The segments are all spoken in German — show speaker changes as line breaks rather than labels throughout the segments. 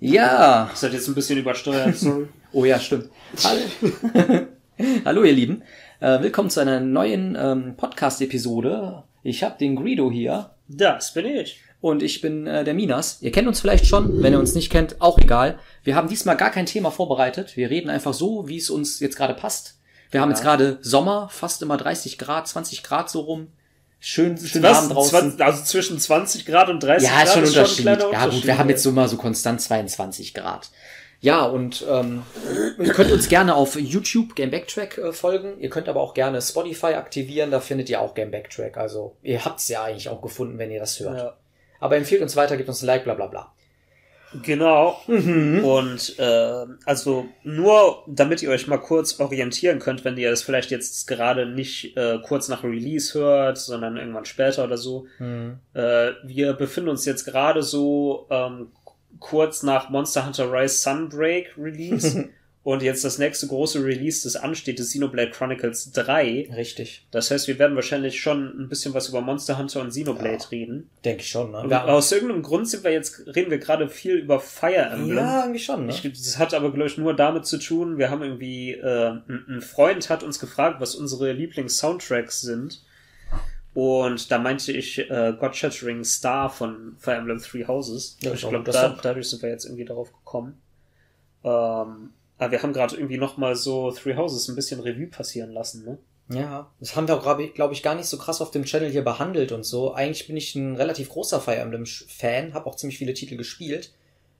Ja.
Das hat jetzt ein bisschen übersteuert, sorry.
Oh ja, stimmt. Hallo, Hallo ihr Lieben. Äh, willkommen zu einer neuen ähm, Podcast-Episode. Ich habe den Greedo hier
Das bin ich.
und ich bin äh, der Minas. Ihr kennt uns vielleicht schon, wenn ihr uns nicht kennt, auch egal. Wir haben diesmal gar kein Thema vorbereitet. Wir reden einfach so, wie es uns jetzt gerade passt. Wir haben jetzt gerade Sommer, fast immer 30 Grad, 20 Grad so rum. Schön, schön warm
Was?
draußen.
Zwan- Also zwischen 20 Grad und 30
Ja,
Grad
ist schon ein
ist schon ein
Unterschied.
kleiner
ja, gut, wir haben jetzt so mal so konstant 22 Grad. Ja, und ähm, ihr könnt uns gerne auf YouTube Game Backtrack äh, folgen. Ihr könnt aber auch gerne Spotify aktivieren, da findet ihr auch Game Backtrack. Also ihr habt's ja eigentlich auch gefunden, wenn ihr das hört.
Ja.
Aber empfehlt uns weiter, gebt uns ein Like, bla bla bla.
Genau.
Mhm.
Und äh, also nur damit ihr euch mal kurz orientieren könnt, wenn ihr das vielleicht jetzt gerade nicht äh, kurz nach Release hört, sondern irgendwann später oder so.
Mhm.
Äh, wir befinden uns jetzt gerade so ähm, kurz nach Monster Hunter Rise Sunbreak Release. und jetzt das nächste große Release, das ansteht, ist Xenoblade Chronicles 3.
Richtig.
Das heißt, wir werden wahrscheinlich schon ein bisschen was über Monster Hunter und Xenoblade reden.
Denke ich schon, ne?
Und aus irgendeinem Grund sind wir jetzt, reden wir gerade viel über Fire Emblem.
ja, irgendwie schon, ne?
Ich, das hat aber, glaube ich, nur damit zu tun, wir haben irgendwie, äh, ein, Freund hat uns gefragt, was unsere Lieblings-Soundtracks sind. Und da meinte ich äh, God Shattering Star von Fire Emblem Three Houses.
Ja,
ich glaube, dadurch sind wir jetzt irgendwie darauf gekommen. Ähm, aber wir haben gerade irgendwie nochmal so Three Houses ein bisschen Revue passieren lassen, ne?
Ja, das haben wir auch, glaube ich, gar nicht so krass auf dem Channel hier behandelt und so. Eigentlich bin ich ein relativ großer Fire Emblem-Fan, habe auch ziemlich viele Titel gespielt.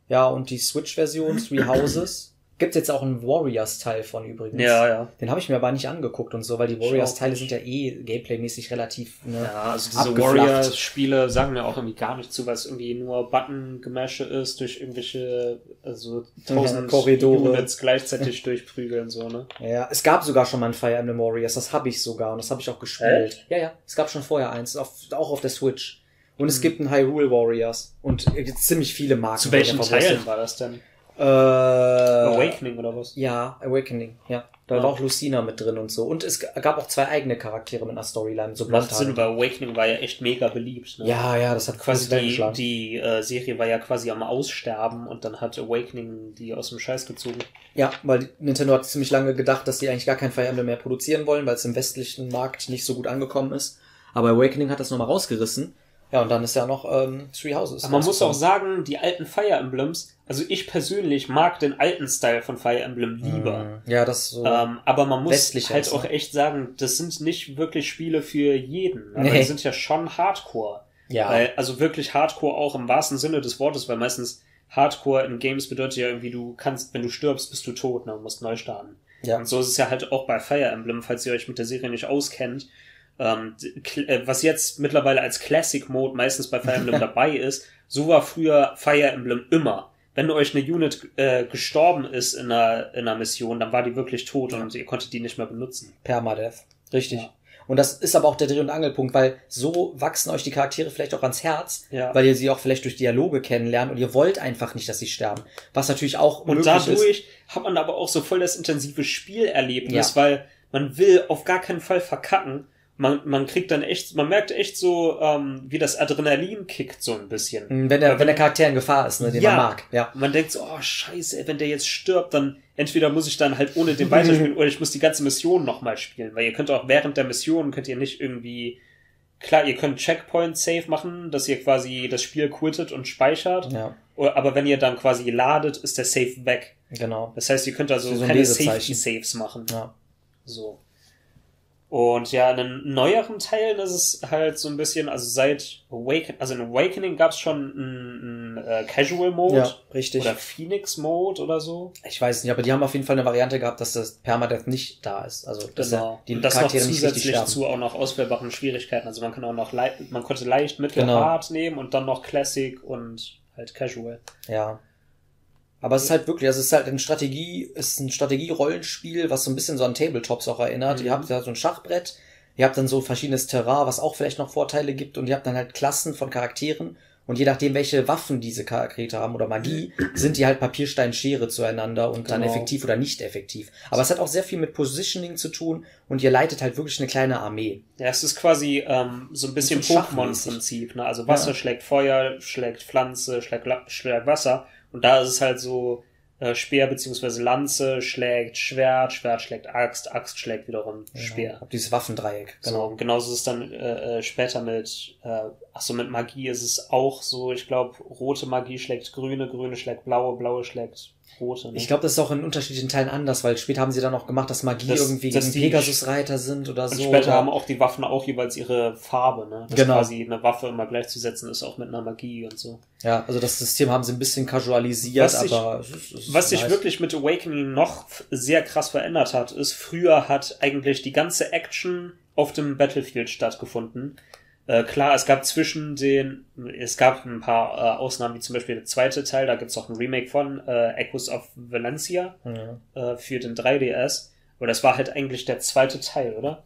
Ja, und die Switch-Version, Three Houses, gibt jetzt auch einen Warriors-Teil von übrigens.
Ja, ja.
Den habe ich mir aber nicht angeguckt und so, weil die Warriors-Teile sind ja eh gameplaymäßig relativ. Ne?
Ja, also diese
Abgeflacht.
Warrior-Spiele sagen mir auch irgendwie gar nicht zu, weil es irgendwie nur Button-Gemäsche ist, durch irgendwelche, also tausend
Korridore.
Units gleichzeitig durchprügeln, so, ne?
Ja, es gab sogar schon mal ein Fire Emblem Warriors, das habe ich sogar und das habe ich auch gespielt. Ja, ja, es gab schon vorher eins, auf, auch auf der Switch. Und es gibt ein Hyrule Warriors und jetzt ziemlich viele Marken.
Zu welchen. Teilen war das denn?
Äh,
Awakening oder was?
Ja, Awakening, ja. Da
Ja.
war auch Lucina mit drin und so. Und es gab auch zwei eigene Charaktere mit einer Storyline, so
Macht Sinn, weil Awakening war ja echt mega beliebt, ne?
Ja, ja, das hat
Quasi
Wellen
die, die äh, Serie war ja quasi am Aussterben und dann hat Awakening die aus dem Scheiß gezogen.
Ja, weil Nintendo hat ziemlich lange gedacht, dass sie eigentlich gar kein Fire Emblem mehr produzieren wollen, weil es im westlichen Markt nicht so gut angekommen ist. Aber Awakening hat das nochmal rausgerissen. Ja, und dann ist ja noch ähm, Three Houses.
Aber man muss auch sagen, die alten Fire Emblems, also ich persönlich mag den alten Style von Fire Emblem lieber.
Ja, das so.
Ähm, aber man muss halt
ist,
auch echt sagen, das sind nicht wirklich Spiele für jeden. Aber
Nee.
die sind ja schon Hardcore.
ja.
Weil, also wirklich Hardcore auch im wahrsten Sinne des Wortes, weil meistens Hardcore in Games bedeutet ja irgendwie, du kannst, wenn du stirbst, bist du tot, ne, und musst neu starten.
ja.
Und so ist es ja halt auch bei Fire Emblem, falls ihr euch mit der Serie nicht auskennt. Ähm, äh, was jetzt mittlerweile als Classic Mode meistens bei Fire Emblem dabei ist, so war früher Fire Emblem immer. Wenn euch eine Unit äh, gestorben ist in einer, in einer Mission, dann war die wirklich tot und ihr konntet die nicht mehr benutzen.
Permadeath. Richtig.
Ja.
Und das ist aber auch der Dreh- und Angelpunkt, weil so wachsen euch die Charaktere vielleicht auch ans Herz,
Ja.
weil ihr sie auch vielleicht durch Dialoge kennenlernt und ihr wollt einfach nicht, dass sie sterben. Was natürlich auch
Und
möglich ist.
dadurch hat man aber auch so voll das intensive Spielerlebnis,
Ja.
weil man will auf gar keinen Fall verkacken. Man, man kriegt dann echt, man merkt echt so, ähm, wie das Adrenalin kickt so ein bisschen.
Hm, Wenn der, wenn der Charakter in Gefahr ist, ne, den
Ja.
man mag. Ja.
Man denkt so, oh scheiße, wenn der jetzt stirbt, dann entweder muss ich dann halt ohne den weiterspielen oder ich muss die ganze Mission nochmal spielen. Weil ihr könnt auch während der Mission, könnt ihr nicht irgendwie, klar, ihr könnt Checkpoint Save machen, dass ihr quasi das Spiel quittet und speichert.
Ja,
Aber wenn ihr dann quasi ladet, ist der Save weg.
genau.
Das heißt, ihr könnt also
So ein
keine. Safety Saves machen.
Ja.
So. Und ja, in den neueren Teilen ist es halt so ein bisschen, also seit Awaken, also in Awakening gab es schon einen, einen äh, Casual Mode
Ja, richtig.
oder Phoenix Mode oder so.
Ich weiß nicht, aber die haben auf jeden Fall eine Variante gehabt, dass das Permadeath nicht da ist. Also, dass
Genau.
die
Und das noch
Charaktere richtig
zusätzlich zu auch noch auswählbaren Schwierigkeiten. Also man kann auch noch leicht, man konnte leicht, mittel,
Genau.
hart nehmen und dann noch Classic und halt Casual.
Ja. Aber es ist halt wirklich, also es ist halt ein Strategie, es ist ein Strategie-Rollenspiel, was so ein bisschen so an Tabletops auch erinnert.
Mhm.
Ihr habt ja so ein Schachbrett, ihr habt dann so verschiedenes Terrain, was auch vielleicht noch Vorteile gibt und ihr habt dann halt Klassen von Charakteren Und je nachdem, welche Waffen diese Charaktere haben oder Magie, sind die halt Papierstein, Schere zueinander und dann
Genau.
effektiv oder nicht effektiv. Aber es hat auch sehr viel mit Positioning zu tun und ihr leitet halt wirklich eine kleine Armee.
Ja, es ist quasi ähm, so ein bisschen. Pokémon-Prinzip. Ne? Also Wasser
Ja.
schlägt Feuer, schlägt Pflanze, schlägt, schlägt Wasser. Und da ist es halt so, äh, Speer beziehungsweise Lanze schlägt Schwert, Schwert schlägt Axt, Axt schlägt wiederum Speer.
Genau. Dieses Waffendreieck.
Genau, und genauso ist es dann äh, äh, später mit, äh, ach so, mit Magie ist es auch so, ich glaube, rote Magie schlägt grüne, grüne schlägt blaue, blaue schlägt rote. Ne?
Ich glaube, das ist auch in unterschiedlichen Teilen anders, weil später haben sie dann auch gemacht, dass Magie
Das-
irgendwie
dass
gegen
die-
Pegasusreiter sind oder
und
so.
später
oder-
haben auch die Waffen auch jeweils ihre Farbe, ne? Dass
Genau.
quasi eine Waffe immer gleichzusetzen ist, auch mit einer Magie und so.
Ja, also das System haben sie ein bisschen casualisiert,
Was ich-
aber ist
Was sich wirklich mit Awakening noch sehr krass verändert hat, ist, früher hat eigentlich die ganze Action auf dem Battlefield stattgefunden. Äh, klar, es gab zwischen den, es gab ein paar äh, Ausnahmen, wie zum Beispiel der zweite Teil, da gibt's auch ein Remake von, äh, Echoes of Valencia
Ja.
äh, für den 3DS. Aber das war halt eigentlich der zweite Teil, oder?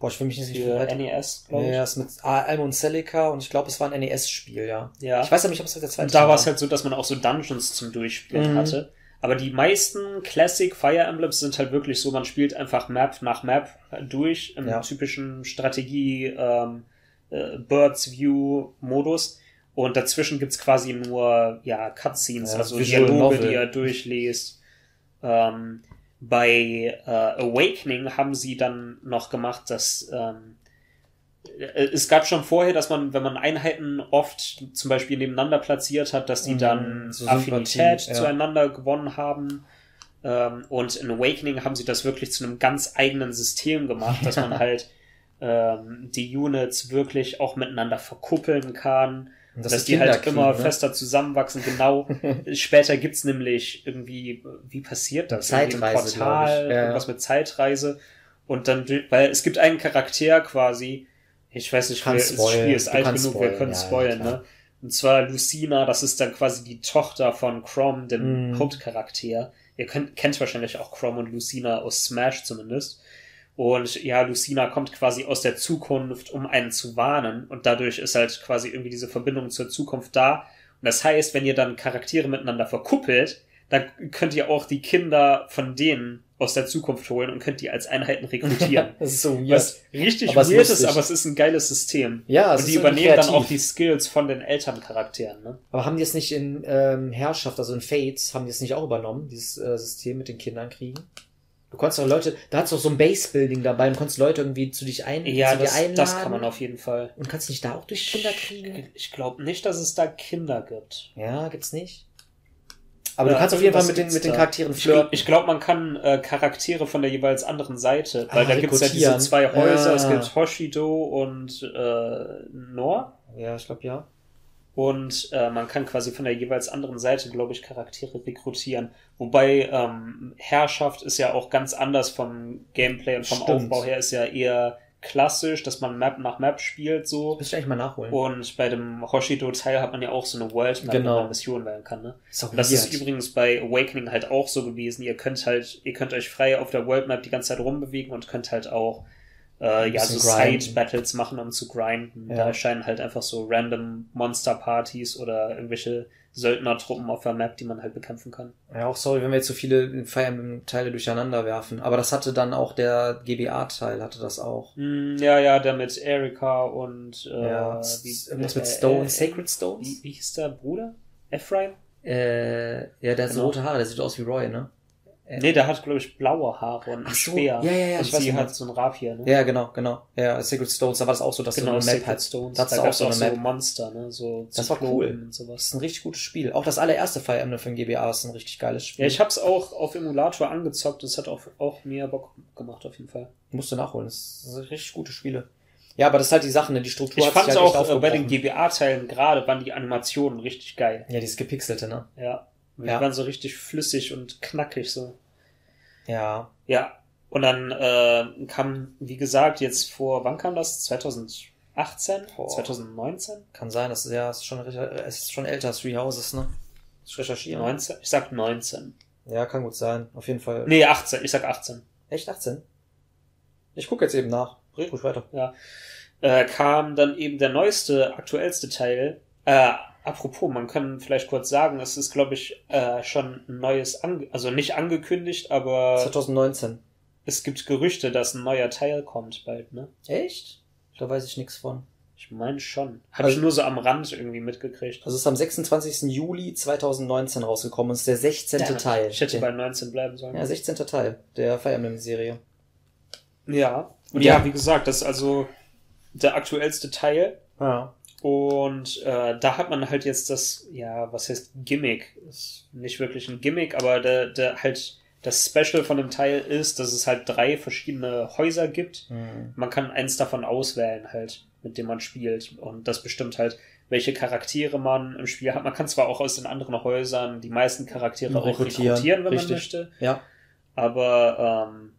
Boah, ich will mich nicht
Für NES,
Ja,
glaube ich.
ja, ist mit Almo und Celica und ich glaube, es war ein NES-Spiel, ja.
Ja.
Ich weiß aber nicht, ob es der zweite
Und da
Teil
war es halt so, dass man auch so Dungeons zum Durchspielen
Mhm.
hatte. Aber die meisten Classic Fire Emblems sind halt wirklich so, man spielt einfach Map nach Map durch im
Ja.
typischen Strategie ähm, äh, Birds View Modus. Und dazwischen gibt's quasi nur ja, Cutscenes,
Ja,
also
Visual
Dialoge,
Novel.
die ihr durchliest. Ähm, bei äh, Awakening haben sie dann noch gemacht, dass ähm, äh, es gab schon vorher, dass man, wenn man Einheiten oft zum Beispiel nebeneinander platziert hat, dass die
Mhm,
dann
so
Affinität
ja.
zueinander gewonnen haben. Ähm, und in Awakening haben sie das wirklich zu einem ganz eigenen System gemacht, dass man halt ähm, die Units wirklich auch miteinander verkuppeln kann,
Und
dass die halt immer
ne?
fester zusammenwachsen. Genau. Später gibt's nämlich irgendwie, wie passiert das? Ein
Zeitreise, glaub
Portal,
ich. Ja, ja.
irgendwas mit Zeitreise. Und dann, weil es gibt einen Charakter quasi, ich weiß nicht, das Spiel ist
Du
alt genug, wir
spoilen,
können
ja, ja,
spoilen,
klar.
ne? Und zwar Lucina, das ist dann quasi die Tochter von Crom, dem
Mhm.
Hauptcharakter. Ihr könnt, kennt wahrscheinlich auch Crom und Lucina aus Smash zumindest. Und ja, Lucina kommt quasi aus der Zukunft, um einen zu warnen. Und dadurch ist halt quasi irgendwie diese Verbindung zur Zukunft da. Und das heißt, wenn ihr dann Charaktere miteinander verkuppelt, dann könnt ihr auch die Kinder von denen aus der Zukunft holen und könnt die als Einheiten rekrutieren.
Das ist so weird.
Was richtig
Aber es ist
weird ist, aber es ist ein geiles System.
Ja, es
und
ist
die
irgendwie
übernehmen dann
kreativ.
auch die Skills von den Elterncharakteren, ne?
Aber haben die es nicht in ähm, Herrschaft, also in Fates, haben die es nicht auch übernommen, dieses äh, System mit den Kindern kriegen? Du konntest doch Leute, da hat's doch so ein Base-Building dabei, du konntest Leute irgendwie zu dich ein,
Ja,
zu dir
das,
einladen.
das kann man auf jeden Fall.
Und kannst nicht da auch durch Kinder kriegen?
Ich glaube nicht, dass es da Kinder gibt.
Ja, gibt's nicht. Aber
Ja,
du kannst auf jeden Fall mit den, mit den. Charakteren
Ich,
flirten.
ich glaube, man kann äh, Charaktere von der jeweils anderen Seite, weil
Ah,
da gibt's ja diese zwei Häuser, es
Ja.
gibt Hoshido und äh, Nor.
Ja, ich glaube ja.
Und äh, man kann quasi von der jeweils anderen Seite, glaube ich, Charaktere rekrutieren. Wobei ähm, Herrschaft ist ja auch ganz anders vom Gameplay und vom
Stimmt.
Aufbau her ist ja eher klassisch, dass man Map nach Map spielt so.
Müsste ich eigentlich mal nachholen.
Und bei dem Hoshido-Teil hat man ja auch so eine World Map,
Genau.
wo man Missionen wählen kann. Ne?
ist auch
Das
weird.
ist übrigens bei Awakening halt auch so gewesen. Ihr könnt halt, ihr könnt euch frei auf der World Map die ganze Zeit rumbewegen und könnt halt auch äh, ja, so. Side-Battles machen, um zu grinden.
Ja.
Da erscheinen halt einfach so random Monster-Partys oder irgendwelche Söldnertruppen auf der Map, die man halt bekämpfen kann.
Ja, auch sorry, wenn wir jetzt so viele Fire Emblem-Teile durcheinander werfen. Aber das hatte dann auch der GBA-Teil, hatte das auch.
Hm, ja, ja, der mit Erika und äh,
ja,
wie,
irgendwas mit
äh,
Stone,
äh,
Sacred Stones?
Wie, wie hieß der Bruder? Ephraim?
Äh, ja, der hat so
Genau.
rote Haare, der sieht aus wie Roy, ne? Äh,
Nee, der hat, glaube ich, blaue Haare und
Ach so,
Speer.
ja, ja, ja, ich weiß,
sie hat so ein Rapier, ne?
Ja, genau, genau. Ja, Sacred Stones, da war das auch so, dass
Genau,
du eine Map
Sacred
hat.
Stones.
Da
Da
auch so
auch
eine
so. Monster, ne? So
Das war cool.
und
Das
sowas.
ist ein richtig gutes Spiel. Auch das allererste Fire Emblem für den GBA ist ein richtig geiles Spiel.
Ja, ich hab's auch auf Emulator angezockt. Das hat auch, auch mir Bock gemacht, auf jeden Fall.
Musst du nachholen. Das sind richtig gute Spiele. Ja, aber das ist halt die Sache, ne? Die Struktur
Ich
hat
fand
sich halt
auch äh, bei den. GBA-Teilen gerade waren die Animationen richtig geil.
Ja, dieses gepixelte, ne?
Ja. Die
Ja.
waren so richtig flüssig und knackig so.
Ja.
Ja. Und dann äh, kam, wie gesagt, jetzt vor, wann kam das? 2018?
Boah.
2019?
Kann sein, das ist ja ist schon, es ist schon älter, Three Houses, ne? Ich recherchiere.
19? Ich sag 19.
Ja, kann gut sein. Auf jeden Fall.
Nee, 18. Ich sag 18.
Echt 18? Ich gucke jetzt eben nach. Red ruhig weiter.
äh, kam dann eben der neueste, aktuellste Teil, äh, apropos, man kann vielleicht kurz sagen, es ist, glaube ich, äh, schon ein neues, ange also nicht angekündigt, aber
2019.
es gibt Gerüchte, dass ein neuer Teil kommt bald, ne?
Echt? Da weiß ich nichts von.
Ich meine schon. Habe
Also-
ich nur so am Rand irgendwie mitgekriegt.
Das ist am 26. Juli 2019 rausgekommen und ist der 16.
Ja,
Teil.
Ich hätte
Der-
bei 19 bleiben sollen.
ja, 16. Teil der Fire Emblem-Serie.
Ja. Und
Ja.
ja, wie gesagt, das ist also der aktuellste Teil.
Ja.
Und äh, da hat man halt jetzt das, ja, was heißt Gimmick? Ist nicht wirklich ein Gimmick, aber der, der halt das Special von dem Teil ist, dass es halt drei verschiedene Häuser gibt.
Hm.
Man kann eins davon auswählen, halt, mit dem man spielt. Und das bestimmt halt, welche Charaktere man im Spiel hat. Man kann zwar auch aus den anderen Häusern die meisten Charaktere auch
Rekrutieren,
rekrutieren, wenn
richtig.
man möchte.
Ja.
Aber ähm,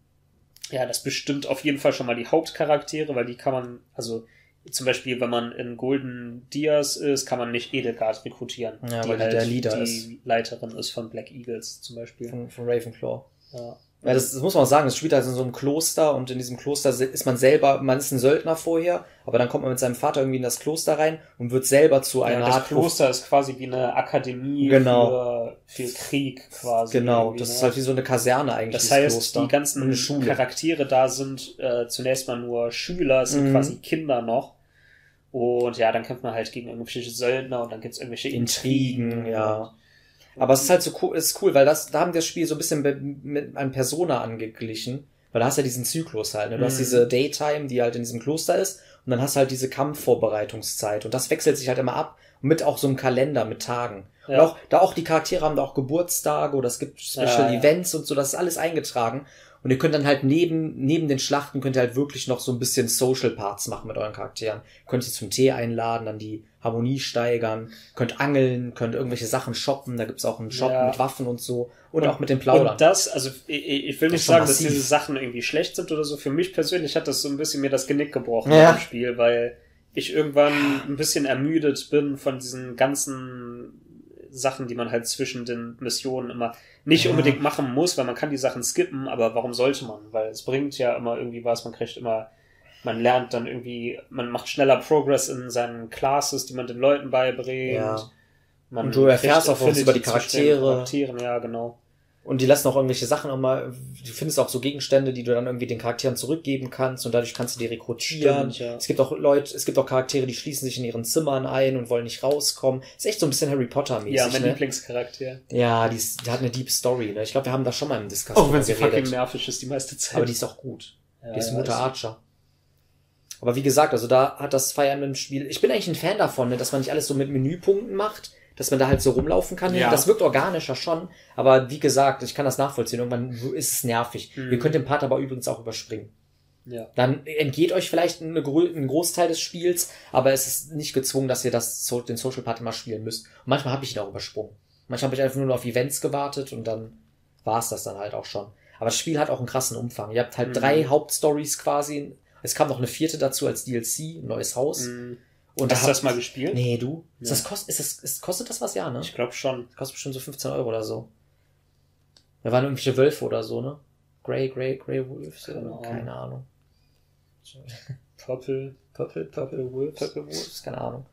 ja, das bestimmt auf jeden Fall schon mal die Hauptcharaktere, weil die kann man, also zum Beispiel, wenn man in Golden Dias ist, kann man nicht Edelgard rekrutieren.
Ja, weil die der Leader
die
ist.
Leiterin ist von Black Eagles zum Beispiel.
Von, von Ravenclaw.
Ja.
Ja, das, das muss man auch sagen, das spielt halt in so einem Kloster und in diesem Kloster ist man selber, man ist ein Söldner vorher, aber dann kommt man mit seinem Vater irgendwie in das Kloster rein und wird selber zu einer
ja, das
Art
Kloster ist quasi wie eine Akademie
Genau.
für, für Krieg quasi.
Genau, das
ne?
ist halt wie so eine Kaserne eigentlich.
Das heißt,
Kloster.
die ganzen. Charaktere da sind äh, zunächst mal nur Schüler, es sind
Mhm.
quasi Kinder noch. Und ja, dann kämpft man halt gegen irgendwelche Söldner und dann gibt's irgendwelche
Intrigen,
Intrigen.
ja.
Und,
Aber es ist halt so cool, ist cool, weil das, da haben wir das Spiel so ein bisschen mit einem Persona angeglichen. Weil da hast du ja diesen Zyklus halt, ne? Du hast
Mhm.
diese Daytime, die halt in diesem Kloster ist, und dann hast du halt diese Kampfvorbereitungszeit. Und das wechselt sich halt immer ab, mit auch so einem Kalender mit Tagen. Und
Ja.
auch, da auch die Charaktere haben da auch Geburtstage oder es gibt Special
Ja, ja.
Events und so, das ist alles eingetragen. Und ihr könnt dann halt neben, neben den Schlachten könnt ihr halt wirklich noch so ein bisschen Social Parts machen mit euren Charakteren. Könnt ihr zum Tee einladen, dann die Harmonie steigern, könnt angeln, könnt irgendwelche Sachen shoppen, da gibt's auch einen Shop
Ja.
mit Waffen und so. Und, auch mit den Plaudern.
Und das, also ich, ich will
Das
nicht
schon
sagen, dass diese Sachen irgendwie schlecht sind oder so. Für mich persönlich hat das so ein bisschen mir das Genick gebrochen
Ja.
im Spiel, weil ich irgendwann ein bisschen ermüdet bin von diesen ganzen Sachen, die man halt zwischen den Missionen immer nicht
Ja.
unbedingt machen muss, weil man kann die Sachen skippen, aber warum sollte man? Weil es bringt ja immer irgendwie was, man kriegt immer, man lernt dann irgendwie, man macht schneller Progress in seinen Classes, die man den Leuten beibringt.
Ja.
Man
Und du erfährst auch was über die Charaktere.
Charakteren, ja, genau.
Und die lassen auch irgendwelche Sachen immer, du findest auch so Gegenstände, die du dann irgendwie den Charakteren zurückgeben kannst und dadurch kannst du die rekrutieren.
Stimmt, ja.
Es gibt auch Leute, es gibt auch Charaktere, die schließen sich in ihren Zimmern ein und wollen nicht rauskommen. Ist echt so ein bisschen Harry Potter mäßig.
Ja, mein
ne?
Lieblingscharakter.
Ja, die, ist, die hat eine Deep Story. Ne? Ich glaube, wir haben da schon mal im Discuss
Auch wenn sie
geredet.
fucking nervig ist die meiste Zeit.
Aber die ist auch gut.
ja,
Die ist
ja,
Mutter
ist-
Archer. Aber wie gesagt, also da hat das Fire Emblem Spiel, ich bin eigentlich ein Fan davon, ne, dass man nicht alles so mit Menüpunkten macht, dass man da halt so rumlaufen kann.
Ja.
Das wirkt organischer schon, aber wie gesagt, ich kann das nachvollziehen. Irgendwann ist es nervig.
Mhm.
Ihr könnt den Part aber übrigens auch überspringen.
Ja.
Dann entgeht euch vielleicht eine, ein Großteil des Spiels, aber es ist nicht gezwungen, dass ihr das, den Social Part immer spielen müsst. Und manchmal habe ich ihn auch übersprungen. Manchmal habe ich einfach nur noch auf Events gewartet und dann war es das dann halt auch schon. Aber das Spiel hat auch einen krassen Umfang. Ihr habt halt
Mhm.
drei Hauptstories quasi. Es kam noch eine vierte dazu als DLC, ein neues Haus.
Mhm.
Und
Hast du
da
das mal gespielt?
Nee, du? Ist
Ja.
das kost, ist das, ist, kostet das was? Ja, ne?
Ich glaube schon.
Das kostet bestimmt so 15 Euro oder so. Da waren irgendwelche Wölfe oder so, ne? Grey, Grey, Grey Wolves?
Keine
Keine,
Ahnung.
keine Ahnung.
Purple.
Purple, Purple,
Wolves.
Purple Wolves, keine Ahnung.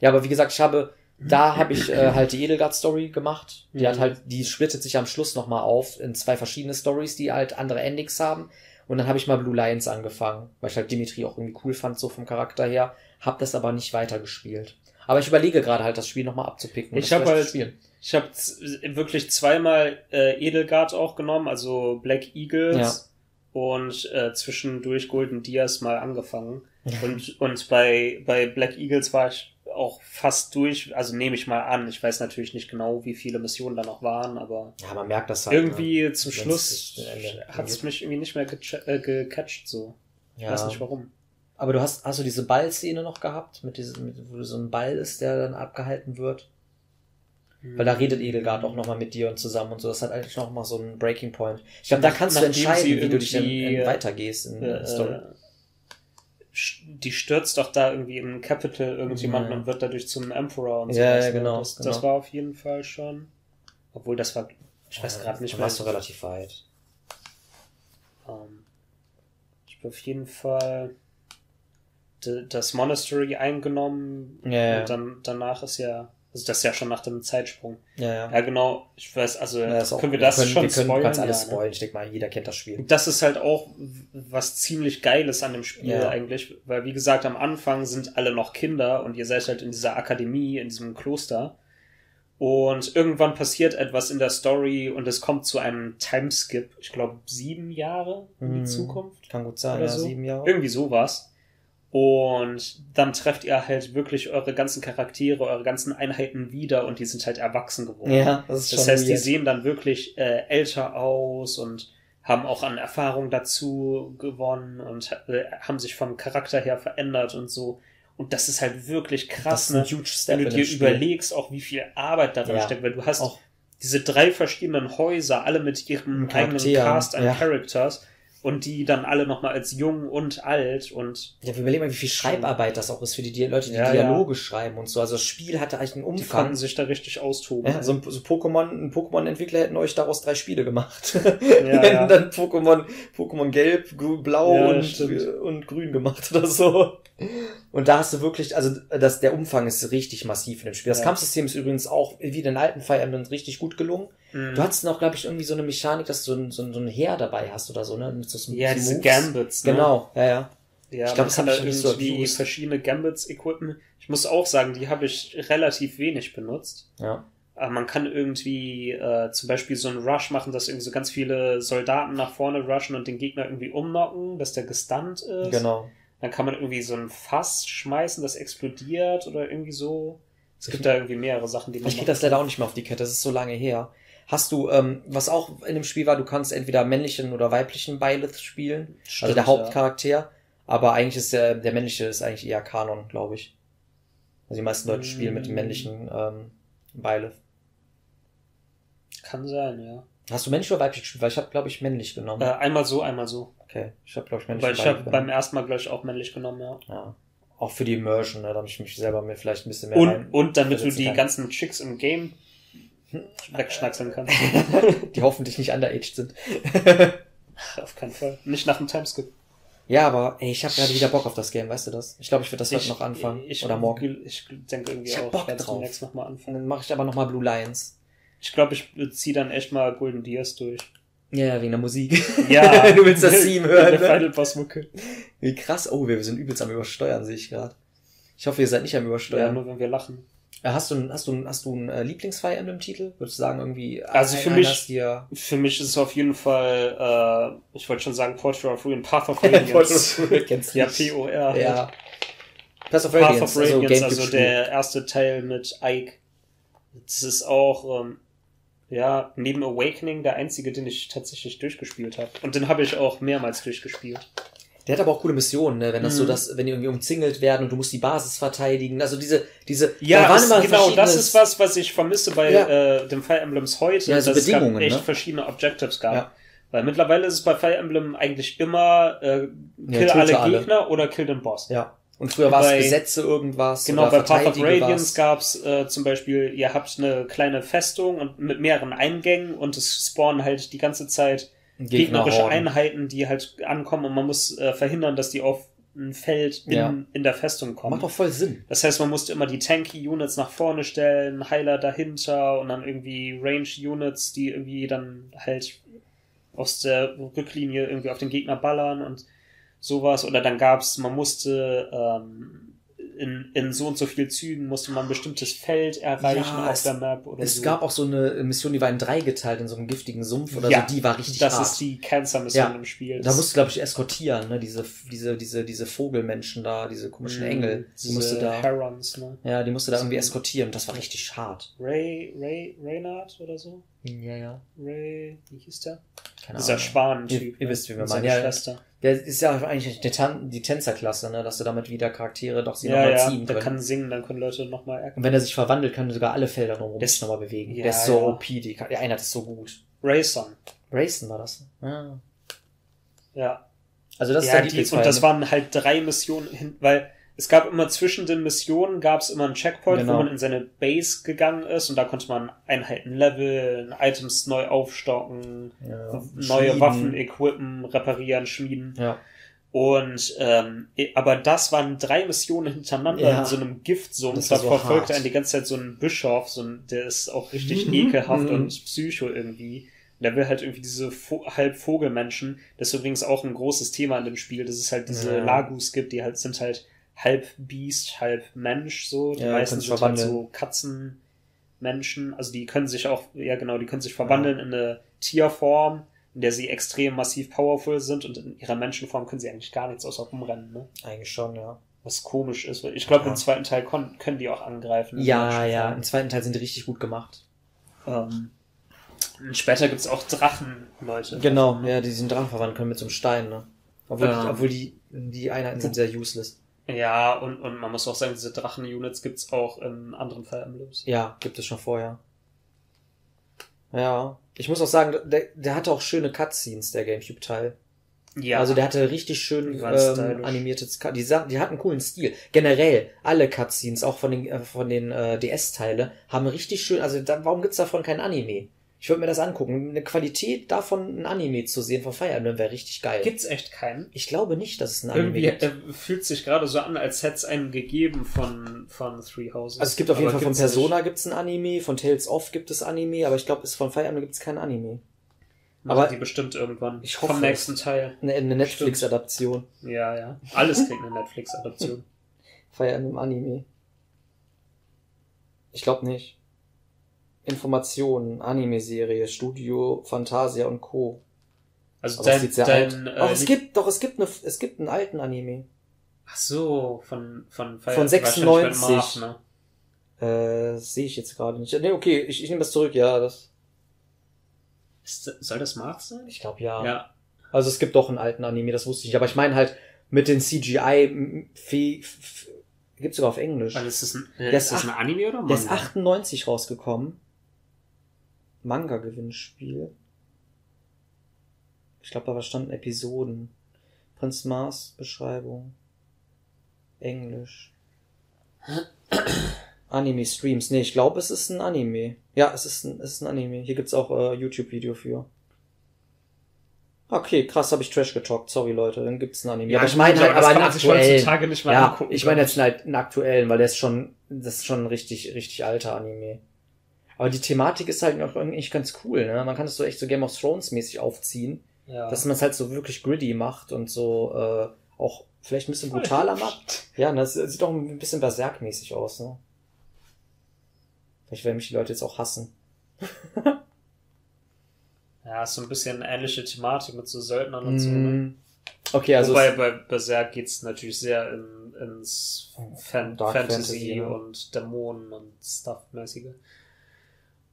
Ja, aber wie gesagt, ich habe, da habe ich äh, halt die Edelgard-Story gemacht. Die
Mhm.
hat halt, die splittet sich am Schluss nochmal auf in zwei verschiedene Stories, die halt andere Endings haben. Und dann habe ich mal Blue Lions angefangen, weil ich halt Dimitri auch irgendwie cool fand, so vom Charakter her. Hab das aber nicht weitergespielt. Aber ich überlege gerade halt, das Spiel nochmal abzupicken.
Ich
das
hab
vielleicht
halt-. Ich habe wirklich zweimal äh, Edelgard auch genommen, also Black Eagles und äh, zwischendurch Golden Dias mal angefangen. Und, und bei, bei Black Eagles war ich auch fast durch, also nehme ich mal an. Ich weiß natürlich nicht genau, wie viele Missionen da noch waren, aber
Ja, man merkt das halt.
irgendwie zum
Wenn's
Schluss hat es mich irgendwie nicht mehr gecha- äh, gecatcht so. Ich
Ja.
weiß nicht warum.
Aber du hast, hast du diese Ballszene noch gehabt, mit diesem, mit, wo so ein Ball ist, der dann abgehalten wird? Weil da redet Edelgard auch nochmal mit dir und zusammen und so. Das hat eigentlich noch mal so ein Breaking Point. Ich glaube, da kannst du entscheiden, wie du dich dann äh, weitergehst in der
äh,
Story.
die stürzt doch da irgendwie im Capital irgendjemanden
Ja.
und wird dadurch zum Emperor und
Ja,
sowas,
ja,
ne?
genau,
Das, das
genau.
war auf jeden Fall schon. Obwohl das war, ich weiß gerade nicht mehr.
warst du relativ weit.
Ähm, ich habe auf jeden Fall das Monastery eingenommen
Ja, ja.
und dann danach ist ja Also das ist ja schon nach dem Zeitsprung.
Ja, ja.
Ja, genau. Ich weiß, also
Ja, ist auch-
können wir das
können,
schon
wir können,
spoilern?
alles
Ja, ne?
spoilen. Ich denke mal, jeder kennt das Spiel.
Das ist halt auch was ziemlich Geiles an dem Spiel
Ja.
eigentlich, weil wie gesagt, am Anfang sind alle noch Kinder und ihr seid halt in dieser Akademie, in diesem Kloster. Und irgendwann passiert etwas in der Story und es kommt zu einem Timeskip, ich glaube sieben Jahre in die
Mhm.
Zukunft.
Kann gut sein,
Oder
ja,
so.
sieben Jahre.
Irgendwie sowas. Und dann trefft ihr halt wirklich eure ganzen Charaktere, eure ganzen Einheiten wieder und die sind halt erwachsen geworden.
Ja, das ist
Das heißt, die
weird.
sehen dann wirklich äh, älter aus und haben auch an Erfahrung dazu gewonnen und äh, haben sich vom Charakter her verändert und so. Und das ist halt wirklich krass, ne? wenn du dir überlegst, auch wie viel Arbeit darin
Ja.
steckt, weil du hast
Auch-
diese drei verschiedenen Häuser, alle mit ihrem eigenen Cast an
ja.
Characters und die dann alle nochmal als jung und alt und
Ja, wir überlegen mal, wie viel Schreibarbeit das auch ist für die Di- Leute, die
Ja,
Dialoge schreiben und so. Also das Spiel hatte eigentlich einen
die
Umfang.
konnten sich da richtig austoben.
Ja, so ein, so Pokémon, ein Pokémon-Entwickler hätten euch daraus drei Spiele gemacht.
Ja,
hätten
ja.
dann Pokémon, Pokémon Gelb, Blau
Ja,
und,
stimmt.
und Grün gemacht oder so. Und da hast du wirklich, also das, der Umfang ist richtig massiv in dem Spiel. Das
Ja.
Kampfsystem ist übrigens auch wie den alten Fire Emblem richtig gut gelungen.
Mhm.
Du hattest noch, glaube ich, irgendwie so eine Mechanik, dass du so ein, so ein, so ein Heer dabei hast oder so, ne? Mit so so
ja,
so
diese
Moves.
Gambits. Ne?
Genau, ja, ja.
Ja,
Ich glaub,
man
das
kann
hab
da
ich so
irgendwie
abused.
verschiedene Gambits equippen. Ich muss auch sagen, die habe ich relativ wenig benutzt.
Ja.
Aber man kann irgendwie äh, zum Beispiel so einen Rush machen, dass irgendwie so ganz viele Soldaten nach vorne rushen und den Gegner irgendwie umnocken, dass der gestunt ist.
Genau.
Dann kann man irgendwie so ein Fass schmeißen, das explodiert oder irgendwie so. Es gibt
Ich-
da irgendwie mehrere Sachen, die man
Ich krieg das leider auch nicht mehr auf die Kette, das ist so lange her. Hast du, ähm, was auch in dem Spiel war, du kannst entweder männlichen oder weiblichen Byleth spielen,
Stimmt,
also der
ja.
Hauptcharakter, aber eigentlich ist der, der männliche ist eigentlich eher Kanon, glaube ich. Also die meisten Leute spielen mit dem
Mm.
männlichen ähm, Byleth.
Kann sein, ja.
Hast du männlich oder weiblich gespielt? Weil ich habe, glaube ich, männlich genommen.
Äh, einmal so, einmal so.
Okay, ich habe, glaube ich, männlich
Weil ich habe beim ersten Mal, glaube ich, auch männlich genommen, ja.
Ja. Auch für die Immersion, ne, damit ich mich selber mir vielleicht ein bisschen mehr
Und,
rein-
und damit du die
kann.
ganzen Chicks im Game wegschnackseln kannst.
die hoffentlich nicht underaged sind.
Auf keinen Fall. Nicht nach dem Timeskip.
Ja, aber ey, ich habe gerade wieder Bock auf das Game, weißt du das? Ich glaube, ich würde das heute
Ich-
noch anfangen.
Ich,
oder morgen.
Ich denke irgendwie
Ich
auch,
Bock
werde
drauf.
demnächst nochmal
Und
anfangen.
dann mache ich aber nochmal Blue Lions.
Ich glaube, ich ziehe dann echt mal Golden Deers durch.
Ja, ja, wegen der Musik.
Ja.
du willst das Theme hören,
Der
ne?
Final Boss Mucke.
Wie krass. Oh, wir sind übelst am Übersteuern, sehe ich gerade. Ich hoffe, ihr seid nicht am
Ja,
Übersteuern.
nur wenn wir lachen.
Äh, hast du, einen- hast du, hast du einen äh, Lieblings-Fire Emblem-Titel? Würdest du sagen, irgendwie...
Also
ein-
für mich-
dir...
Für mich ist es auf jeden Fall, äh, ich wollte schon sagen Portrait of Ruin, Path of Radiance.
Kennst
ja. POR.
Ja. Path of
Path
Radiance,
of Radiance, also
Spiel.
der erste Teil mit Ike. Das ist auch, ähm, ja, neben Awakening der einzige, den ich tatsächlich durchgespielt habe. Und den habe ich auch mehrmals durchgespielt.
Der hat aber auch coole Missionen, ne? wenn das so
Mhm.
das, wenn die irgendwie umzingelt werden und du musst die Basis verteidigen. Also diese, diese,
Ja,
da
es, genau, das ist was, was ich vermisse bei
Ja.
äh, dem Fire Emblems heute,
Ja, also
dass
Bedingungen,
es echt
ne?
verschiedene Objectives gab.
Ja.
Weil mittlerweile ist es bei Fire Emblem eigentlich immer äh, kill alle
alle.
Gegner oder kill den Boss.
Ja. Und früher war es Gesetze irgendwas.
Genau, bei Path of Radiance
was.
gab's äh, zum Beispiel, ihr habt eine kleine Festung und mit mehreren Eingängen und es spawnen halt die ganze Zeit gegnerische. Einheiten, die halt ankommen und man muss äh, verhindern, dass die auf ein Feld in,
Ja.
in der Festung kommen.
Macht doch voll Sinn.
Das heißt, man musste immer die Tanky-Units nach vorne stellen, Heiler dahinter und dann irgendwie Range-Units, die irgendwie dann halt aus der Rücklinie irgendwie auf den Gegner ballern und sowas. Oder dann gab's, man musste ähm, in, in so und so viel Zügen musste man ein bestimmtes Feld erreichen
Ja,
auf
es-
der Map oder
Es
so.
gab auch so eine Mission, die war in drei geteilt, in so einem giftigen Sumpf oder
Ja,
so. Die war richtig
das
hart.
ist die Cancer-Mission
Ja.
im Spiel.
da musst du, glaube ich, eskortieren, ne? Diese, diese, diese, diese Vogelmenschen da, diese komischen Engel. Die
Diese
musste da,
Herons, ne?
ja, die musste da irgendwie eskortieren. Das war richtig hart.
Ray, Ray, Reynard oder so?
Ja, ja.
Ray, wie hieß der?
Keine
Dieser. Schwanentyp.
Ihr- ihr wisst, wie wir meinen. Ja, ja. Der ist ja eigentlich die, Tan die Tänzerklasse, ne? Dass du damit wieder Charaktere doch sie
Ja,
nochmal
ja,
ziehen
der
können.
kann singen, dann können Leute nochmal erkennen.
Und wenn er sich verwandelt, kann er sogar alle Felder drumherum sich nochmal bewegen.
Ja,
der ist so
ja.
OP, die, der Einheit ist so gut.
Rayson.
Rayson war das. Ah.
Ja.
Also das ist
ja
der
die, und das
Lieblingsfeind.
waren halt drei Missionen hin, weil es gab immer zwischen den Missionen gab es immer einen Checkpoint,
Genau.
wo man in seine Base gegangen ist und da konnte man Einheiten leveln, Items neu aufstocken,
ja.
neue
Schmieden.
Waffen equippen, reparieren, schmieden.
Ja.
Und ähm, aber das waren drei Missionen hintereinander
Ja.
in so einem Giftsumpf.
Das
Da
so
verfolgt
hart.
einen die ganze Zeit so ein Bischof, so ein, der ist auch richtig
Mhm.
ekelhaft
Mhm.
und psycho irgendwie. Und der will halt irgendwie diese Vo halb Vogelmenschen. Das ist übrigens auch ein großes Thema in dem Spiel, dass es halt diese
Ja.
Lagus gibt, die halt sind halt halb Biest, halb Mensch so. Die
Ja,
meisten sind halt so Katzenmenschen. Also die können sich auch, ja genau, die können sich verwandeln in eine Tierform, in der sie extrem massiv powerful sind und in ihrer Menschenform können sie eigentlich gar nichts außer rumrennen, ne?
Eigentlich schon, ja.
Was komisch ist, weil ich glaube,
Ja.
im zweiten Teil können die auch angreifen.
Ja, ja, im zweiten Teil sind die richtig gut gemacht.
Ähm, später gibt's auch Drachenleute.
Genau, ja, die sind dran verwandt können mit so einem Stein, ne? Obwohl,
Ähm.
obwohl die, die Einheiten sind sehr useless.
Ja, und, und man muss auch sagen, diese Drachen-Units gibt's auch in anderen Fire Emblems.
Ja, gibt es schon vorher. Ja. Ich muss auch sagen, der, der hatte auch schöne Cutscenes, der Gamecube-Teil.
Ja,
Also der hatte richtig schön ähm, animierte die, Sa- die hatten einen coolen Stil. Generell, alle Cutscenes, auch von den, äh, von den äh, DS-Teile, haben richtig schön, also da, warum gibt's davon kein Anime? Ich würde mir das angucken. Eine Qualität davon, ein Anime zu sehen von Fire Emblem wäre richtig geil.
gibt's echt keinen.
ich glaube nicht, dass es ein Anime
Irgendwie
gibt.
äh, fühlt sich gerade so an, als hätte es einen gegeben von, von Three Houses.
Also es gibt auf jeden
Aber
Fall von Persona
nicht.
gibt's ein Anime, von Tales of gibt es Anime, aber ich glaube, es von Fire Emblem gibt's kein Anime.
Machen
aber-
die bestimmt irgendwann.
Ich hoffe
Vom nächsten Teil.
Eine, eine Netflix-Adaption.
Ja, ja. Alles kriegt eine Netflix-Adaption.
Fire Emblem Anime. Ich glaube nicht. Informationen, Anime-Serie, Studio, Fantasia und Co.
Also
Aber
dein, dein
alt.
äh,
Ach, es gibt, doch, es gibt eine, es gibt einen alten Anime.
Ach so, von von Fire
Von
wahrscheinlich
96.
Mark, ne?
Äh, sehe ich jetzt gerade nicht. Nee, okay, ich, ich nehme das zurück, ja, das.
Ist, soll das Mark sein?
Ich glaube ja.
Ja.
Also es gibt doch einen alten Anime, das wusste ich. Aber ich meine halt mit den CGI gibt's sogar auf Englisch.
Weil ist das ein,
ist
ist das ein
ach-
Anime oder Manga?
Der ist 98 rausgekommen. Manga-Gewinnspiel. Ich glaube, da standen Episoden. Prinz Mars Beschreibung. Englisch. Anime Streams. Nee, ich glaube, es ist ein Anime. Ja, es ist ein, es ist ein Anime. Hier gibt's auch äh, YouTube-Video für. Okay, krass, habe ich Trash getalkt. Sorry, Leute, dann gibt's ein Anime. aber ich meine halt, aber einen aktuellen. Ja, ich meine jetzt halt einen aktuellen, weil der ist schon, das ist schon ein richtig, richtig alter Anime. Aber die Thematik ist halt auch eigentlich ganz cool, ne? Man kann das so echt so Game of Thrones mäßig aufziehen,
ja.
dass man es halt so wirklich gritty macht und so äh, auch vielleicht ein bisschen brutaler macht. Ja, das sieht auch ein bisschen berserkmäßig aus, ne? Vielleicht werden mich die Leute jetzt auch hassen.
Ja, ist so ein bisschen ähnliche Thematik mit so Söldnern und so. Ne?
Mm. Okay, also
Wobei bei Berserk geht's natürlich sehr in, ins Fan
Dark
Fantasy,
Fantasy,
und Dämonen und Stuff-mäßige.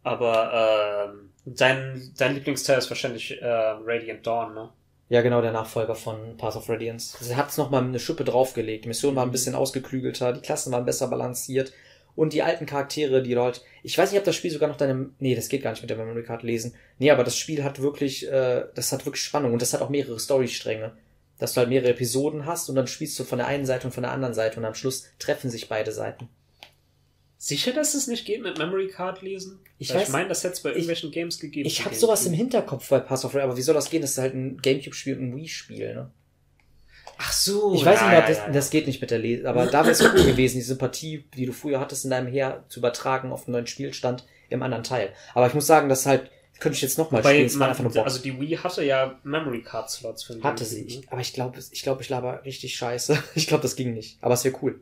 Aber ähm, dein, dein Lieblingsteil ist wahrscheinlich äh, Radiant Dawn, ne?
Ja, genau, der Nachfolger von Path of Radiance. Sie hat es nochmal eine Schippe draufgelegt. Die Mission war ein bisschen ausgeklügelter, die Klassen waren besser balanciert und die alten Charaktere, die dort. Ich weiß nicht, ob das Spiel sogar noch deine. Nee, das geht gar nicht mit der Memory Card lesen. Nee, aber das Spiel hat wirklich, äh, das hat wirklich Spannung und das hat auch mehrere Storystränge. Dass du halt mehrere Episoden hast und dann spielst du von der einen Seite und von der anderen Seite und am Schluss treffen sich beide Seiten.
Sicher, dass es nicht geht mit Memory Card lesen?
Ich
Weil
weiß-
ich meine, das hätte es bei irgendwelchen Games gegeben.
Ich habe sowas im. Hinterkopf bei Path of Radiance, aber wie soll das gehen? Das ist halt ein Gamecube-Spiel und ein Wii-Spiel, ne?
Ach so.
Ich weiß
ja,
nicht, ob das,
ja, ja.
das geht nicht mit der Lese, aber da wäre es cool gewesen, die Sympathie, die du früher hattest in deinem Heer, zu übertragen auf einen neuen Spielstand im anderen Teil. Aber ich muss sagen, das halt, könnte ich jetzt nochmal spielen,
man,
einfach nur Bock.
also die Wii hatte ja Memory Card Slots für den
Hatte sie.
ne?
Ich, aber ich glaube, ich glaube, ich laber richtig scheiße. Ich glaube, das ging nicht. Aber es wäre cool.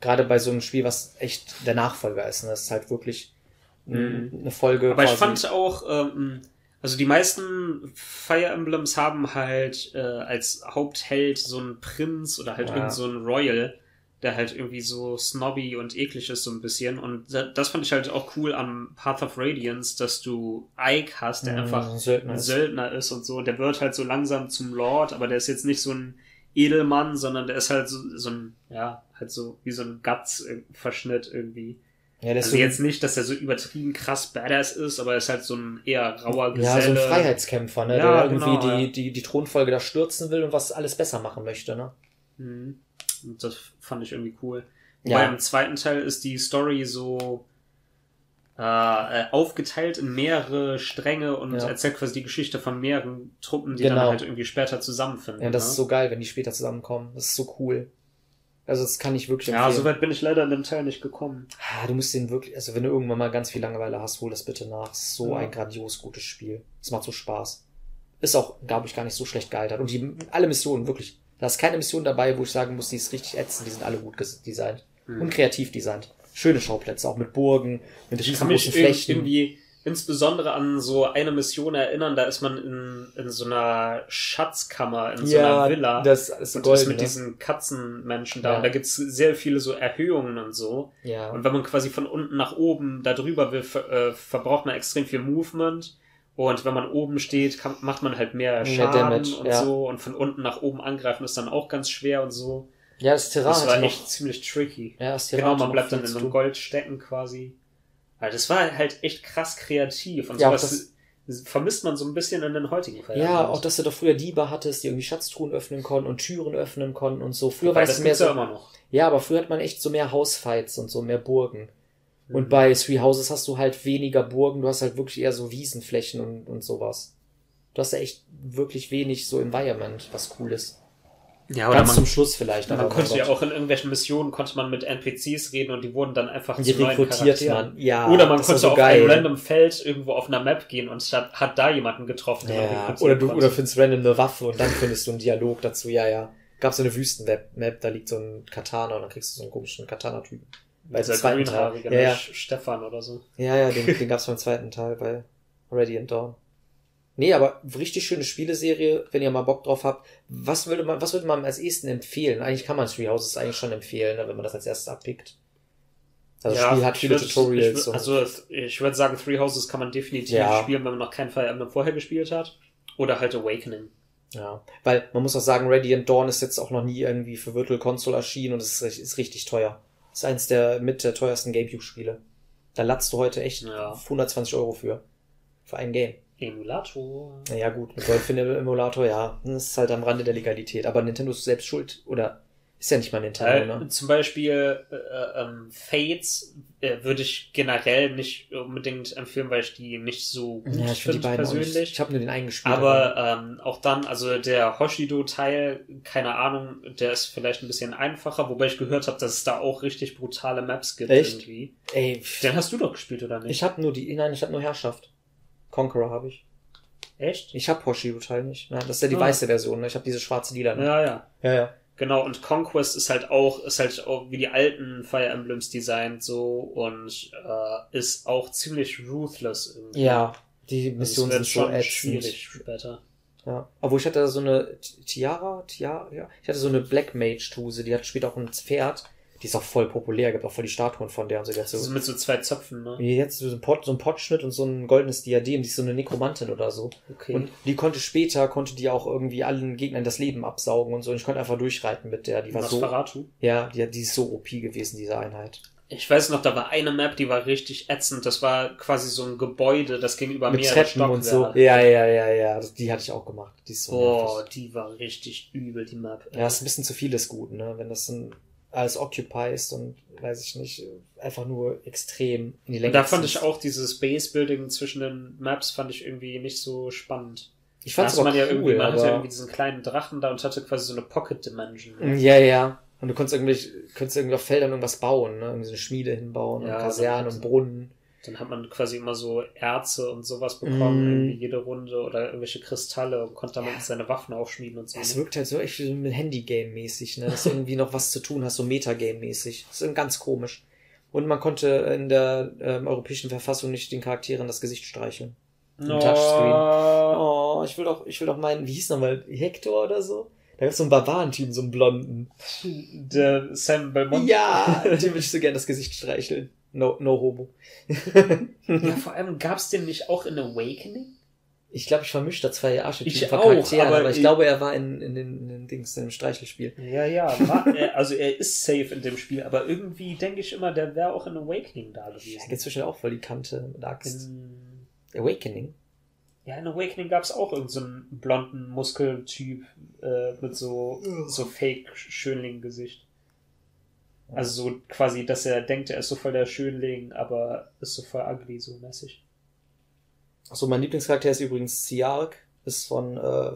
Gerade bei so einem Spiel, was echt der Nachfolger ist. Ne? Das ist halt wirklich
Mhm.
eine Folge.
Aber ich fand auch, ähm, also die meisten Fire Emblems haben halt äh, als Hauptheld so einen Prinz oder halt
Ja.
irgend so einen Royal, der halt irgendwie so snobby und eklig ist so ein bisschen. Und da- das fand ich halt auch cool am Path of Radiance, dass du Ike hast, der
Mhm,
einfach
ein Söldner
ein
ist.
Söldner ist und so. Der wird halt so langsam zum Lord, aber der ist jetzt nicht so ein Edelmann, sondern der ist halt so, so ein, ja, halt so wie so ein Guts-Verschnitt irgendwie.
ja,
Also
so,
jetzt nicht, dass er so übertrieben krass badass ist, aber er ist halt so ein eher rauer
ja, so ein
Geselle.
Freiheitskämpfer, ne?
Ja,
der irgendwie
genau,
die,
ja.
die, die Thronfolge da stürzen will und was alles besser machen möchte, ne?
Mhm. Und das fand ich irgendwie cool.
Ja.
Wobei im zweiten Teil ist die Story so äh, aufgeteilt in mehrere Stränge und
Ja.
erzählt quasi die Geschichte von mehreren Truppen, die
Genau.
dann halt irgendwie später zusammenfinden.
Ja, das
ne?
ist so geil, wenn die später zusammenkommen. Das ist so cool. Also das kann ich wirklich
Ja,
empfehlen.
soweit bin ich leider in dem Teil nicht gekommen.
Ah, Du musst den wirklich, also wenn du irgendwann mal ganz viel Langeweile hast, hol das bitte nach. Es ist so
Ja.
ein grandios gutes Spiel. Es macht so Spaß. Ist auch, glaube ich, gar nicht so schlecht gealtert. Und die, alle Missionen, wirklich. Da ist keine Mission dabei, wo ich sagen muss, die ist richtig ätzend. Die sind alle gut designt.
Hm.
Und kreativ designt. Schöne Schauplätze, auch mit Burgen, mit
Ich kann mich
riesengroßen Flächen.
irgendwie insbesondere an so eine Mission erinnern, da ist man in, in so einer Schatzkammer, in so einer Villa.
das ist
und ist
golden,
mit
ne?
diesen Katzenmenschen da.
Ja.
Und da gibt's sehr viele so Erhöhungen und so.
Ja.
Und wenn man quasi von unten nach oben da drüber will, ver äh, verbraucht man extrem viel Movement. Und wenn man oben steht, kann, macht man halt mehr
Mehr
Schaden
Damage,
und
ja.
so. Und von unten nach oben angreifen ist dann auch ganz schwer und so.
Ja, das Terrain
Das war
noch,
echt ziemlich tricky.
ja, das Terrain
Genau, man bleibt dann in so einem. Gold stecken quasi. Also das war halt echt krass kreativ und
Ja,
sowas vermisst man so ein bisschen in den heutigen Fällen.
Ja, auch dass du doch früher Diebe hattest, die irgendwie Schatztruhen öffnen konnten und Türen öffnen konnten und so. Früher war
Weil
das,
das
mehr so.
ja immer noch.
Ja, aber früher hat man echt so mehr Hausfights und so mehr Burgen.
Mhm.
Und bei Three Houses hast du halt weniger Burgen, du hast halt wirklich eher so Wiesenflächen und, und sowas. Du hast ja echt wirklich wenig so Environment, was cool ist.
Ja, oder
Ganz
man,
zum Schluss vielleicht.
man
aber mein
konnte ja auch in irgendwelchen Missionen konnte man mit NPCs reden und die wurden dann einfach
Die
zu
rekrutiert man. Ja,
Oder man konnte
so
auf
geil.
ein random Feld irgendwo auf einer Map gehen und hat, hat da jemanden getroffen, man
Ja, oder du
konnte.
oder findest random eine Waffe und dann findest du einen Dialog dazu. Ja, ja. Gab so eine Wüsten-Map, da liegt so ein Katana und dann kriegst du so einen komischen Katana-Typen. Bei dem zweiten Teil.
grünhaarige
Ja, ja.
ne, Stefan oder so.
Ja, ja, den, den gab's beim zweiten Teil bei Radiant Dawn. Nee, aber richtig schöne Spieleserie, wenn ihr mal Bock drauf habt. Was würde man, was würde man als ehesten empfehlen? Eigentlich kann man Three Houses eigentlich schon empfehlen, ne, wenn man das als erstes abpickt. Also das Spiel hat viele
würd-
Tutorials.
Ich, würd- also ich würde sagen, Three Houses kann man definitiv
Ja.
spielen, wenn man noch kein Fire Emblem vorher gespielt hat. Oder halt Awakening.
ja, weil man muss auch sagen, Radiant Dawn ist jetzt auch noch nie irgendwie für Virtual Console erschienen und es ist, ist richtig teuer. ist eins der mit der teuersten Gamecube-Spiele. Da latzt du heute echt
Ja.
120 Euro für. Für ein Game.
Emulator.
Naja, gut, mit Golf-Emulator, ja, das ist halt am Rande der Legalität. Aber Nintendo ist selbst schuld, oder ist ja nicht mal Nintendo,
Äh,
ne?
Zum Beispiel äh, ähm, Fates äh, würde ich generell nicht unbedingt empfehlen, weil ich die nicht so gut
Ja, ich finde nicht.
persönlich.
Ich habe nur den einen gespielt.
Aber ähm, auch dann, also der Hoshido-Teil, keine Ahnung, der ist vielleicht ein bisschen einfacher, wobei ich gehört habe, dass es da auch richtig brutale Maps gibt
Echt?
irgendwie.
ey,
Den hast du doch gespielt, oder nicht?
ich habe nur die, nein, ich habe nur Herrschaft. Conqueror habe ich.
Echt?
Ich habe Hoshido-Teil nicht. Nein, das ist ja die
Ah.
weiße Version, ne? Ich habe diese schwarze Lila. Ne?
Ja, ja.
ja, ja.
Genau, und Conquest ist halt auch, ist halt auch wie die alten Fire Emblems designt so und äh, ist auch ziemlich ruthless irgendwie.
Ja, die
Also
Missionen sind so
schon
ätzend.
schwierig später.
Ja. Obwohl ich hatte so eine Ti- Tiara, Tiara, ja. Ich hatte so eine Black Mage Tuse, die hat später auch ein Pferd. Die ist auch voll populär, gibt auch voll die Statuen von der und so. Die so,
mit so zwei Zöpfen, ne?
jetzt so ein, Pot, so ein Pottschnitt und so ein goldenes Diadem. Die ist so eine Nekromantin oder so.
Okay.
Und die konnte später, konnte die auch irgendwie allen Gegnern das Leben absaugen und so. Und ich konnte einfach durchreiten mit der. Die war so,
Nosferatu?
ja, die, die ist so OP gewesen, diese Einheit.
Ich weiß noch, da war eine Map, die war richtig ätzend. Das war quasi so ein Gebäude, das ging über
Mit
mehrere
Treppen und so.
Stockwerke.
Ja, ja, ja, ja. Die hatte ich auch gemacht. Die ist so
Oh,
nervig.
die war richtig übel, die Map.
Ja, ist ein bisschen zu vieles gut, ne? Wenn das dann alles Occupy ist und, weiß ich nicht, einfach nur extrem in die Länge
Und da fand ich auch dieses Base-Building zwischen den Maps fand ich irgendwie nicht so spannend.
Ich
hatte
aber
man ja
cool,
irgendwie, man hatte ja
aber...
irgendwie diesen kleinen Drachen da und hatte quasi so eine Pocket Dimension.
ja, ja. Und du konntest irgendwie, konntest irgendwie auf Feldern irgendwas bauen, ne? Irgendwie so eine Schmiede hinbauen
Ja,
und Kasernen und Brunnen.
Dann hat man quasi immer so Erze und sowas bekommen,
Mm.
irgendwie jede Runde oder irgendwelche Kristalle und konnte damit seine Waffen aufschmieden und so.
Es wirkt halt so echt wie so ein Handy-Game-mäßig, ne? Dass du irgendwie noch was zu tun hast, so Metagame-mäßig. Das ist ganz komisch. Und man konnte in der ähm, europäischen Verfassung nicht den Charakteren das Gesicht streicheln.
no.
Touchscreen. Oh, ich will doch, ich will doch meinen, wie hieß nochmal, Hector oder so? Da gab's so einen Barbarentypen, so einen blonden.
Der Sam Belmont.
Ja, dem würde ich so gern das Gesicht streicheln. No, no homo.
ja, vor allem gab's den nicht auch in Awakening?
Ich glaube, ich vermische da zwei Archetypen
Ich
von Charakteren,
aber
aber, ich
ich-
glaube, er war in, in, den, in den Dings, in dem Streichelspiel.
Ja, ja, war, er, also er ist safe in dem Spiel, aber irgendwie denke ich immer, der wäre auch in Awakening da
Da
gewesen.
gibt's zwischen auch voll die Kante mit Axt.
In,
Awakening?
ja, in Awakening gab's auch irgendeinen so blonden Muskeltyp äh, mit so, so Fake-Schönling-Gesicht. Also so quasi, dass er denkt, er ist so voll der Schönling, aber ist so voll ugly, so mäßig.
Achso, mein Lieblingscharakter ist übrigens Siark, ist von äh,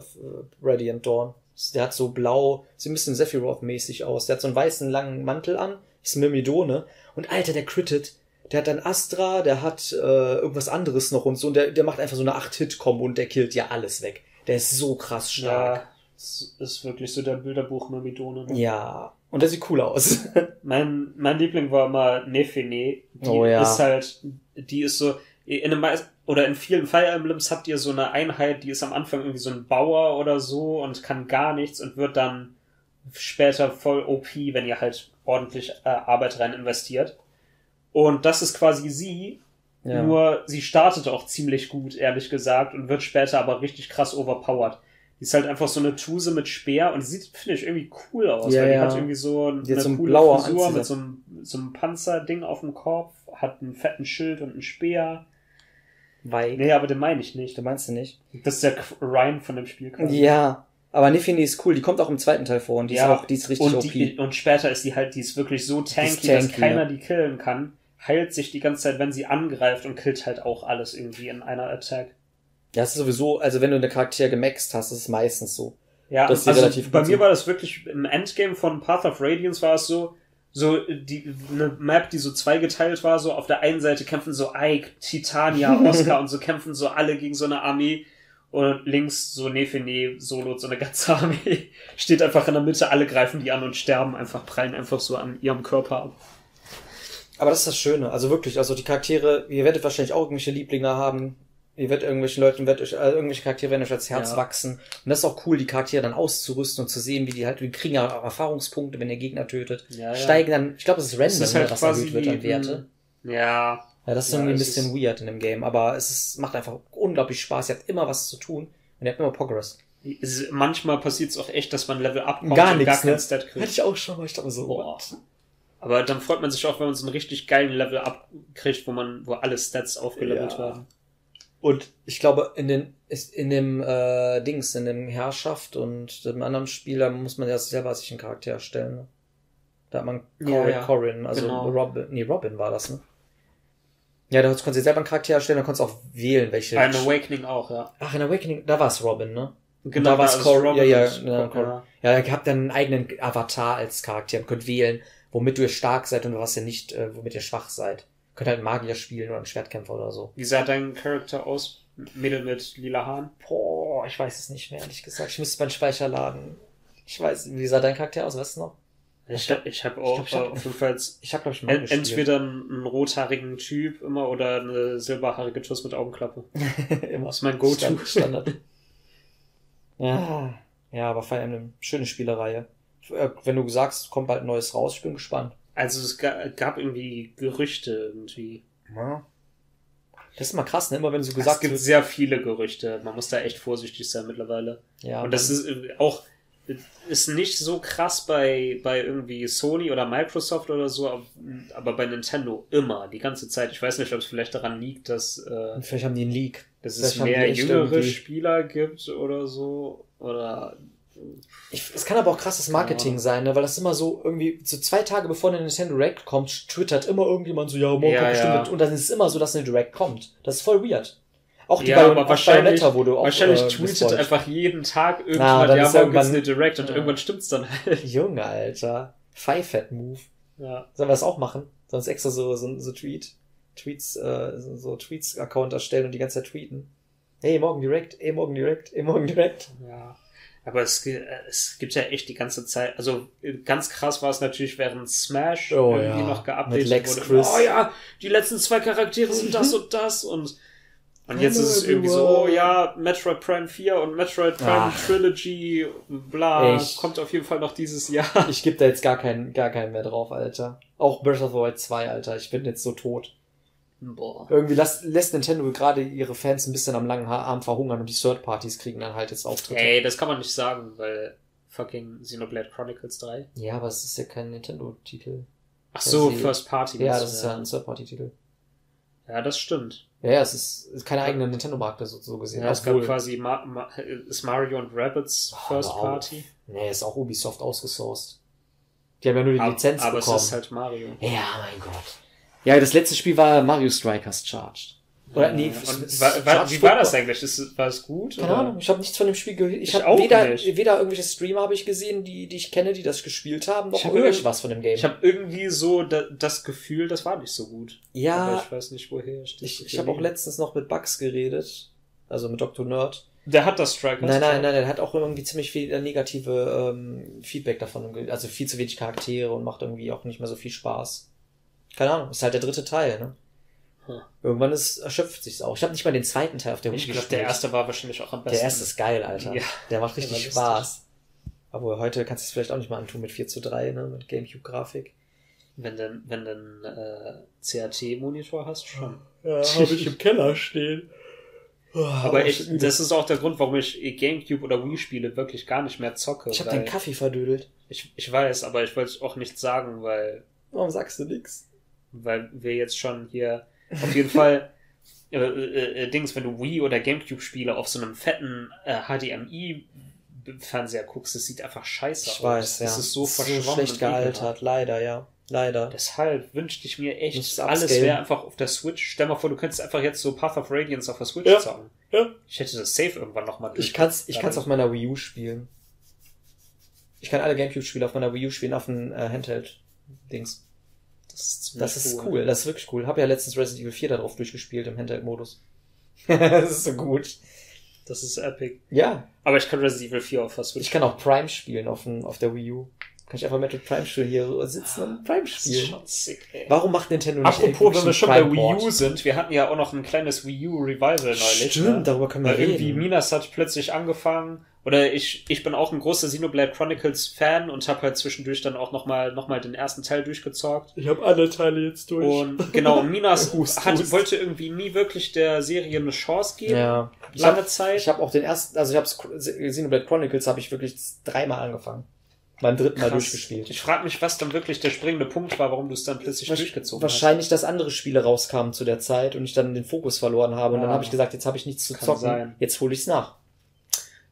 Radiant Dawn. Der hat so blau, sieht ein bisschen Sephiroth-mäßig aus. Der hat so einen weißen langen Mantel an, ist Myrmidone. Und Alter, der crittet. Der hat dann Astra, der hat äh, irgendwas anderes noch und so. Und der, der macht einfach so eine 8-Hit-Kombo und der killt ja alles weg. Der ist so krass stark.
Ja, ist wirklich so der Bilderbuch Myrmidone. ne?
Ja. Und der sieht cool aus.
Mein, mein Liebling war immer Nefene. Die
Oh ja.
ist halt, die ist so, in einem, meist- oder in vielen Fire Emblems habt ihr so eine Einheit, die ist am Anfang irgendwie so ein Bauer oder so und kann gar nichts und wird dann später voll OP, wenn ihr halt ordentlich äh, Arbeit rein investiert. Und das ist quasi sie,
ja.
nur sie startet auch ziemlich gut, ehrlich gesagt, und wird später aber richtig krass overpowered. Die ist halt einfach so eine Tuse mit Speer und die sieht, finde ich, irgendwie cool aus,
Ja,
weil die
ja.
hat irgendwie so eine
Die hat so ein
coole
blauer
Frisur mit so einem, so einem Panzerding auf dem Kopf, hat einen fetten Schild und einen Speer.
Weil.
Nee, aber den meine ich nicht.
Du meinst du nicht?
Das ist der Ryan von dem Spiel. quasi.
Ja. Aber Nifini ist cool. Die kommt auch im zweiten Teil vor und die
Ja,
ist auch, die ist richtig
und,
OP.
die, und später ist die halt, die ist wirklich so tanky,
tanky,
dass keiner die killen kann. Heilt sich die ganze Zeit, wenn sie angreift und killt halt auch alles irgendwie in einer Attack.
Ja, das ist sowieso, also wenn du eine Charakter gemaxt hast, ist es meistens so.
Ja, also
relativ
bei mir
so.
war das wirklich im Endgame von Path of Radiance war es so, so die eine Map, die so zweigeteilt war, so auf der einen Seite kämpfen so Ike, Titania, Oscar und so kämpfen so alle gegen so eine Armee und links so Nefene, Solo, so eine ganze Armee steht einfach in der Mitte, alle greifen die an und sterben einfach, prallen einfach so an ihrem Körper ab.
Aber das ist das Schöne. Also wirklich, also die Charaktere, ihr werdet wahrscheinlich auch irgendwelche Lieblinge haben. Ihr werdet irgendwelchen Leuten, werdet euch, äh, irgendwelche Charaktere werden euch als Herz
Ja.
wachsen. Und das ist auch cool, die Charaktere dann auszurüsten und zu sehen, wie die halt, die kriegen ja auch Erfahrungspunkte, wenn ihr Gegner tötet.
Ja, ja.
Steigen dann, ich glaube, es ist random,
Das ist halt
ne, was erhöht wird an Werte.
Ja,
Ja, das ist irgendwie ein bisschen weird in dem Game, aber es ist, macht einfach unglaublich Spaß. Ihr habt immer was zu tun und ihr habt immer Progress.
es- manchmal passiert es auch echt, dass man Level abkommt
Gar
und
nichts,
gar keinen
ne?
Stat kriegt.
Hatte ich auch schon mal, ich dachte so,
Boah.
what?
Aber dann freut man sich auch, wenn man so einen richtig geilen Level abkriegt, wo man, wo alle Stats aufgelevelt
Ja.
werden.
Und ich glaube, in den, ist in dem äh, Dings, in dem Herrschaft und dem anderen Spiel, da muss man ja selber sich einen Charakter erstellen. Ne? Da hat man
Ja,
Corin,
ja.
Corin also
Genau.
Robin, nee, Robin war das, ne? Ja, da konntest du dir selber einen Charakter erstellen, dann konntest du auch wählen, welche.
Ein Awakening auch, ja.
Ach, in Awakening, da war es Robin, ne?
Genau,
da war's
ist
Cor- ja, ja,
und-
ja, Cor- Ja, ihr habt dann einen eigenen Avatar als Charakter und könnt wählen, womit ihr stark seid und was ihr nicht, äh, womit ihr schwach seid. Könnt halt Magier spielen oder einen Schwertkämpfer oder so.
Wie sah dein Charakter aus? Mädel mit lila Haaren?
Boah, ich weiß es nicht mehr, ehrlich gesagt. Ich müsste meinen Speicher laden. Ich weiß, wie sah dein Charakter aus, weißt du noch?
Ich hab, ich hab auch
ich hab-
äh, auf jeden Fall
Ich habe, glaube ich, mal
en
gespielt.
entweder einen, rothaarigen Typ immer oder eine silberhaarige Tuss mit Augenklappe.
Immer.
Das ist mein Go-To.
Stand- Standard. ja, ja, aber Fire Emblem, schöne Spielereihe. Äh, Wenn du sagst, kommt bald ein neues raus, ich bin gespannt.
Also es ga, gab irgendwie Gerüchte irgendwie.
Ja. Das ist mal krass, ne? Immer wenn so
es
gesagt
gibt
wird,
sehr viele Gerüchte. Man muss da echt vorsichtig sein mittlerweile.
ja,
Und das ist auch ist nicht so krass bei, bei irgendwie Sony oder Microsoft oder so, aber- bei Nintendo immer, die ganze Zeit. Ich weiß nicht, ob es vielleicht daran liegt, dass, äh,
vielleicht haben die einen Leak.
dass es
Vielleicht die
mehr jüngere
irgendwie-
Spieler gibt oder so. Oder
Ich, es kann aber auch krasses Marketing
Ja.
sein, ne? weil das immer so irgendwie, so zwei Tage bevor eine Nintendo Direct kommt, twittert immer irgendjemand so, ja, morgen
Ja,
kommt bestimmt.
ja.
Und dann ist es immer so, dass eine Direct kommt. Das ist voll weird. Auch die
Ja,
Bayon-
aber wahrscheinlich-
Bayonetta wurde auch
wahrscheinlich
äh,
tweetet
gespoilt.
einfach jeden Tag
Na,
irgendjemand,
dann
ja, morgen
irgendwann-
eine Direct und irgendwann stimmt's dann halt.
Junge, Alter. Five-Fat-Move.
Ja.
Sollen wir das auch machen? Sonst extra so, so, so Tweet, Tweets, äh, so, so Tweets-Account erstellen und die ganze Zeit tweeten. Hey, morgen direkt, ey, morgen direkt, ey, morgen direkt.
Ja. Aber es, äh, es gibt ja echt die ganze Zeit, also äh, ganz krass war es natürlich, während Smash
Oh,
irgendwie
ja.
noch geupdatet wurde.
Chris.
Oh ja, die letzten zwei Charaktere sind das und das und und jetzt
Hello,
ist es irgendwie so, oh ja, Metroid Prime 4 und Metroid Prime
Ach.
Trilogy, bla,
Echt?
kommt auf jeden Fall noch dieses Jahr.
Ich geb da jetzt gar keinen, gar keinen mehr drauf, Alter. Auch Breath of the Wild 2, Alter. Ich bin jetzt so tot.
Boah.
Irgendwie lässt, lässt Nintendo gerade ihre Fans ein bisschen am langen Arm verhungern und die Third Parties kriegen dann halt jetzt Auftritte.
Ey, das kann man nicht sagen, weil fucking Xenoblade Chronicles 3.
Ja, aber es ist ja kein Nintendo-Titel.
Ach so, First Party.
Ja, das ist ja ein Third Party-Titel.
Ja, das stimmt.
Ja, ja, es ist, keine eigene Nintendo-Marke, so, so gesehen.
Ja, es gab quasi Ma Ma ist Mario und Rabbids
Oh,
First
wow.
Party.
Nee, ist auch Ubisoft ausgesourced. Die haben ja nur die
Aber,
Lizenz
aber
bekommen.
es ist halt Mario.
ja, mein Gott. Ja, das letzte Spiel war Mario Strikers Charged. Oder nee,
Und war, war, wie war das eigentlich? Ist, war es gut?
Keine
oder?
Ahnung, ich habe nichts von dem Spiel gehört. Ich,
Ich
habe weder,
nicht.
weder irgendwelche Streamer habe ich gesehen, die, die ich kenne, die das gespielt haben, noch
hab
irgendwas von dem Game.
Ich habe irgendwie so da, das Gefühl, das war nicht so gut. Aber
ja,
ich weiß nicht, woher ich
ich, ich habe auch letztens noch mit Bugs geredet, also mit Dr. Nerd.
Der hat das Strikers.
Nein, nein, nein, der hat auch irgendwie ziemlich viel äh, negative ähm, Feedback davon, also viel zu wenig Charaktere und macht irgendwie auch nicht mehr so viel Spaß. Keine Ahnung, ist halt der dritte Teil, ne?
Hm.
Irgendwann ist, erschöpft sich's auch. Ich habe nicht mal den zweiten Teil auf der Wii
Ich glaube, der erste war wahrscheinlich auch am besten.
Der erste ist geil, Alter.
Ja.
Der macht richtig Spaß. Obwohl, heute kannst du es vielleicht auch nicht mal antun mit 4 zu 3, ne? Mit Gamecube-Grafik.
Wenn du wenn du einen äh, CRT-Monitor hast, schon.
Ja, habe ich im Keller stehen.
Aber ich, das ist auch der Grund, warum ich Gamecube oder Wii-Spiele wirklich gar nicht mehr zocke.
ich habe den Kaffee verdödelt.
Ich, ich weiß, aber ich wollte es auch nicht sagen, weil,
Warum sagst du nix?
Weil wir jetzt schon hier auf jeden Fall äh, äh, äh, Dings, wenn du Wii oder Gamecube-Spiele auf so einem fetten äh, HDMI-Fernseher guckst, das sieht einfach scheiße
Ich
aus.
weiß, ja.
Das ist so verschwommen.
schlecht gealtert, leider, ja. Leider.
Deshalb wünschte ich mir echt, alles wäre einfach auf der Switch. Stell mal vor, du könntest einfach jetzt so Path of Radiance auf der Switch
Ja.
zocken.
Ja.
Ich hätte das safe irgendwann nochmal
Ich kann's, ich kann's auf meiner Wii U spielen. Ich kann alle Gamecube-Spiele auf meiner Wii U spielen, auf dem äh, Handheld-Dings.
Das ist, ziemlich
Das ist cool, das ist wirklich cool. Hab ja letztens Resident Evil 4 darauf durchgespielt im Handheld-Modus. das ist so gut.
Das ist epic.
Ja,
Aber ich kann Resident Evil 4 auf Switch.
ich kann auch Prime spielen auf, dem, auf der Wii U. Kann ich einfach Metal Prime spielen hier sitzen und Prime
Das ist
spielen.
schon sick, ey.
Warum macht Nintendo nicht
Apropos, wenn wir schon bei Wii? U sind, wir hatten ja auch noch ein kleines Wii U Revival neulich.
Stimmt,
ne?
darüber können wir
Weil irgendwie
reden.
Minas hat plötzlich angefangen, oder ich, ich bin auch ein großer Xenoblade Chronicles Fan und habe halt zwischendurch dann auch nochmal noch mal den ersten Teil durchgezockt.
Ich habe alle Teile jetzt durch.
Und genau, Minas
Hust,
hat,
hust.
wollte irgendwie nie wirklich der Serie eine Chance geben.
ja. Ich
Lange
hab,
Zeit.
Ich habe auch den ersten, also ich habe Xenoblade Chronicles habe ich wirklich dreimal angefangen. Beim dritten Mal
Krass.
durchgespielt.
Ich frage mich, was dann wirklich der springende Punkt war, warum du es dann plötzlich
Wasch-
durchgezogen
Wahrscheinlich, dass andere Spiele rauskamen zu der Zeit und ich dann den Fokus verloren habe. Und dann habe ich gesagt, jetzt habe ich nichts zu
Kann
zocken.
sein.
Jetzt hole ich's nach.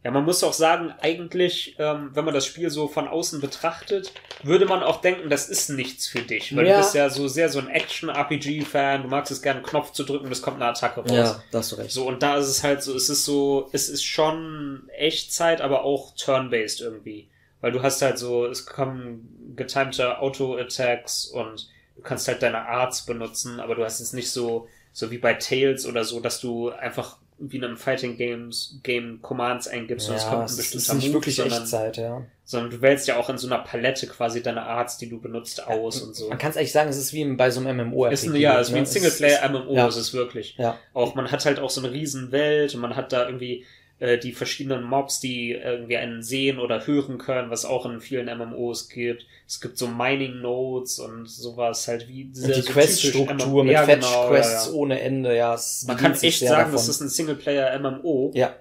Ja, man muss auch sagen, eigentlich, ähm, wenn man das Spiel so von außen betrachtet, würde man auch denken, das ist nichts für dich. Weil
Ja.
du bist ja so sehr so ein Action-RPG-Fan, du magst es gerne, einen Knopf zu drücken und es kommt eine Attacke raus.
da hast du recht.
So, und da ist es halt so, es ist so, es ist schon Echtzeit, aber auch turn-based irgendwie. Weil du hast halt so, es kommen getimte Auto-Attacks und du kannst halt deine Arts benutzen, aber du hast jetzt nicht so, so wie bei Tails oder so, dass du einfach wie in einem Fighting Games Game Commands eingibst und es kommt ein
es ist
bestimmter
nicht
Move,
wirklich
sondern,
Echtzeit, ja.
sondern du wählst ja auch in so einer Palette quasi deine Arts, die du benutzt, aus und so.
Man kann es eigentlich sagen, es ist wie bei so einem MMO.
Ist ein, ja, ist wie ein
ne? Es
Singleplayer-MMO,
ja.
ist es wirklich.
Ja.
Auch man hat halt auch so eine riesen Welt und man hat da irgendwie äh, die verschiedenen Mobs, die irgendwie einen sehen oder hören können, was auch in vielen MMOs gibt. Es gibt so Mining Nodes und sowas halt wie
Und die
so
Quest-Struktur
MMO.
mit
Ja, genau,
Fetch-Quests
ja, ja.
ohne Ende, ja. es
Man kann echt sagen,
davon.
das ist ein Singleplayer-MMO.
Ja,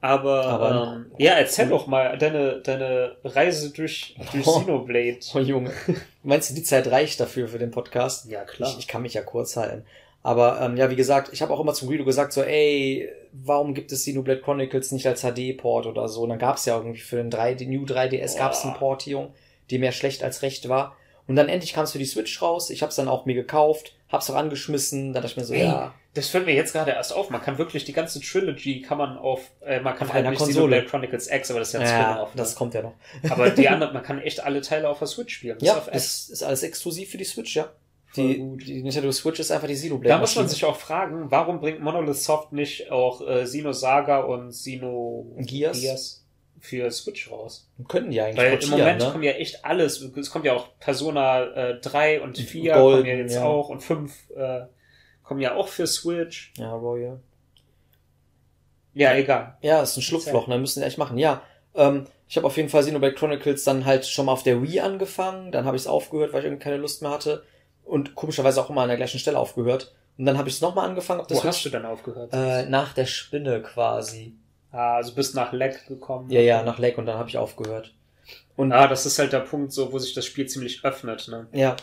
Aber,
Aber-
ähm, ja, erzähl doch mal deine, deine Reise durch, durch
Oh.
Xenoblade.
oh Junge. Meinst du, die Zeit reicht dafür für den Podcast?
Ja, klar.
Ich, ich kann mich ja kurz halten. Aber ähm, ja, wie gesagt, ich habe auch immer zum Guido gesagt, so, ey, warum gibt es Xenoblade Chronicles nicht als HD-Port oder so? Und dann gab es ja irgendwie für den 3, New 3DS
Boah.
gab es eine Portierung, die mehr schlecht als recht war. Und dann endlich kam es für die Switch raus. Ich habe es dann auch mir gekauft, hab's auch angeschmissen. Da dachte ich mir so,
Ey,
ja,
Das fällt mir jetzt gerade erst auf. Man kann wirklich die ganze Trilogy kann man auf, äh, man kann
Auf
halt
einer
nicht
Konsole.
Chronicles X, aber das ist ja ein
ja,
Spin-off. Ne?
das kommt ja noch.
Aber die anderen, man kann echt alle Teile auf der Switch spielen. Bis
Ja, das ist alles exklusiv für die Switch, ja. Die, die Nintendo Switch ist einfach die Xenoblade.
Da muss man sich auch fragen, warum bringt Monolith Soft nicht auch äh, Xenosaga und Xeno
Gears?
für Switch raus?
Könnten die eigentlich
Weil im Moment
ne?
kommt ja echt alles. Es kommt ja auch Persona äh, 3 und 4
Golden,
kommen ja jetzt
ja.
auch und 5 äh, kommen ja auch für Switch.
Ja, Royal.
Ja, egal.
Ja, ist ein Schlupfloch, ne? Müssen wir echt machen. Ja, ähm, ich habe auf jeden Fall Xenoblade Chronicles dann halt schon mal auf der Wii angefangen. Dann habe ich es aufgehört, weil ich irgendwie keine Lust mehr hatte. Und komischerweise auch immer an der gleichen Stelle aufgehört. Und dann habe ich es nochmal angefangen.
Wo hast du denn aufgehört?
Äh, nach der Spinne quasi.
ah, also bist nach Leck gekommen.
Ja, ja, nach Leck und dann habe ich aufgehört. Und
Ah, das ist halt der Punkt, so, wo sich das Spiel ziemlich öffnet, ne?
Ja,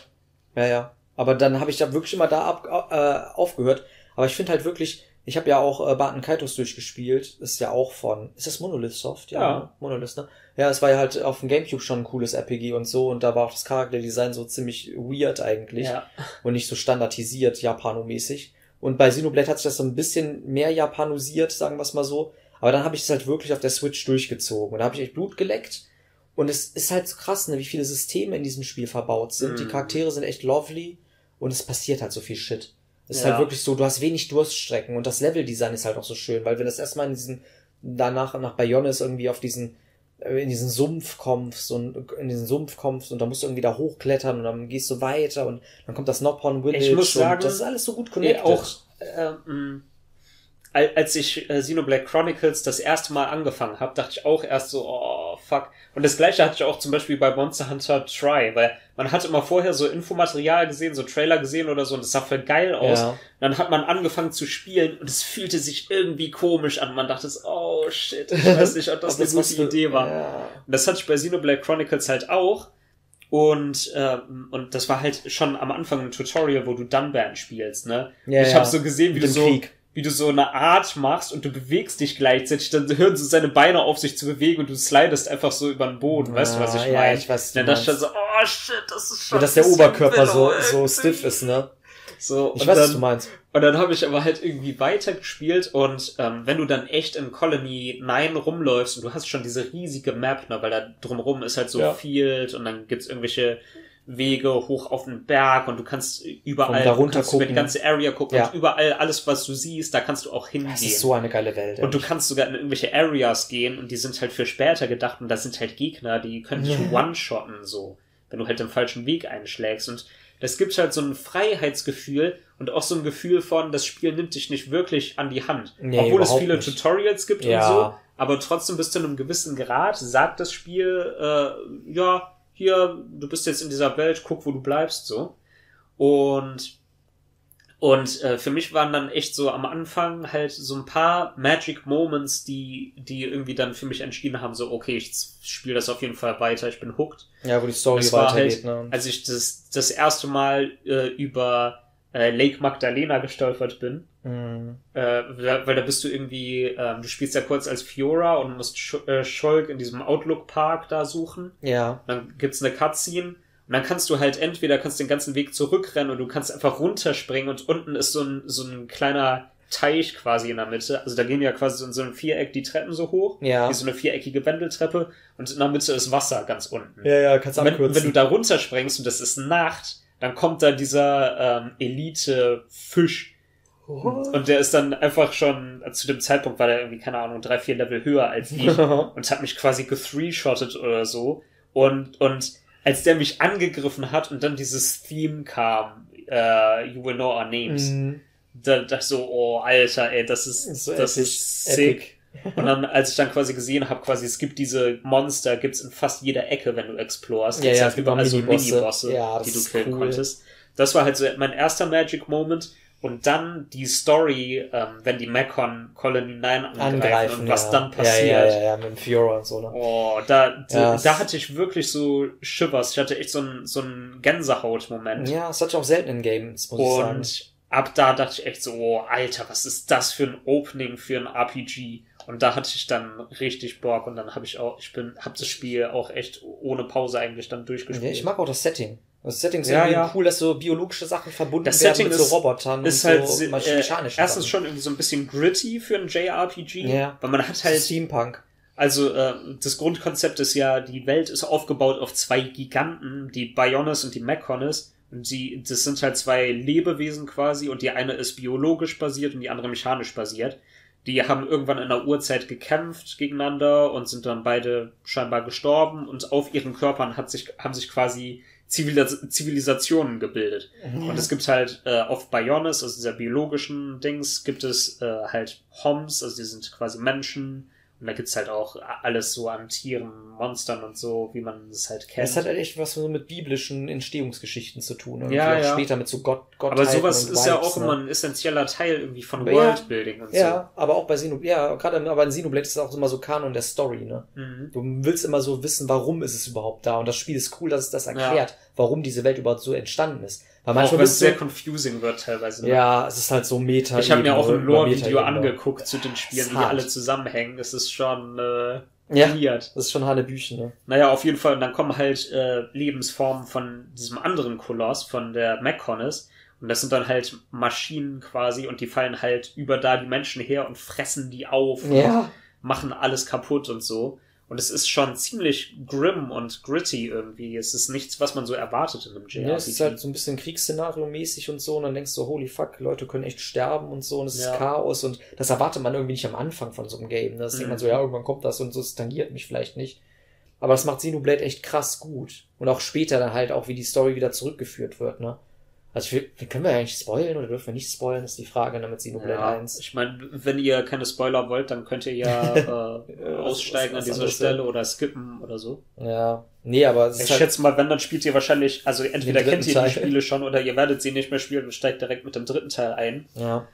ja, ja. Aber dann habe ich da wirklich immer da ab, äh, aufgehört. Aber ich finde halt wirklich, Ich habe ja auch äh, Barton Kaitos durchgespielt. Ist ja auch von. Ist das Monolith Soft? Ja,
Ja.
Monolith, ne? Ja, es war ja halt auf dem Gamecube schon ein cooles RPG und so. Und da war auch das Charakterdesign so ziemlich weird eigentlich.
Ja.
Und nicht so standardisiert, japanomäßig. Und bei Xenoblade hat sich das so ein bisschen mehr japanisiert, sagen wir es mal so. Aber dann habe ich es halt wirklich auf der Switch durchgezogen. Und da habe ich echt Blut geleckt. Und es ist halt so krass, ne, wie viele Systeme in diesem Spiel verbaut sind.
Mhm.
Die Charaktere sind echt lovely. Und es passiert halt so viel Shit. Es ist
Ja.
halt wirklich so, du hast wenig Durststrecken und das Leveldesign ist halt auch so schön, weil wenn das erstmal in diesen, danach nach Bionis irgendwie auf diesen, in diesen Sumpf kommst und in diesen Sumpf kommst und dann musst du irgendwie da hochklettern und dann gehst du weiter und dann kommt das Nophon Village
Ich muss sagen,
und das ist alles so gut connected.
auch ähm, al- als ich äh, Xenoblade Chronicles das erste Mal angefangen habe, dachte ich auch erst so, oh fuck. Und das gleiche hatte ich auch zum Beispiel bei Monster Hunter Try, weil man hat immer vorher so Infomaterial gesehen, so Trailer gesehen oder so und das sah voll geil aus.
Ja.
Dann hat man angefangen zu spielen und es fühlte sich irgendwie komisch an. Man dachte, oh shit, ich weiß nicht, ob das
Ob
eine gute Idee war.
Ja.
Und das hatte ich bei Xenoblade Chronicles halt auch. Und, ähm, und das war halt schon am Anfang ein Tutorial, wo du Dunban spielst, ne?
Ja,
ich
ja.
habe so gesehen, wie
Mit
du so,
Krieg.
Wie du so eine Art machst und du bewegst dich gleichzeitig, dann hören so seine Beine auf sich zu bewegen und du slidest einfach so über den Boden, weißt du, was ich
Ah, ja,
meine?
ich weiß, was du
Dann dachte ich dann
meinst.
so, oh shit, das ist schon
Ja, dass der Oberkörper so, so stiff ist, ne?
So,
Ich weiß, was
dann,
du meinst.
und dann habe ich aber halt irgendwie weitergespielt und ähm, wenn du dann echt in Colony 9 rumläufst und du hast schon diese riesige Map, ne, weil da drumrum ist halt so
Ja.
Field und dann gibt's irgendwelche Wege hoch auf den Berg und du kannst überall
da runter
du über die
gucken.
ganze Area gucken
Ja.
und überall alles, was du siehst, da kannst du auch hingehen.
Das ist so eine geile Welt.
und du
ehrlich.
kannst sogar in irgendwelche Areas gehen und die sind halt für später gedacht und da sind halt Gegner, die können dich
Ja.
one-shotten so, wenn du halt den falschen Weg einschlägst und das gibt halt so ein Freiheitsgefühl und auch so ein Gefühl von, das Spiel nimmt dich nicht wirklich an die Hand.
Nee,
Obwohl es viele
nicht.
Tutorials gibt
Ja.
und so, aber trotzdem bis zu einem gewissen Grad sagt das Spiel, äh, ja, hier, du bist jetzt in dieser Welt, guck, wo du bleibst, so. Und und äh, für mich waren dann echt so am Anfang halt so ein paar Magic Moments, die, die irgendwie dann für mich entschieden haben, so, okay, ich spiele das auf jeden Fall weiter, ich bin hooked.
Ja, wo die Story
Das war
weitergeht,
halt,
ne?
als ich das, das erste Mal äh, über äh, Lake Magdalena gestolpert bin,
Mhm.
äh, weil da bist du irgendwie, ähm, du spielst ja kurz als Fiora und musst Sch äh, Scholk in diesem Outlook Park da suchen.
Ja.
Dann gibt's eine Cutscene und dann kannst du halt entweder kannst den ganzen Weg zurückrennen und du kannst einfach runterspringen und unten ist so ein, so ein kleiner Teich quasi in der Mitte. Also da gehen ja quasi so in so einem Viereck die Treppen so hoch.
Ja.
Wie so eine viereckige Wendeltreppe und in der Mitte ist Wasser ganz unten.
Ja, ja, kannst
wenn,
abkürzen.
wenn du da runterspringst und das ist Nacht, dann kommt da dieser ähm, Elite-Fisch. Und der ist dann einfach schon, zu dem Zeitpunkt war der irgendwie, keine Ahnung, drei, vier Level höher als ich und hat mich quasi gethree-shottet oder so. Und, und als der mich angegriffen hat und dann dieses Theme kam, äh, You Will Know Our Names,
Mhm.
da dachte ich so, oh, Alter, ey, das ist,
So
das
epic.
ist sick. Und dann, als ich dann quasi gesehen habe, quasi, es gibt diese Monster, gibt's in fast jeder Ecke, wenn du explorst.
Ja, ja,
halt
es gibt auch
überall so
Minibosse. Ja,
die du killen
cool.
konntest. Das war halt so mein erster Magic Moment. Und dann die Story, ähm, wenn die Mekon Colony 9 angreifen,
Angreifen,
und was
ja.
dann passiert.
Ja, ja, ja, ja, mit dem Fiora und so, ne?
Oh, da,
Ja,
da, hatte ich wirklich so Shivers. Ich hatte echt so einen so einen Gänsehaut-Moment.
Ja, das hatte ich auch selten in Games, muss ich sagen.
Und ab da dachte ich echt so, oh, Alter, was ist das für ein Opening für ein RPG? Und da hatte ich dann richtig Bock und dann habe ich auch, ich bin, habe das Spiel auch echt ohne Pause eigentlich dann durchgespielt.
Ich mag auch das Setting. Das Setting ist
Ja,
irgendwie
ja.
cool, dass so biologische Sachen verbunden
Das
werden
Setting
mit
ist-
so Robotern
ist
und
halt
so
äh, erstens
Sachen.
schon irgendwie so ein bisschen gritty für ein JRPG,
Ja.
weil man hat halt
Steampunk.
Also äh, das Grundkonzept ist ja, die Welt ist aufgebaut auf zwei Giganten, die Bionis und die Mechonis. Und die, das sind halt zwei Lebewesen quasi und die eine ist biologisch basiert und die andere mechanisch basiert. Die haben irgendwann in der Urzeit gekämpft gegeneinander und sind dann beide scheinbar gestorben und auf ihren Körpern hat sich, haben sich quasi Zivilis Zivilisationen gebildet. Und es gibt halt äh, auf Bionis, also dieser biologischen Dings, gibt es äh, halt Homs, also die sind quasi Menschen. Und da gibt's halt auch alles so an Tieren, Monstern und so, wie man es halt kennt.
Das hat halt echt was so mit biblischen Entstehungsgeschichten zu tun. Irgendwie
Ja,
auch
ja.
später mit so Gott,
Aber
Gottheiten
sowas ist ja
Vibes,
auch
ne?
immer ein essentieller Teil irgendwie von
Ja.
Worldbuilding und
Ja, aber auch bei Xenoblade, ja, gerade aber in Xenoblade ist es auch immer so Kanon der Story, ne?
so. Mhm.
Du willst immer so wissen, warum ist es überhaupt da und das Spiel ist cool, dass es das erklärt. Warum diese Welt überhaupt so entstanden ist. Weil
Auch
manchmal
wenn es sehr confusing wird teilweise. ne?
ja, es ist halt so Meta.
Ich habe mir auch ein Lore-Video angeguckt zu den Spielen, wie alle zusammenhängen. Es ist schon äh,
Ja.
weird.
Das ist schon Hanebüchen, ne?
Naja, auf jeden Fall. Und dann kommen halt äh, Lebensformen von diesem anderen Koloss, von der Mechonis. Und das sind dann halt Maschinen quasi und die fallen halt über da die Menschen her und fressen die auf und
Ja.
machen alles kaputt und so. Und es ist schon ziemlich grim und gritty irgendwie. Es ist nichts, was man so erwartet in einem JRPG.
Ja, es ist halt so ein bisschen Kriegsszenario-mäßig und so, und dann denkst du, holy fuck, Leute können echt sterben und so, und es
Ja.
ist Chaos, und das erwartet man irgendwie nicht am Anfang von so einem Game. Ne? Das denkt man
Mhm.
so, ja, irgendwann kommt das und so, es tangiert mich vielleicht nicht. Aber das macht Xenoblade echt krass gut. Und auch später dann halt auch, wie die Story wieder zurückgeführt wird, ne? Also, will, können wir eigentlich spoilen oder dürfen wir nicht spoilen, ist die Frage, ne, mit Xenoblade
ja,
1.
ich meine, wenn ihr keine Spoiler wollt, dann könnt ihr ja äh, aussteigen
was- was
an dieser Stelle oder skippen oder so.
Ja. Nee, aber es
Ich
ist halt,
schätze mal, wenn, dann spielt ihr wahrscheinlich, also entweder kennt ihr
Teil.
die Spiele schon oder ihr werdet sie nicht mehr spielen und steigt direkt mit dem dritten Teil ein.
ja.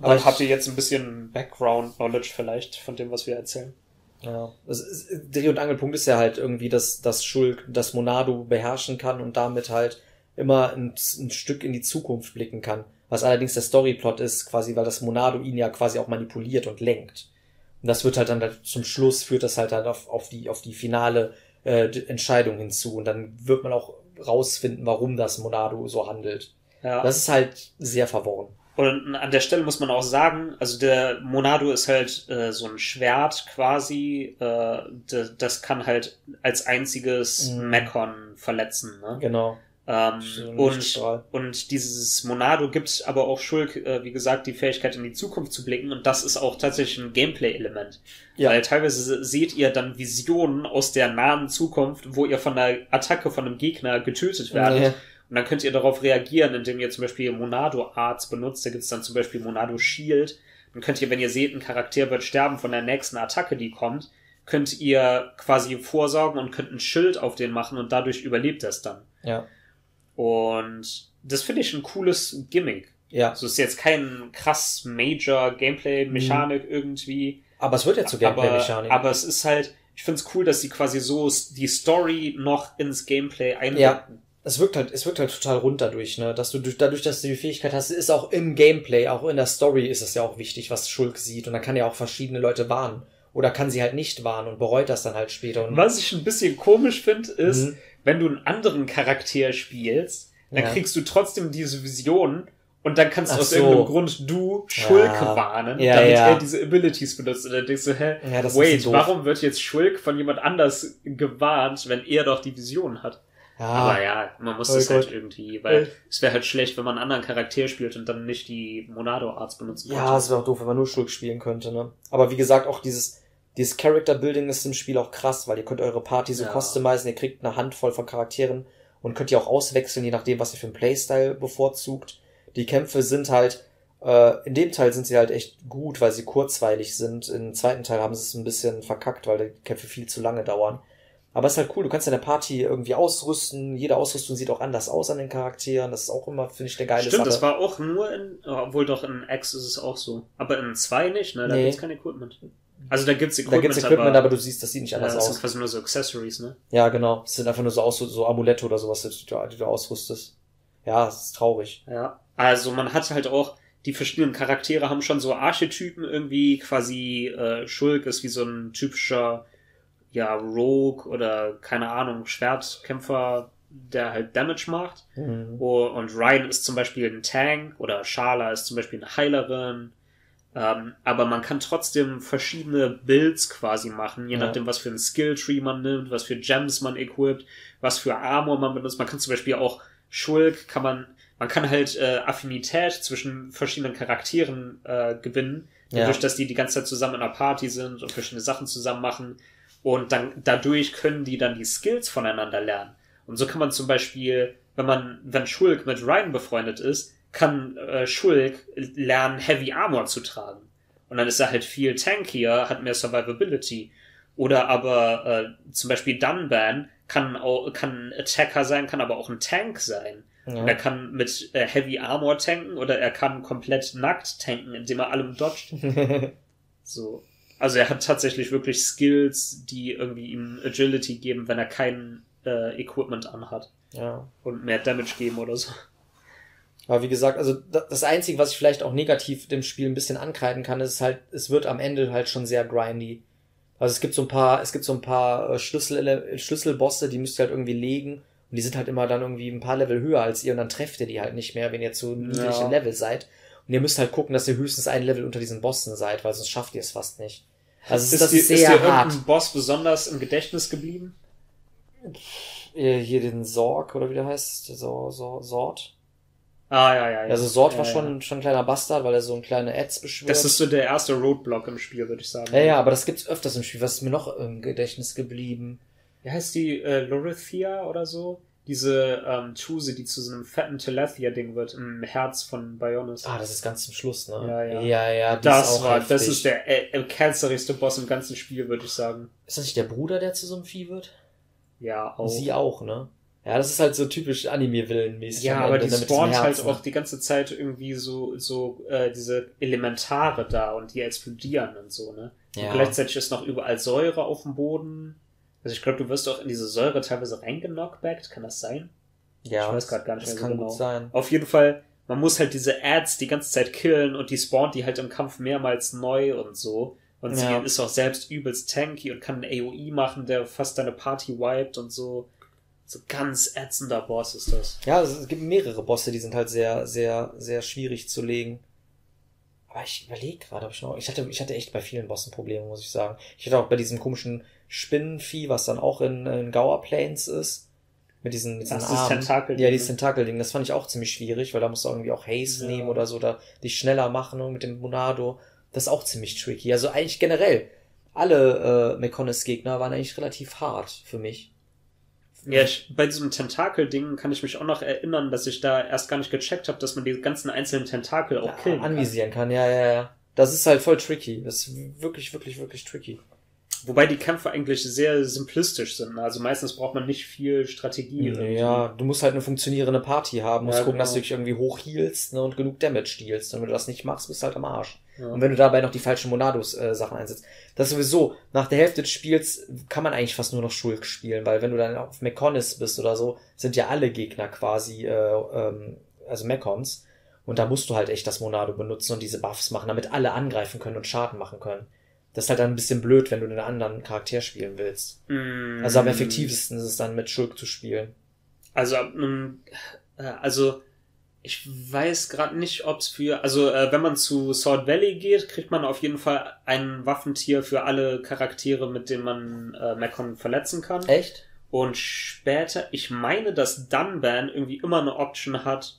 Aber
ich-
habt ihr jetzt ein bisschen Background-Knowledge vielleicht von dem, was wir erzählen?
Ja, ist, Dreh- und Angelpunkt ist ja halt irgendwie, dass, dass Schulk das Monado beherrschen kann und damit halt immer ein, ein Stück in die Zukunft blicken kann. Was allerdings der Storyplot ist, quasi, weil das Monado ihn ja quasi auch manipuliert und lenkt. Und das wird halt dann zum Schluss, führt das halt dann auf, auf die, auf die finale äh, Entscheidung hinzu. Und dann wird man auch rausfinden, warum das Monado so handelt.
Ja.
Das ist halt sehr verworren.
Und an der Stelle muss man auch sagen, also der Monado ist halt äh, so ein Schwert quasi, äh, das kann halt als einziges
Mhm.
Mekon verletzen. Ne?
Genau.
Ähm, und, und dieses Monado gibt aber auch Schulk, äh, wie gesagt, die Fähigkeit in die Zukunft zu blicken und das ist auch tatsächlich ein Gameplay-Element.
Ja.
Weil teilweise seht ihr dann Visionen aus der nahen Zukunft, wo ihr von einer Attacke von einem Gegner getötet werdet.
Ja.
Und dann könnt ihr darauf reagieren, indem ihr zum Beispiel Monado Arts benutzt. Da gibt's dann zum Beispiel Monado Shield. Dann könnt ihr, wenn ihr seht, ein Charakter wird sterben von der nächsten Attacke, die kommt, könnt ihr quasi vorsorgen und könnt ein Schild auf den machen und dadurch überlebt es dann.
Ja.
Und das finde ich ein cooles Gimmick.
Ja.
Also es ist jetzt kein krass Major Gameplay-Mechanik irgendwie.
Aber es wird ja zu
Aber,
Gameplay-Mechanik.
aber es ist halt, ich finde es cool, dass sie quasi so die Story noch ins Gameplay einbinden.
Ja. es wirkt halt, es wirkt halt total rund dadurch, ne? Dass du durch- dadurch, dass du die Fähigkeit hast, ist auch im Gameplay, auch in der Story ist es ja auch wichtig, was Schulk sieht. Und dann kann er auch verschiedene Leute warnen. Oder kann sie halt nicht warnen und bereut das dann halt später. Und
Was ich ein bisschen komisch finde, ist,
Mhm.
Wenn du einen anderen Charakter spielst, dann
Ja.
kriegst du trotzdem diese Vision und dann kannst
Ach
aus
so.
irgendeinem Grund du Schulk
Ja.
warnen,
Ja,
damit
ja.
er diese Abilities benutzt. Und dann denkst du, hä,
Ja,
wait, warum wird jetzt Schulk von jemand anders gewarnt, wenn er doch die Vision hat?
ja,
Aber ja, man muss das halt irgendwie, weil
Äh.
es wäre halt schlecht, wenn man einen anderen Charakter spielt und dann nicht die Monado Arts benutzen
ja,
könnte.
es wäre auch doof, wenn man nur Schulk spielen könnte, ne? Aber wie gesagt, auch dieses, dieses Character-Building ist im Spiel auch krass, weil ihr könnt eure Party so
Ja.
customizen, ihr kriegt eine Handvoll von Charakteren und könnt ihr auch auswechseln, je nachdem, was ihr für einen Playstyle bevorzugt. Die Kämpfe sind halt, äh, in dem Teil sind sie halt echt gut, weil sie kurzweilig sind. Im zweiten Teil haben sie es ein bisschen verkackt, weil die Kämpfe viel zu lange dauern. Aber es ist halt cool, du kannst deine Party irgendwie ausrüsten. Jede Ausrüstung sieht auch anders aus an den Charakteren. Das ist auch immer, finde ich, eine geile
Stimmt,
Sache.
das war auch nur in, obwohl doch in X ist es auch so. Aber in 2 nicht, ne? Da
Nee.
gibt's kein Equipment. Also da gibt's
da
Equipment,
gibt's Equipment, aber, du siehst, das sieht nicht
ja,
anders
das sind
aus.
quasi nur so Accessories, ne?
Ja, genau. Es sind einfach nur so, aus, so Amulette oder sowas, die du, die du ausrüstest. Ja, es ist traurig.
Ja. Also man hat halt auch, die verschiedenen Charaktere haben schon so Archetypen irgendwie, quasi äh, Schulk ist wie so ein typischer, ja, Rogue oder keine Ahnung, Schwertkämpfer, der halt Damage macht.
Mhm.
Oh, Und Ryan ist zum Beispiel ein Tank oder Shala ist zum Beispiel eine Heilerin. Ähm, aber man kann trotzdem verschiedene Builds quasi machen, je
Ja.
nachdem, was für ein Skilltree man nimmt, was für Gems man equipt, was für Armor man benutzt. Man kann zum Beispiel auch Schulk, kann man, man kann halt äh, Affinität zwischen verschiedenen Charakteren äh, gewinnen,
Ja.
dadurch, dass die die ganze Zeit zusammen in einer Party sind und verschiedene Sachen zusammen machen. Und dann dadurch können die dann die Skills voneinander lernen. Und so kann man zum Beispiel, wenn man, wenn Schulk mit Ryan befreundet ist, kann äh, Schulk lernen, Heavy Armor zu tragen. Und dann ist er halt viel tankier, hat mehr Survivability. Oder aber äh, zum Beispiel Dunban kann auch kann ein Attacker sein, kann aber auch ein Tank sein. Und er
Ja.
kann mit äh, Heavy Armor tanken oder er kann komplett nackt tanken, indem er allem dodgt. So. Also er hat tatsächlich wirklich Skills, die irgendwie ihm Agility geben, wenn er keinen äh, Equipment anhat.
Ja.
Und mehr Damage geben oder so.
Aber wie gesagt, also da- das Einzige, was ich vielleicht auch negativ dem Spiel ein bisschen ankreiden kann, ist halt, es wird am Ende halt schon sehr grindy. Also es gibt so ein paar, es gibt so ein paar äh, Schlüssel, Schlüsselbosse, die müsst ihr halt irgendwie legen. Und die sind halt immer dann irgendwie ein paar Level höher als ihr und dann trefft ihr die halt nicht mehr, wenn ihr zu niedrig
Ja.
Level seid. Und ihr müsst halt gucken, dass ihr höchstens ein Level unter diesen Bossen seid, weil sonst schafft ihr es fast nicht. Also es ist, das
dir,
ist
ist
sehr
dir
hart.
irgendein Boss besonders im Gedächtnis geblieben?
Äh, Hier den Sorg, oder wie der heißt, so, so, Sort.
Ah, ja, ja. ja.
Also Sort war
Ja,
schon, schon ein kleiner Bastard, weil er so ein kleiner Ads beschwört.
Das ist so der erste Roadblock im Spiel, würde ich sagen.
Ja, ja, aber das gibt's öfters im Spiel. Was ist mir noch im Gedächtnis geblieben?
Wie heißt die äh, Lorithia oder so? Diese ähm, Chuse, die zu so einem fetten Telethia-Ding wird im Herz von Bionis.
Ah, das ist ganz zum Schluss, ne?
Ja, ja.
Ja, ja,
das war,
heftig.
das ist der äh, äh, cancerigste Boss im ganzen Spiel, würde ich sagen.
Ist das nicht der Bruder, der zu so einem Vieh wird?
Ja, auch.
Sie auch, ne? Ja, das ist halt so typisch Anime-Villen-mäßig.
Ja, aber
Ende,
die
ne,
spawnt halt auch die ganze Zeit irgendwie so, so äh, diese Elementare da und die explodieren und so, ne?
Ja.
Und gleichzeitig ist noch überall Säure auf dem Boden. Also ich glaube, du wirst auch in diese Säure teilweise reingenockbackt, kann das sein?
ja,
ich weiß grad gar nicht
das
mehr
kann
so genau.
gut sein.
Auf jeden Fall, man muss halt diese Ads die ganze Zeit killen und die spawnt die halt im Kampf mehrmals neu und so. Und sie
Ja.
ist auch selbst übelst tanky und kann einen AOE machen, der fast deine Party wiped und so. So ganz ätzender Boss ist das.
Ja, es es gibt mehrere Bosse, die sind halt sehr, sehr, sehr schwierig zu legen. Aber ich überlege gerade, ob ich noch. Ich hatte, ich hatte echt bei vielen Bossen Probleme, muss ich sagen. Ich hatte auch bei diesem komischen Spinnenvieh, was dann auch in, in Gower Plains ist. Mit diesen, mit diesen
dieses
Armen.
Tentakelding,
Ja, dieses Tentakelding. Das fand ich auch ziemlich schwierig, weil da musst du irgendwie auch Haste
Ja.
nehmen oder so, oder dich schneller machen und mit dem Monado. Das ist auch ziemlich tricky. Also eigentlich generell. Alle äh, Mekonis-Gegner waren eigentlich relativ hart für mich.
Ja, ich, bei diesem Tentakel-Ding kann ich mich auch noch erinnern, dass ich da erst gar nicht gecheckt habe, dass man die ganzen einzelnen Tentakel auch
ja,
killen kann.
anvisieren kann. Ja, ja, ja. Das ist halt voll tricky. Das ist wirklich, wirklich, wirklich tricky.
Wobei die Kämpfe eigentlich sehr simplistisch sind. ne? Also meistens braucht man nicht viel Strategie.
Ja, du musst halt eine funktionierende Party haben, musst
Ja,
gucken, dass
genau.
du dich irgendwie hochhealst ne, und genug Damage dealst. Und wenn du das nicht machst, bist du halt am Arsch.
Ja.
Und wenn du dabei noch die falschen Monados-Sachen einsetzt. Das ist sowieso, nach der Hälfte des Spiels kann man eigentlich fast nur noch Schulk spielen, weil wenn du dann auf Mekonis bist oder so, sind ja alle Gegner quasi, äh, ähm, also Mekons. Und da musst du halt echt das Monado benutzen und diese Buffs machen, damit alle angreifen können und Schaden machen können. Das ist halt dann ein bisschen blöd, wenn du einen anderen Charakter spielen willst.
Mm.
Also am effektivsten ist es dann mit Schulk zu spielen.
Also, äh, also ich weiß gerade nicht, ob es für, also äh, wenn man zu Sword Valley geht, kriegt man auf jeden Fall ein Waffentier für alle Charaktere, mit denen man äh, Mekon verletzen kann.
Echt?
Und später, ich meine, dass Dunban irgendwie immer eine Option hat.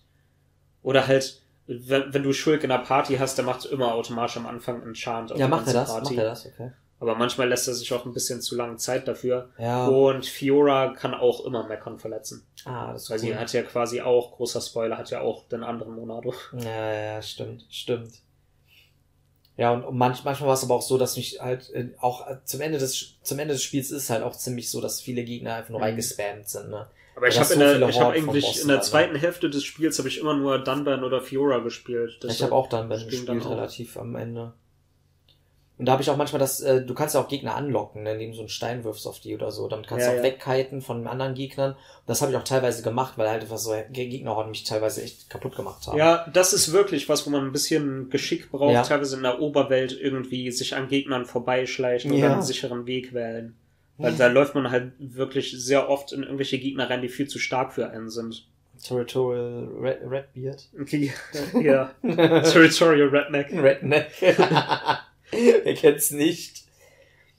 Oder halt, wenn, wenn du Schulk in der Party hast, der macht immer automatisch am Anfang Enchant. auf
Ja, macht er das?
Party.
Macht er das? Okay.
Aber manchmal lässt er sich auch ein bisschen zu lange Zeit dafür.
Ja.
Und Fiora kann auch immer Mekon verletzen.
Ah, das ist
Weil sie
cool.
hat ja quasi auch, großer Spoiler, hat ja auch den anderen Monado.
Ja, ja, stimmt, stimmt. Ja, und manch, manchmal war es aber auch so, dass mich halt äh, auch äh, zum Ende des zum Ende des Spiels ist halt auch ziemlich so, dass viele Gegner einfach nur
Mhm.
reingespammt sind, ne?
Aber ich habe
so
hab eigentlich in der zweiten Hälfte des Spiels habe ich immer nur Dunban oder Fiora gespielt.
Ja, ich habe auch
das dann
gespielt, relativ am Ende. Und da habe ich auch manchmal das, äh, du kannst ja auch Gegner anlocken, ne, indem du so einen Stein wirfst auf die oder so. Dann kannst
Ja,
du auch
ja.
wegkiten von anderen Gegnern. Und das habe ich auch teilweise gemacht, weil halt einfach so Ge- Gegnerhorden mich teilweise echt kaputt gemacht haben.
Ja, das ist wirklich was, wo man ein bisschen Geschick braucht,
Ja.
teilweise in der Oberwelt irgendwie sich an Gegnern vorbeischleichen oder einen sicheren Weg wählen. Weil da läuft man halt wirklich sehr oft in irgendwelche Gegner rein, die viel zu stark für einen sind.
Territorial Red, Redbeard.
Okay, ja. Territorial Redneck.
Redneck. Wer kennt's nicht?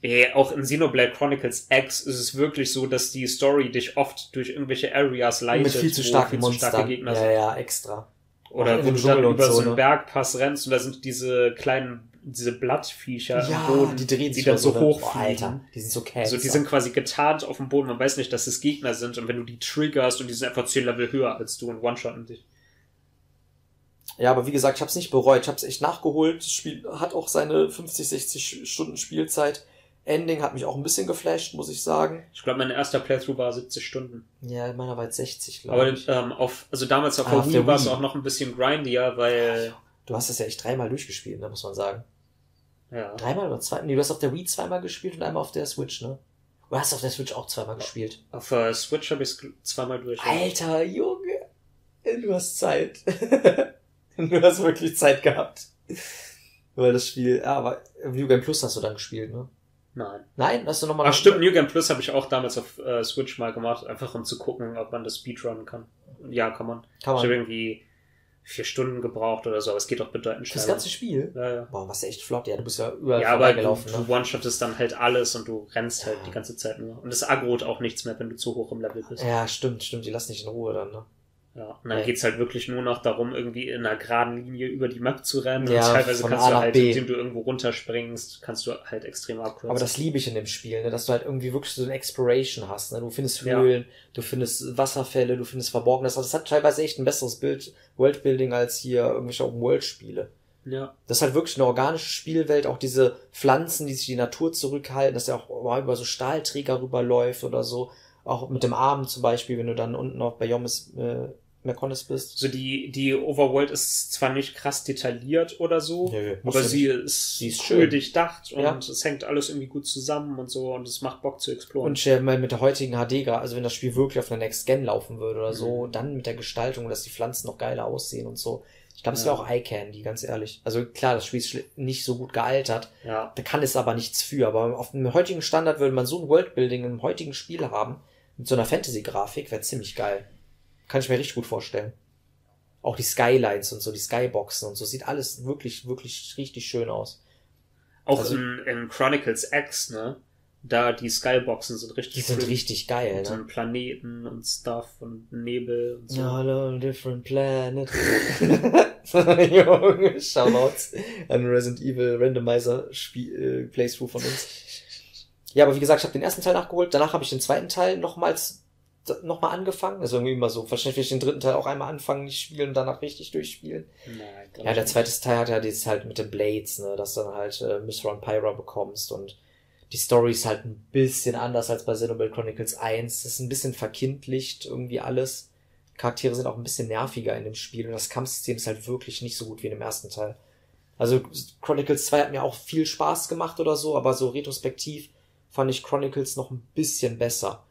Ey, auch in Xenoblade Chronicles X ist es wirklich so, dass die Story dich oft durch irgendwelche Areas leitet,
Mit viel zu starken
viel zu
Monstern.
starke Gegner
ja,
sind.
ja, extra.
Oder
dem
du dann über so, einen
ne?
Bergpass rennst und da sind diese kleinen, diese Blattviecher
Ja,
am Boden,
die drehen
die
sich
dann
auch
so hoch
Boah, Alter, die sind so Cancer.
Also die sind quasi getarnt auf dem Boden, man weiß nicht, dass es Gegner sind und wenn du die triggerst und die sind einfach 10 Level höher als du und one-shotten dich.
Ja, aber wie gesagt, ich habe es nicht bereut. Ich habe es echt nachgeholt. Das Spiel hat auch seine 50, 60 Stunden Spielzeit. Ending hat mich auch ein bisschen geflasht, muss ich sagen.
Ich glaube, mein erster Playthrough war 70 Stunden.
Ja, meiner war jetzt 60,
Aber
glaube ich.
ähm, auf, also damals auf
Ah,
der
auf
Wii war es auch noch ein bisschen grindier, weil
Du hast das ja echt dreimal durchgespielt, ne, muss man sagen.
Ja.
Dreimal oder zwei? Nee, du hast auf der Wii zweimal gespielt und einmal auf der Switch, ne? Du hast auf der Switch auch zweimal gespielt.
Auf der Switch habe ich es zweimal durch.
Alter, Junge. Du hast Zeit. du hast wirklich Zeit gehabt. Weil das Spiel, ja, aber New Game Plus hast du dann gespielt, ne?
Nein.
Nein, hast du nochmal.
Ach stimmt, New Game Plus habe ich auch damals auf äh, Switch mal gemacht, einfach um zu gucken, ob man das Speedrunnen kann. Ja, kann man.
Kann
Ich habe
man.
irgendwie vier Stunden gebraucht oder so, aber es geht doch bedeutend
Das
schneller.
ganze Spiel?
ja, ja.
Boah, was echt flott. Ja, du bist ja überall
ja, aber du,
ne?
one-shottest dann halt alles und du rennst halt die ganze Zeit nur. Und es aggrot auch nichts mehr, wenn du zu hoch im Level bist.
Ja, stimmt, stimmt. Die lassen dich in Ruhe dann, ne?
Ja, und dann
Ja.
geht's halt wirklich nur noch darum, irgendwie in einer geraden Linie über die Map zu rennen.
Ja,
und teilweise kannst
A
du halt,
B.
indem du irgendwo runterspringst, kannst du halt extrem abkürzen.
Aber das liebe ich in dem Spiel, ne? dass du halt irgendwie wirklich so eine Exploration hast. Ne? Du findest
Ja.
Höhlen, du findest Wasserfälle, du findest Verborgenes. Also das hat teilweise echt ein besseres Bild, Worldbuilding als hier irgendwelche Open-World-Spiele.
ja.
Das ist halt wirklich eine organische Spielwelt, auch diese Pflanzen, die sich die Natur zurückhalten, dass er auch mal über so Stahlträger rüberläuft oder so. Auch mit dem Arm zum Beispiel, wenn du dann unten noch bei Yomis äh, Mekonis bist.
So die, die Overworld ist zwar nicht krass detailliert oder so,
Nö,
aber sie ist,
Sie ist
cool
schön.
durchdacht und
Ja.
es hängt alles irgendwie gut zusammen und so und es macht Bock zu exploren.
Und stell dir mal mit der heutigen HD, also wenn das Spiel wirklich auf einer Next Gen laufen würde oder so,
Mhm.
dann mit der Gestaltung, dass die Pflanzen noch geiler aussehen und so. Ich glaube, es
Ja.
wäre auch Eye Candy, ganz ehrlich. Also klar, das Spiel ist nicht so gut gealtert.
ja,
Da kann es aber nichts für. Aber auf dem heutigen Standard würde man so ein Worldbuilding im heutigen Spiel haben, mit so einer Fantasy-Grafik, wäre ziemlich geil. Kann ich mir richtig gut vorstellen. Auch die Skylines und so, die Skyboxen und so, sieht alles wirklich, wirklich richtig schön aus.
auch
Also-
in, in Chronicles X, ne? Da die Skyboxen sind richtig
Die sind richtig geil,
so
ne?
einem Planeten und Stuff und Nebel und so.
Hello, different planet. Junge, Shoutouts an Resident Evil Randomizer Spiel, äh, Playthrough von uns. Ja, aber wie gesagt, ich habe den ersten Teil nachgeholt. Danach habe ich den zweiten Teil nochmals nochmal angefangen. Also irgendwie immer so. Wahrscheinlich will ich den dritten Teil auch einmal anfangen, nicht spielen und danach richtig durchspielen.
Nein,
Ja, der zweite Teil hat ja dieses halt mit den Blades, ne, dass du dann halt äh, Mithra und Pyra bekommst und die Story ist halt ein bisschen anders als bei Xenoblade Chronicles 1. Das ist ein bisschen verkindlicht, irgendwie alles. Charaktere sind auch ein bisschen nerviger in dem Spiel und das Kampfsystem ist halt wirklich nicht so gut wie in dem ersten Teil. Also Chronicles 2 hat mir auch viel Spaß gemacht oder so, aber so retrospektiv fand ich Chronicles noch ein bisschen besser.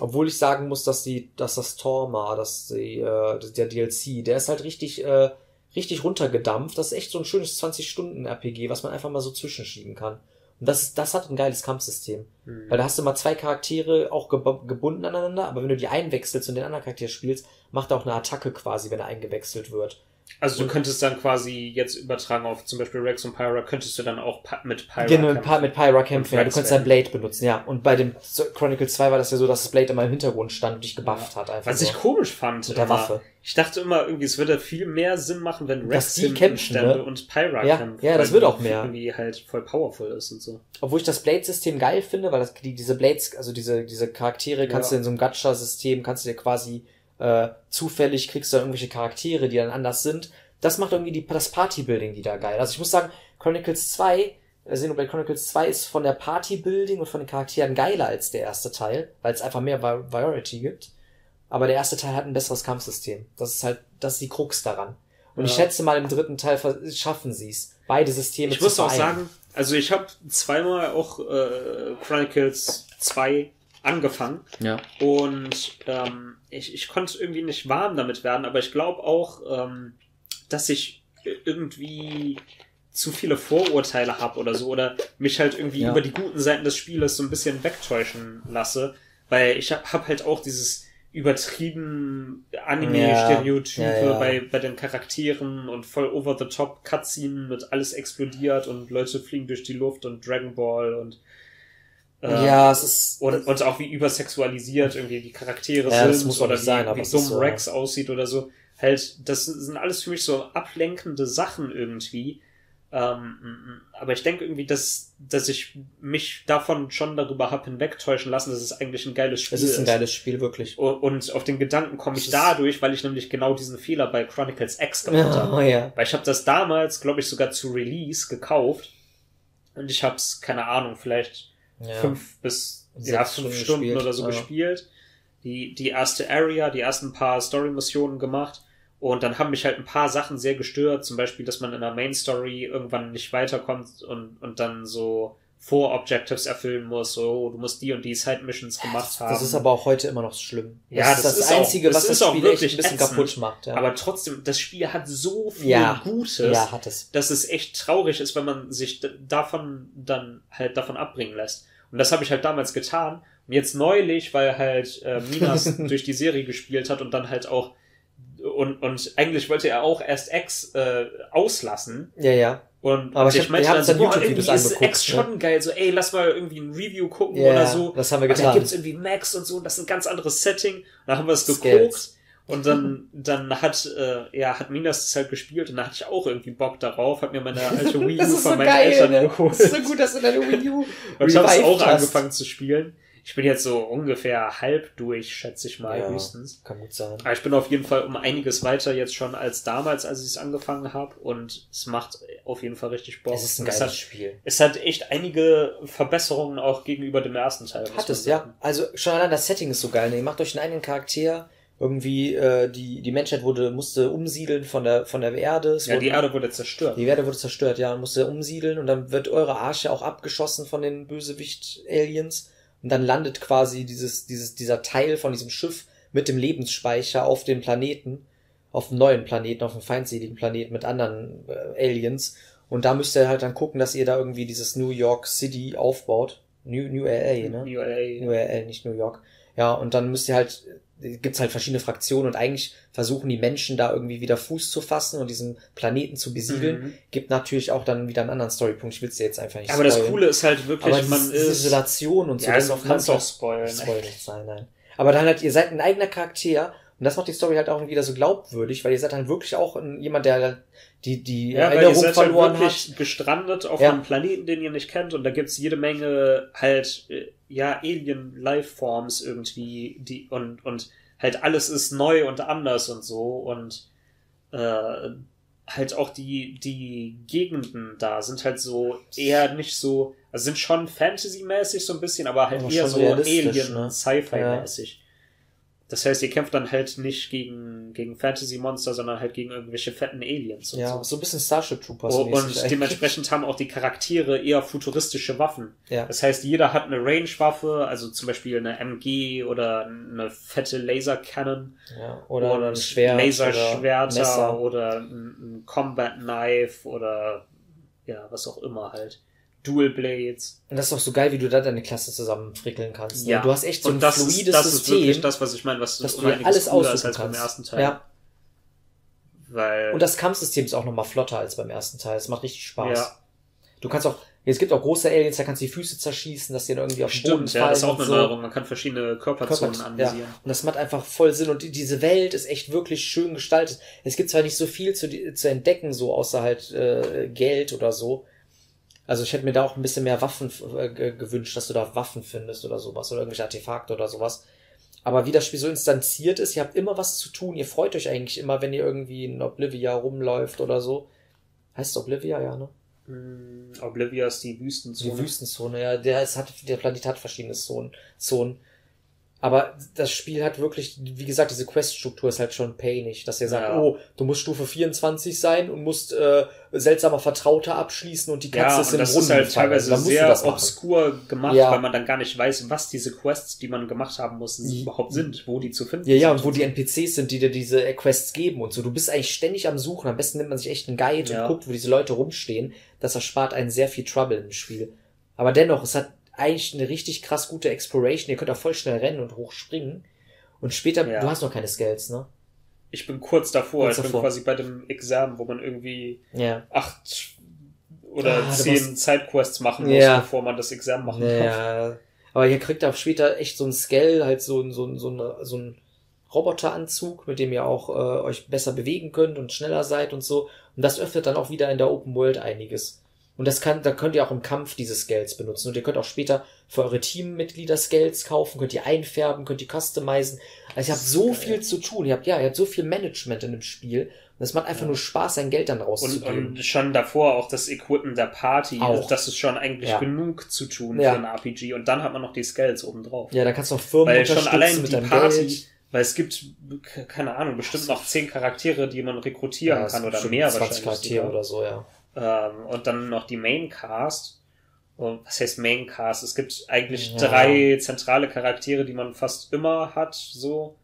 Obwohl ich sagen muss, dass die, dass das Torma, dass die, äh, der DLC, der ist halt richtig, äh, richtig runtergedampft. Das ist echt so ein schönes 20-Stunden-RPG, was man einfach mal so zwischenschieben kann. Und das, ist- das hat ein geiles Kampfsystem.
Hm.
Weil da hast du mal zwei Charaktere auch geb- gebunden aneinander, aber wenn du die einwechselst und den anderen Charakter spielst, macht er auch eine Attacke quasi, wenn er eingewechselt wird.
Also du könntest dann quasi jetzt übertragen auf zum Beispiel Rex und Pyra, könntest du dann auch mit Pyra
Genau,
kämpfen.
paar mit Pyra kämpfen, ja, du kannst dein. Blade benutzen, ja. Und bei dem Chronicle 2 war das ja so, dass das Blade immer im Hintergrund stand und dich gebufft hat einfach.
Was
so.
ich komisch fand,
Mit der
immer,
Waffe.
ich dachte immer irgendwie, es würde viel mehr Sinn machen, wenn Rex
die kämpfen,
stände
ne?
und Pyra
Ja,
kämpft.
ja, das wird auch mehr.
Irgendwie halt voll powerful ist und so.
Obwohl ich das Blade-System geil finde, weil das, die, diese Blades, also diese, diese Charaktere kannst
Ja.
du in so einem Gacha-System, kannst du dir quasi äh, zufällig kriegst du dann irgendwelche Charaktere, die dann anders sind. Das macht irgendwie die, das Party-Building wieder geil. Also ich muss sagen, Chronicles 2, äh, Xenoblade Chronicles 2 ist von der Party-Building und von den Charakteren geiler als der erste Teil, weil es einfach mehr Va- Variety gibt. Aber der erste Teil hat ein besseres Kampfsystem. Das ist halt, das ist die Krux daran. Und ich
Ja.
schätze mal, im dritten Teil schaffen sie es, beide Systeme
Ich
zu
muss auch sagen, also ich habe zweimal auch äh, Chronicles 2 angefangen
Ja.
und ähm, ich, ich konnte irgendwie nicht warm damit werden, aber ich glaube auch, ähm, dass ich irgendwie zu viele Vorurteile habe oder so oder mich halt irgendwie
Ja.
über die guten Seiten des Spieles so ein bisschen wegtäuschen lasse, weil ich habe hab halt auch dieses übertrieben Anime-Stereotype
Ja, ja, ja.
bei, bei den Charakteren und voll over-the-top Cutscene mit alles explodiert und Leute fliegen durch die Luft und Dragon Ball und ähm,
ja, es ist.
und, und auch wie übersexualisiert irgendwie die Charaktere
Ja,
sind
muss
oder wie,
sein, aber
wie dumm
ist so.
Rex aussieht oder so. Halt, das sind alles für mich so ablenkende Sachen irgendwie. Ähm, aber ich denke irgendwie, dass, dass ich mich davon schon darüber hab hinwegtäuschen lassen, dass es eigentlich ein geiles Spiel
Es ist ein geiles Spiel, wirklich.
Und auf den Gedanken komme ich
ist-
dadurch, weil ich nämlich genau diesen Fehler bei Chronicles X gemacht habe.
Oh ja.
Weil ich habe das damals, glaube ich, sogar zu Release gekauft. Und ich habe es, keine Ahnung, vielleicht
ja.
fünf bis
Sechs
ja, fünf
Stunden
Stunden
gespielt,
oder so
ja.
gespielt. Die, die erste Area, die ersten paar Story-Missionen gemacht. Und dann haben mich halt ein paar Sachen sehr gestört. Zum Beispiel, dass man in der Main Story irgendwann nicht weiterkommt und, und dann so Vor-Objectives erfüllen musst, so, du musst die und die Side-Missions gemacht haben.
Das ist aber auch heute immer noch schlimm.
Ja,
das,
das
ist das
auch-
Einzige,
das
was das
auch
Spiel
wirklich
echt ein bisschen
ätzend.
kaputt macht. Ja,
Aber trotzdem, das Spiel hat so viel
Ja.
Gutes,
ja hat es.
dass es echt traurig ist, wenn man sich davon dann halt davon abbringen lässt. Und das habe ich halt damals getan. Und jetzt neulich, weil halt äh, Minas durch die Serie gespielt hat und dann halt auch und, und eigentlich wollte er auch erst X äh, auslassen.
Ja, ja.
Und
Aber ich
meinte dann so,
dann
boah, irgendwie ist X
ne?
schon geil. So, ey, lass mal irgendwie ein Review gucken
Ja,
oder so.
das haben wir
Und da
getan.
gibt's irgendwie Max und so, und das ist ein ganz anderes Setting. Da haben wir es geguckt. Und dann, dann hat, äh, ja, hat Minas das halt gespielt und da hatte ich auch irgendwie Bock darauf, hab mir meine alte Wii U von
so
meinen
geil,
Eltern
ne?
geholt.
Das ist so gut, dass du deine Wii U
Und ich habe es auch
hast.
angefangen zu spielen. Ich bin jetzt so ungefähr halb durch, schätze ich mal,
Ja.
höchstens.
Kann gut sein.
Aber ich bin auf jeden Fall um einiges weiter jetzt schon als damals, als ich es angefangen habe. Und es macht auf jeden Fall richtig Bock.
Es ist ein
Und es
geiles
hat,
Spiel.
es hat echt einige Verbesserungen auch gegenüber dem ersten Teil.
Hat es, ja. Also schon allein das Setting ist so geil. Ne? Ihr macht euch einen eigenen Charakter. Irgendwie, äh, die, die Menschheit wurde, musste umsiedeln von der, von der Erde. Es
Ja,
wurde,
die Erde wurde zerstört.
die Erde wurde zerstört, ja, und musste umsiedeln und dann wird eure Arche auch abgeschossen von den Bösewicht-Aliens. Und dann landet quasi dieses, dieses, dieser Teil von diesem Schiff mit dem Lebensspeicher auf dem Planeten, auf einem neuen Planeten, auf einem feindseligen Planeten mit anderen äh, Aliens. Und da müsst ihr halt dann gucken, dass ihr da irgendwie dieses New York City aufbaut. New, New LA, ne?
New LA.
New LA, nicht New York. Ja, und dann müsst ihr halt, gibt's halt verschiedene Fraktionen und eigentlich versuchen die Menschen da irgendwie wieder Fuß zu fassen und diesen Planeten zu besiedeln.
Mhm.
Gibt natürlich auch dann wieder einen anderen Storypunkt. Ich will's dir jetzt einfach nicht
Aber das
spoilen.
Coole ist halt wirklich,
Aber
man ist.
Isolation und so,
Ja,
das
kannst auch spoilern.
das soll nicht sein, nein. Aber dann halt, ihr seid ein eigener Charakter und das macht die Story halt auch wieder so glaubwürdig, weil ihr seid dann wirklich auch jemand, der halt die, die
Ja, weil ihr
Erinnerung
seid halt
verloren
wirklich
hat.
gestrandet auf
Ja.
einem Planeten, den ihr nicht kennt, und da gibt's jede Menge halt, äh, ja, Alien-Lifeforms irgendwie, die, und, und halt alles ist neu und anders und so, und äh, halt auch die, die Gegenden da sind halt so eher nicht so, also sind schon Fantasy-mäßig so ein bisschen, aber halt
Aber
eher so
ne?
Alien-Sci-Fi-mäßig. Das heißt, ihr kämpft dann halt nicht gegen, gegen Fantasy-Monster, sondern halt gegen irgendwelche fetten Aliens und
Ja,
so.
so ein bisschen Starship Troopers.
Oh, und
eigentlich.
dementsprechend haben auch die Charaktere eher futuristische Waffen.
Ja.
Das heißt, jeder hat eine Range-Waffe, also zum Beispiel eine MG oder eine fette Laser-Cannon
ja, oder
und
ein Schwert. oder
Laserschwerter oder, ein, ein Combat-Knife oder ja, was auch immer halt. Dual Blades.
Und das ist auch so geil, wie du da deine Klasse zusammenfrickeln kannst. Ne?
Ja.
Du hast echt so
und
ein
das
fluides
ist, das ist
System,
wirklich das, was ich meine, was
dass du dir alles aussuchen
ist als beim
kannst.
ersten Teil.
Ja.
Weil,
Und das Kampfsystem ist auch nochmal flotter als beim ersten Teil. Es macht richtig Spaß.
Ja.
Du kannst auch, es gibt auch große Aliens, da kannst du die Füße zerschießen, dass die dann irgendwie auf den Boden
stimmt, ja,
fallen
das ist auch eine
so.
Neuerung. Man kann verschiedene Körperzonen
Körper-
anvisieren.
Und das macht einfach voll Sinn. Und die- diese Welt ist echt wirklich schön gestaltet. Es gibt zwar nicht so viel zu, zu entdecken, so außer halt äh, Geld oder so. Also ich hätte mir da auch ein bisschen mehr Waffen äh, ge- gewünscht, dass du da Waffen findest oder sowas oder irgendwelche Artefakte oder sowas. Aber wie das Spiel so instanziert ist, ihr habt immer was zu tun. Ihr freut euch eigentlich immer, wenn ihr irgendwie in Oblivia rumläuft oder so. Heißt es Oblivia, ja, ne?
Hm, Oblivia ist die Wüstenzone.
Die Wüstenzone, ja, der, ist, hat, der Planet hat verschiedene Zonen, Zonen. Aber das Spiel hat wirklich, wie gesagt, diese Quest-Struktur ist halt schon painig, dass ihr sagt,
Ja.
oh, du musst Stufe 24 sein und musst äh, seltsamer Vertrauter abschließen und die Katze
Ja,
ist im
das
Brunnen
ist halt
gefallen.
teilweise sehr
das
obskur gemacht,
Ja.
weil man dann gar nicht weiß, was diese Quests, die man gemacht haben muss,
Ja.
überhaupt sind, wo die zu finden
Ja, ja,
sind.
und wo die NPCs sind, die dir diese Quests geben und so. Du bist eigentlich ständig am Suchen. Am besten nimmt man sich echt einen Guide
Ja.
und guckt, wo diese Leute rumstehen. Das erspart einen sehr viel Trouble im Spiel. Aber dennoch, es hat eigentlich eine richtig krass gute Exploration. Ihr könnt auch voll schnell rennen und hochspringen. Und später,
Ja.
du hast noch keine Skills, ne?
Ich bin kurz davor,
Kurz
ich bin
davor.
quasi bei dem Examen, wo man irgendwie
Ja.
acht oder
Ah,
zehn
musst-
Sidequests machen muss,
Ja.
bevor man das Examen machen kann.
Naja. Aber ihr kriegt auch später echt so ein Scale, halt so ein, so ein, so ein, so ein Roboteranzug, mit dem ihr auch äh, euch besser bewegen könnt und schneller seid und so. Und das öffnet dann auch wieder in der Open World einiges. Und das kann, da könnt ihr auch im Kampf diese Scales benutzen. Und ihr könnt auch später für eure Teammitglieder Scales kaufen, könnt ihr einfärben, könnt ihr customizen. Also ihr habt so viel zu tun. Ihr habt, ja, ihr habt so viel Management in dem Spiel. Und es macht einfach
Ja.
nur Spaß, sein Geld dann
Und,
rauszugeben.
und schon davor auch das Equippen der Party,
Auch.
das ist schon eigentlich
Ja.
genug zu tun
Ja.
für ein RPG. Und dann hat man noch die Scales obendrauf.
ja, da kannst du auch Firmen
Weil schon allein
mit
die Party,
Geld.
weil es gibt, ke- keine Ahnung, bestimmt noch zehn Charaktere, die man rekrutieren kann oder mehr
20
wahrscheinlich.
Charaktere oder so, ja.
Ähm, und dann noch die Maincast. Und was heißt Maincast? Es gibt eigentlich
Ja.
drei zentrale Charaktere, die man fast immer hat, so.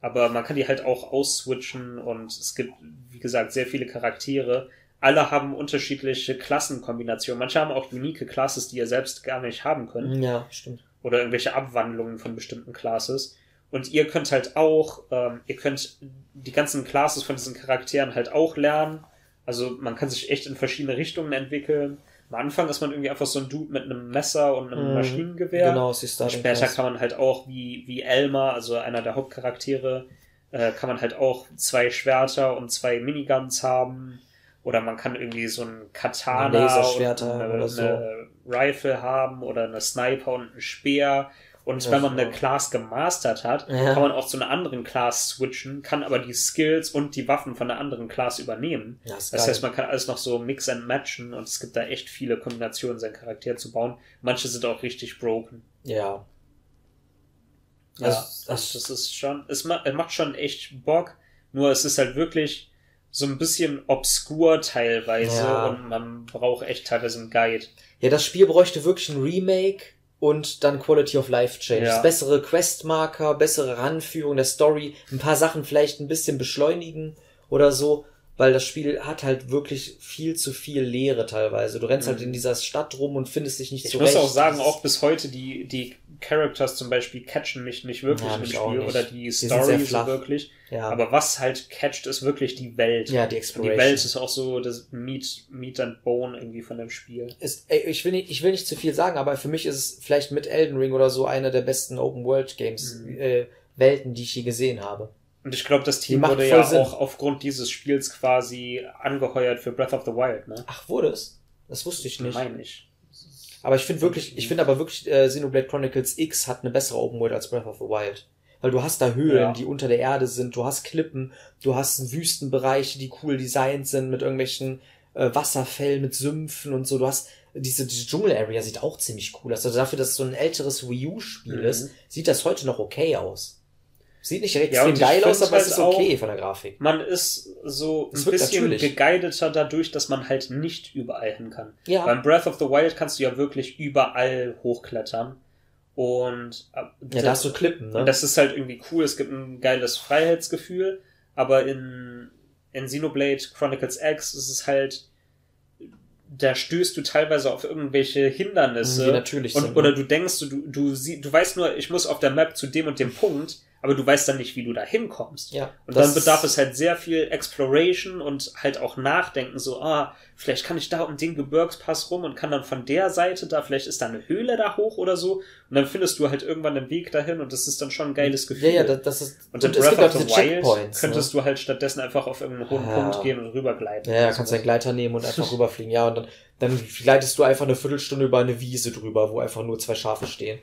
Aber man kann die halt auch ausswitchen und es gibt, wie gesagt, sehr viele Charaktere. Alle haben unterschiedliche Klassenkombinationen. Manche haben auch unique Classes, die ihr selbst gar nicht haben könnt
Ja, stimmt.
oder irgendwelche Abwandlungen von bestimmten Classes. Und ihr könnt halt auch, ähm, ihr könnt die ganzen Classes von diesen Charakteren halt auch lernen. Also man kann sich echt in verschiedene Richtungen entwickeln. Am Anfang ist man irgendwie einfach so ein Dude mit einem Messer und einem
Mhm.
Maschinengewehr.
Genau, ist
Und
Starting
später
Class.
kann man halt auch, wie, wie Elmer, also einer der Hauptcharaktere, äh, kann man halt auch zwei Schwerter und zwei Miniguns haben. Oder man kann irgendwie so ein Katana
Laserschwerter
und eine,
oder so.
eine Rifle haben oder eine Sniper und einen Speer. Und
Ja,
wenn man eine. Class gemastert hat,
Ja.
kann man auch zu einer anderen Class switchen, kann aber die Skills und die Waffen von einer anderen Class übernehmen. Das
geil.
heißt, man kann alles noch so mix and matchen und es gibt da echt viele Kombinationen, seinen Charakter zu bauen. Manche sind auch richtig broken.
ja.
Ja,
Also,
also das ist schon, es macht schon echt Bock, nur es ist halt wirklich so ein bisschen obskur teilweise
Ja.
und man braucht echt teilweise einen Guide.
Ja, das Spiel bräuchte wirklich ein Remake und dann Quality of Life Changes.
Ja.
Bessere Questmarker, bessere Ranführung der Story, ein paar Sachen vielleicht ein bisschen beschleunigen oder so, weil das Spiel hat halt wirklich viel zu viel Leere teilweise. Du rennst halt
Mhm.
in dieser Stadt rum und findest dich nicht
Ich
zurecht.
muss auch sagen, auch bis heute, die, die Characters zum Beispiel catchen mich nicht wirklich
Ja,
im Spiel oder die, Story so wirklich.
ja,
Aber was halt catcht, ist wirklich die Welt.
ja, die
Und die
Exploration.
Welt ist auch so das Meat, Meat and Bone irgendwie von dem Spiel.
ist, ey, ich will nicht, ich will nicht zu viel sagen, aber für mich ist es vielleicht mit Elden Ring oder so einer der besten Open World Games
Mhm.
äh, Welten, die ich je gesehen habe.
Und ich glaube, das Team wurde ja
Sinn.
auch aufgrund dieses Spiels quasi angeheuert für Breath of the Wild, ne?
Ach, wurde es? Das wusste ich nicht.
Meine ich.
Aber ich finde wirklich, ich finde aber wirklich, äh, Xenoblade Chronicles X hat eine bessere Open World als Breath of the Wild. Weil du hast da Höhlen,
Ja.
die unter der Erde sind, du hast Klippen, du hast Wüstenbereiche, die cool designt sind mit irgendwelchen äh, Wasserfällen, mit Sümpfen und so. Du hast diese, diese Dschungel-Area sieht auch ziemlich cool aus. Also dafür, dass es so ein älteres Wii U-Spiel
Mhm.
ist, sieht das heute noch okay aus. Sieht nicht
Ja,
extrem
ich
geil aus, aber es
halt
ist
auch-
okay von der Grafik.
Man ist so
Es
ein bisschen
natürlich.
geguideter dadurch, dass man halt nicht überall hin kann.
Ja.
Beim Breath of the Wild kannst du ja wirklich überall hochklettern. Und äh,
Ja, da hast du Klippen, ne?
Und das ist halt irgendwie cool, es gibt ein geiles Freiheitsgefühl, aber in, in Xenoblade Chronicles X ist es halt, da stößt du teilweise auf irgendwelche Hindernisse.
Die natürlich
und,
sind,
Oder
ne?
du denkst, du, du, sie, du weißt nur, ich muss auf der Map zu dem und dem Punkt, aber du weißt dann nicht, wie du da hinkommst.
ja.
Und dann bedarf es halt sehr viel Exploration und halt auch Nachdenken, so, ah, vielleicht kann ich da um den Gebirgspass rum und kann dann von der Seite da, vielleicht ist da eine Höhle da hoch oder so. Und dann findest du halt irgendwann einen Weg dahin und das ist dann schon ein geiles Gefühl.
Ja, ja, das, ist,
und in
es
Breath of the Wild könntest
ne?
du halt stattdessen einfach auf irgendeinen hohen
Ja.
Punkt gehen und rübergleiten.
Ja, ja,
oder
kannst deinen Gleiter nehmen und einfach rüberfliegen. Ja, und dann, dann gleitest du einfach eine Viertelstunde über eine Wiese drüber, wo einfach nur zwei Schafe stehen.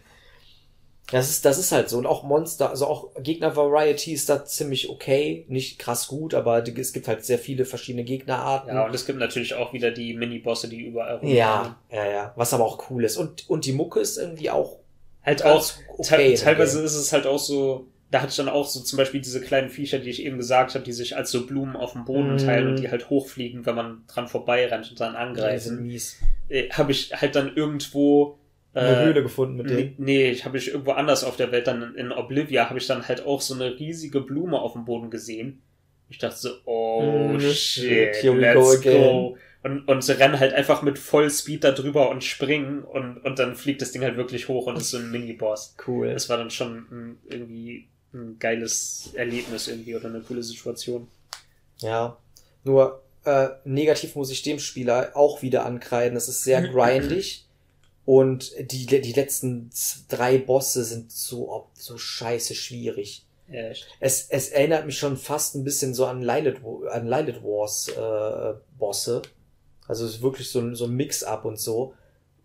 Das ist, das ist halt so. Und auch Monster, also auch Gegner-Variety ist da ziemlich okay. Nicht krass gut, aber die- es gibt halt sehr viele verschiedene Gegnerarten.
Ja, und es gibt natürlich auch wieder die Mini-Bosse, die überall
ja, ja, ja. Was aber auch cool ist. Und, und die Mucke ist irgendwie auch
Halt auch,
ganz
te
okay.
teilweise ist es halt auch so, da hatte ich dann auch so zum Beispiel diese kleinen Viecher, die ich eben gesagt habe, die sich als so Blumen auf dem Boden
Mhm.
teilen und die halt hochfliegen, wenn man dran vorbeirennt und dann
Die sind
angreifen.
mies.
Äh, habe ich halt dann irgendwo
Eine
äh,
Höhle gefunden mit denen.
nee, ich habe ich irgendwo anders auf der Welt, dann in Oblivia, habe ich dann halt auch so eine riesige Blume auf dem Boden gesehen. Ich dachte so, oh
Mm,
shit,
here we
let's
go
go.
again.
Und, und sie rennen halt einfach mit Vollspeed da drüber und springen und, und dann fliegt das Ding halt wirklich hoch und ist so ein Mini-Boss.
Cool.
Das war dann schon irgendwie ein geiles Erlebnis irgendwie oder eine coole Situation.
Ja, nur äh, negativ muss ich dem Spieler auch wieder ankreiden. Es ist sehr grindig und die, die letzten drei Bosse sind so, so scheiße schwierig.
Ja.
Es, es erinnert mich schon fast ein bisschen so an Lilith, an Lilith Wars äh, Bosse. Also es ist wirklich so, ein- so ein Mix-up und so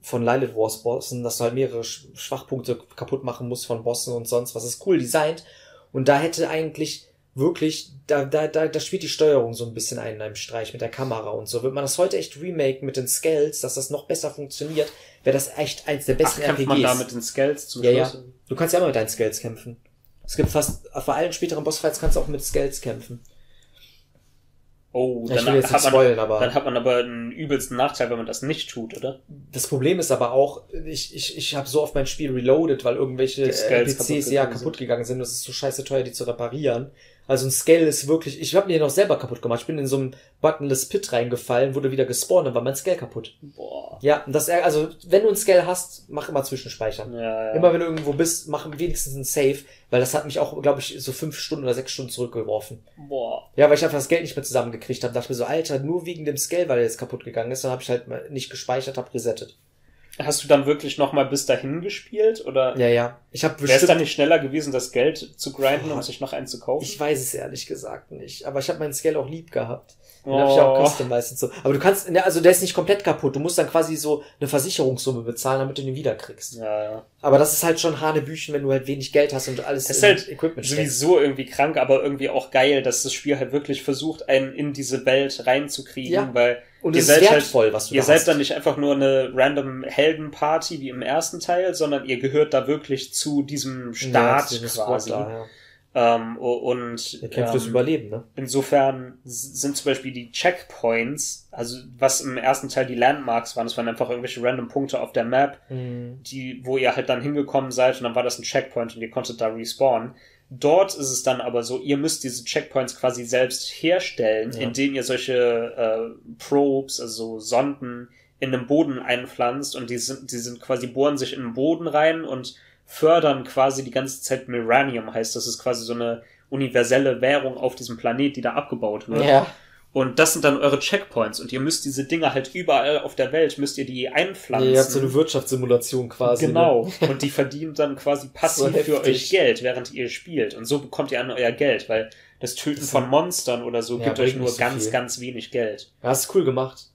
von Lilith Wars Bossen, dass du halt mehrere Sch- Schwachpunkte kaputt machen musst von Bossen und sonst was. ist cool designt. Und da hätte eigentlich wirklich, da, da, da, da spielt die Steuerung so ein bisschen einen einem Streich mit der Kamera und so. Wird man das heute echt remaken mit den Scales, dass das noch besser funktioniert, wäre das echt eins der
Ach,
besten
kämpft
RPGs.
man da mit den Scales zum
Ja,
Schluss?
Du kannst ja immer mit deinen Scales kämpfen. Es gibt fast, vor allen späteren Bossfights kannst du auch mit Scales kämpfen.
Oh,
Ja,
dann hat, man,
spoilern, aber
dann hat man aber einen übelsten Nachteil, wenn man das nicht tut, oder?
das Problem ist aber auch, ich, ich, ich habe so oft mein Spiel reloaded, weil irgendwelche äh, PCs ja kaputt gegangen sind. Das ist so scheiße teuer, die zu reparieren. Also ein Scale ist wirklich, ich habe mir noch selber kaputt gemacht. Ich bin in so einem buttonless Pit reingefallen, wurde wieder gespawnt und war mein Scale kaputt.
Boah.
Ja, und das, also wenn du ein Scale hast, mach immer Zwischenspeichern.
Ja, ja.
Immer wenn du irgendwo bist, mach wenigstens ein Save, weil das hat mich auch, glaube ich, so fünf Stunden oder sechs Stunden zurückgeworfen.
Boah.
Ja, weil ich einfach das Geld nicht mehr zusammengekriegt habe. Dachte mir so, Alter, nur wegen dem Scale, weil er jetzt kaputt gegangen ist, dann habe ich halt nicht gespeichert, habe resettet.
Hast du dann wirklich nochmal bis dahin gespielt? Oder
Ja, ja. Ich habe
wäre es dann nicht schneller gewesen, das Geld zu grinden,
Boah.
um sich noch einen zu kaufen?
Ich weiß es ehrlich gesagt nicht. Aber ich habe meinen Scale auch lieb gehabt. Den hab ich auch customized und so. Aber du kannst, ne, also der ist nicht komplett kaputt. Du musst dann quasi so eine Versicherungssumme bezahlen, damit du den wiederkriegst.
ja, ja.
Aber das ist halt schon Hanebüchen, wenn du halt wenig Geld hast und alles
Es ist halt
Equipment steckst.
Sowieso irgendwie krank, aber irgendwie auch geil, dass das Spiel halt wirklich versucht, einen in diese Welt reinzukriegen,
Ja.
weil
Und
ihr seid halt-
wertvoll, was du
ihr
da
seid
hast.
dann nicht einfach nur eine random Heldenparty wie im ersten Teil, sondern ihr gehört da wirklich zu diesem Staat
Ja,
quasi.
Da, ja.
Ähm, und
Der kämpft fürs
ähm,
Überleben, ne?
insofern sind zum Beispiel die Checkpoints, also was im ersten Teil die Landmarks waren, das waren einfach irgendwelche random Punkte auf der Map,
Mhm.
die, wo ihr halt dann hingekommen seid und dann war das ein Checkpoint und ihr konntet da respawnen. Dort ist es dann aber so, ihr müsst diese Checkpoints quasi selbst herstellen,
Ja.
indem ihr solche äh, Probes, also Sonden, in den Boden einpflanzt und die sind, die sind quasi bohren sich in den Boden rein und fördern quasi die ganze Zeit Miranium, heißt das ist quasi so eine universelle Währung auf diesem Planet, die da abgebaut wird.
Ja.
Und das sind dann eure Checkpoints und ihr müsst diese Dinger halt überall auf der Welt, müsst ihr die einpflanzen.
Ihr habt so eine Wirtschaftssimulation quasi.
Genau.
Ne?
Und die verdienen dann quasi passiv
So
für euch Geld, während ihr spielt. Und so bekommt ihr an euer Geld, weil das Töten
Das
von Monstern oder so
Ja,
gibt euch nur
so
ganz,
viel.
ganz wenig Geld.
Ja, das ist cool gemacht.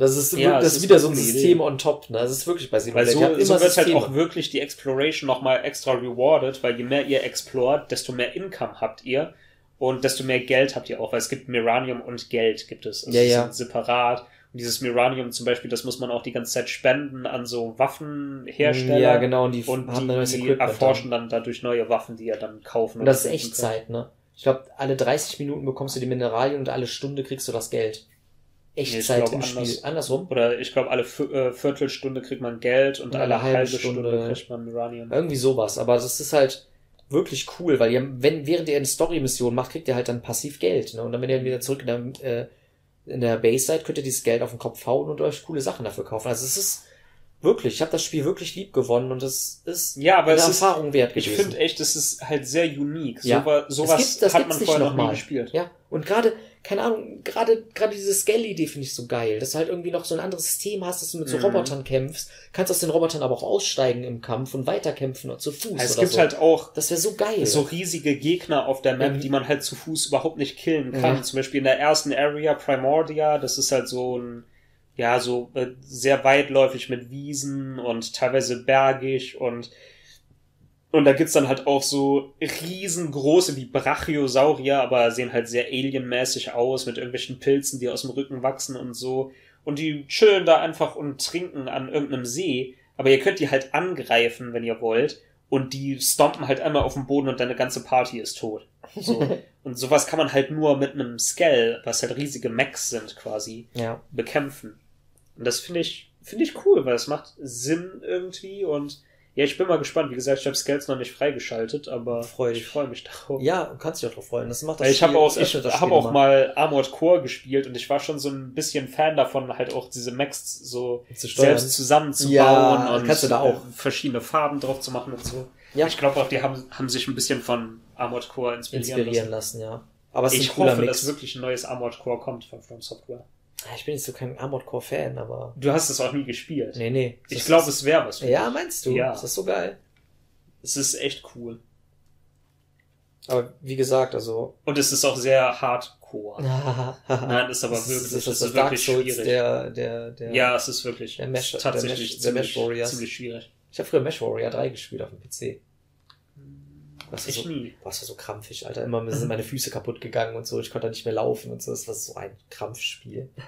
Das ist,
Ja,
das ist wieder so ein System
Idee.
on top, ne? Das ist wirklich bei
Weil
Simulator.
so, so wird halt
Systeme.
auch wirklich die Exploration nochmal extra rewarded, weil je mehr ihr explort, desto mehr Income habt ihr und desto mehr Geld habt ihr auch, weil es gibt Miranium und Geld gibt es. Also
Ja,
die
ja.
sind separat. Und dieses Miranium zum Beispiel, das muss man auch die ganze Zeit spenden an so Waffenhersteller.
Ja, genau, und die
Und die,
dann
die erforschen dann dadurch neue Waffen, die ihr dann kaufen
Und das ist Echtzeit, ne? Ich glaube, alle 30 Minuten bekommst du die Mineralien und alle Stunde kriegst du das Geld. Echtzeit
glaub,
im Spiel.
anders.
Andersrum?
könnt. Oder ich glaube, alle äh, Viertelstunde kriegt man Geld und,
Und
alle
alle
halbe,
halbe
Stunde,
Stunde-
kriegt man Miranium.
Irgendwie sowas. Aber das ist halt wirklich cool, weil ihr, wenn, während ihr eine Story-Mission macht, kriegt ihr halt dann passiv Geld, ne? Und dann, wenn ihr dann wieder zurück in der, äh, in der Base seid, könnt ihr dieses Geld auf den Kopf hauen und euch coole Sachen dafür kaufen. Also es ist wirklich, ich habe das Spiel wirklich lieb gewonnen und es ist
Ja, aber
eine
es ist,
Erfahrung wert
ich
gewesen.
finde echt, es ist halt sehr unique.
Ja. Das
sowas
das
hat man vorher noch nie
mal.
gespielt.
Ja, und gerade, keine Ahnung, gerade gerade diese Scale-Idee finde ich so geil, dass du halt irgendwie noch so ein anderes System hast, dass du mit so
Mhm.
Robotern kämpfst, kannst aus den Robotern aber auch aussteigen im Kampf und weiterkämpfen und zu Fuß
Also es gibt
so.
halt auch
das wäre so geil.
so riesige Gegner auf der Map,
Mhm.
die man halt zu Fuß überhaupt nicht killen kann.
Ja.
Zum Beispiel in der ersten Area Primordia, das ist halt so ein, ja, so äh, sehr weitläufig mit Wiesen und teilweise bergig und und da gibt's dann halt auch so riesengroße wie Brachiosaurier, aber sehen halt sehr alienmäßig aus mit irgendwelchen Pilzen, die aus dem Rücken wachsen und so. Und die chillen da einfach und trinken an irgendeinem See. Aber ihr könnt die halt angreifen, wenn ihr wollt. Und die stompen halt einmal auf den Boden und deine ganze Party ist tot. So. und sowas kann man halt nur mit einem Skell, was halt riesige Mechs sind quasi,
ja.
bekämpfen. Und das finde ich, finde ich cool, weil es macht Sinn irgendwie und ja, ich bin mal gespannt. Wie gesagt, ich habe Scales noch nicht freigeschaltet, aber
Freu
ich freue mich darauf.
Ja, du kannst dich auch drauf freuen. Das macht das
ich habe auch, ich habe auch mal Armored Core gespielt und ich war schon so ein bisschen Fan davon, halt auch diese Mechs so
Zu
selbst zusammenzubauen
Ja,
und
kannst du da auch.
äh, verschiedene Farben drauf zu machen und so.
Ja.
Ich glaube auch, die haben, haben sich ein bisschen von Armored Core inspirieren,
inspirieren
lassen.
lassen, ja. Aber es ist
Ich
ein cooler
hoffe,
Mix.
dass wirklich ein neues Armored Core kommt von From Software.
Ja, Ich bin jetzt so kein Armored Core Fan, aber.
Du hast es auch nie gespielt.
Nee, nee.
ich
Das
glaube, es wäre was. für
Ja, meinst du?
Ja.
Das ist so geil.
Es ist echt cool.
Aber wie gesagt, also.
Und es ist auch sehr hardcore.
Nein,
ist aber
das
wirklich,
ist, das ist,
es
das
ist wirklich schwierig.
der, der, der.
ja, es ist wirklich
Der Mesh- der
tatsächlich
Mesh- der
ziemlich,
Mesh Warriors.
ziemlich schwierig.
Ich habe früher Mesh Warrior 3 gespielt auf dem PC. War
Ich
so,
nie.
das war so krampfig, Alter. Immer sind meine Füße kaputt gegangen und so. Ich konnte nicht mehr laufen und so. Das war so ein Krampfspiel.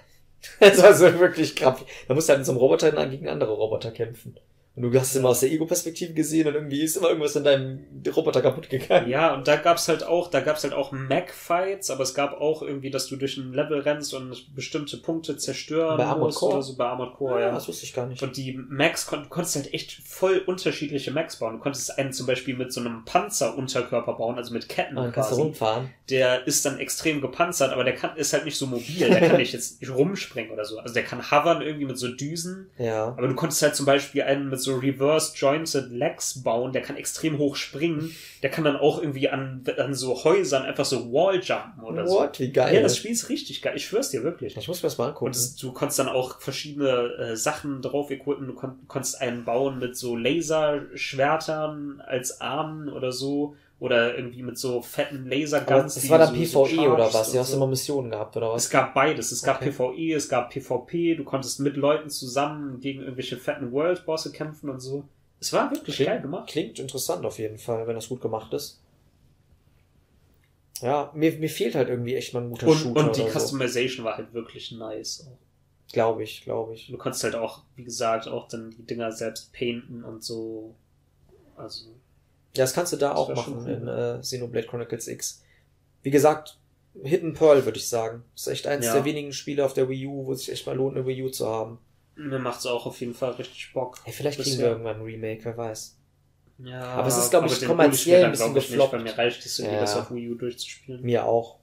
Das war so wirklich krampfig. Da musst du halt in so einem Roboter gegen andere Roboter kämpfen. Und du hast immer aus der Ego-Perspektive gesehen und irgendwie ist immer irgendwas in deinem Roboter kaputt gegangen.
Ja, und da gab's halt auch, da gab's halt auch Mac-Fights, aber es gab auch irgendwie, dass du durch ein Level rennst und bestimmte Punkte zerstören
Bei Armored
musst
Core?
oder so bei Armored Core, ja.
Das wusste ich gar nicht.
Und die Macs, kon du konntest halt echt voll unterschiedliche Macs bauen. Du konntest einen zum Beispiel mit so einem Panzerunterkörper bauen, also mit Ketten
Ah, dann kannst du
quasi.
rumfahren.
Der ist dann extrem gepanzert, aber der kann, ist halt nicht so mobil. Der kann nicht jetzt nicht rumspringen oder so. Also der kann hovern irgendwie mit so Düsen.
Ja.
Aber du konntest halt zum Beispiel einen mit so reverse jointed legs bauen, der kann extrem hoch springen. Der kann dann auch irgendwie an, an so Häusern einfach so Walljumpen oder so.
What? Wie geil.
Ja, das Spiel ist richtig geil. Ich schwör's dir wirklich.
ich muss mir das mal angucken.
Und es, du konntest dann auch verschiedene äh, Sachen drauf equippen. Du kon konntest einen bauen mit so Laserschwertern als Armen oder so. Oder irgendwie mit so fetten Laserguns.
das war dann
so,
PvE
so
oder was? Du hast
so.
immer Missionen gehabt oder was?
Es gab beides. Es gab
Okay.
PvE, es gab PvP. Du konntest mit Leuten zusammen gegen irgendwelche fetten World-Bosse kämpfen und so. Es war wirklich geil gemacht.
Klingt interessant auf jeden Fall, wenn das gut gemacht ist. Ja, mir, mir fehlt halt irgendwie echt mal ein guter
Und,
Shooter
und die. Customization war halt wirklich nice.
Glaube ich, glaube ich.
Du konntest halt auch, wie gesagt, auch dann die Dinger selbst painten und so. Also,
Ja, das kannst du da
Das
auch machen
cool.
in äh, Xenoblade Chronicles X. Wie gesagt, Hidden Pearl würde ich sagen. Ist echt eins
Ja.
der wenigen Spiele auf der Wii U, wo es sich echt mal lohnt, eine Wii U zu haben.
mir macht's auch auf jeden Fall richtig Bock.
Hey, vielleicht kriegen wir irgendwann ein Remake, wer weiß.
Ja,
Aber es ist, glaub ich, kommerziell ein bisschen gefloppt.
Weil mir reicht es irgendwie,
Ja.
das auf Wii U durchzuspielen.
Mir auch.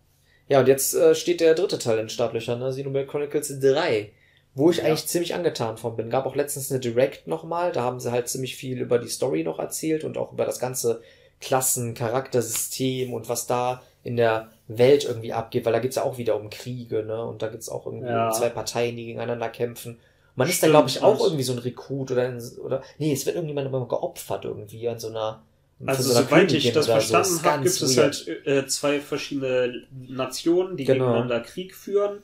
Ja, und jetzt äh, steht der dritte Teil in Startlöchern, ne? Xenoblade Chronicles 3. Wo ich
Ja.
eigentlich ziemlich angetan von bin. Gab auch letztens eine Direct nochmal, da haben sie halt ziemlich viel über die Story noch erzählt und auch über das ganze Klassen, Charaktersystem und was da in der Welt irgendwie abgeht, weil da geht's ja auch wieder um Kriege, ne? Und da geht's auch irgendwie
Ja.
um zwei Parteien, die gegeneinander kämpfen. Man ist da,
Stimmt,
glaube ich, auch irgendwie so ein Rekrut oder, in, oder nee, es wird irgendjemand immer geopfert irgendwie an so einer
Also,
so
soweit ich das
so.
verstanden
Ist
habe, gibt es
weird.
halt äh, zwei verschiedene Nationen, die
Genau.
gegeneinander Krieg führen.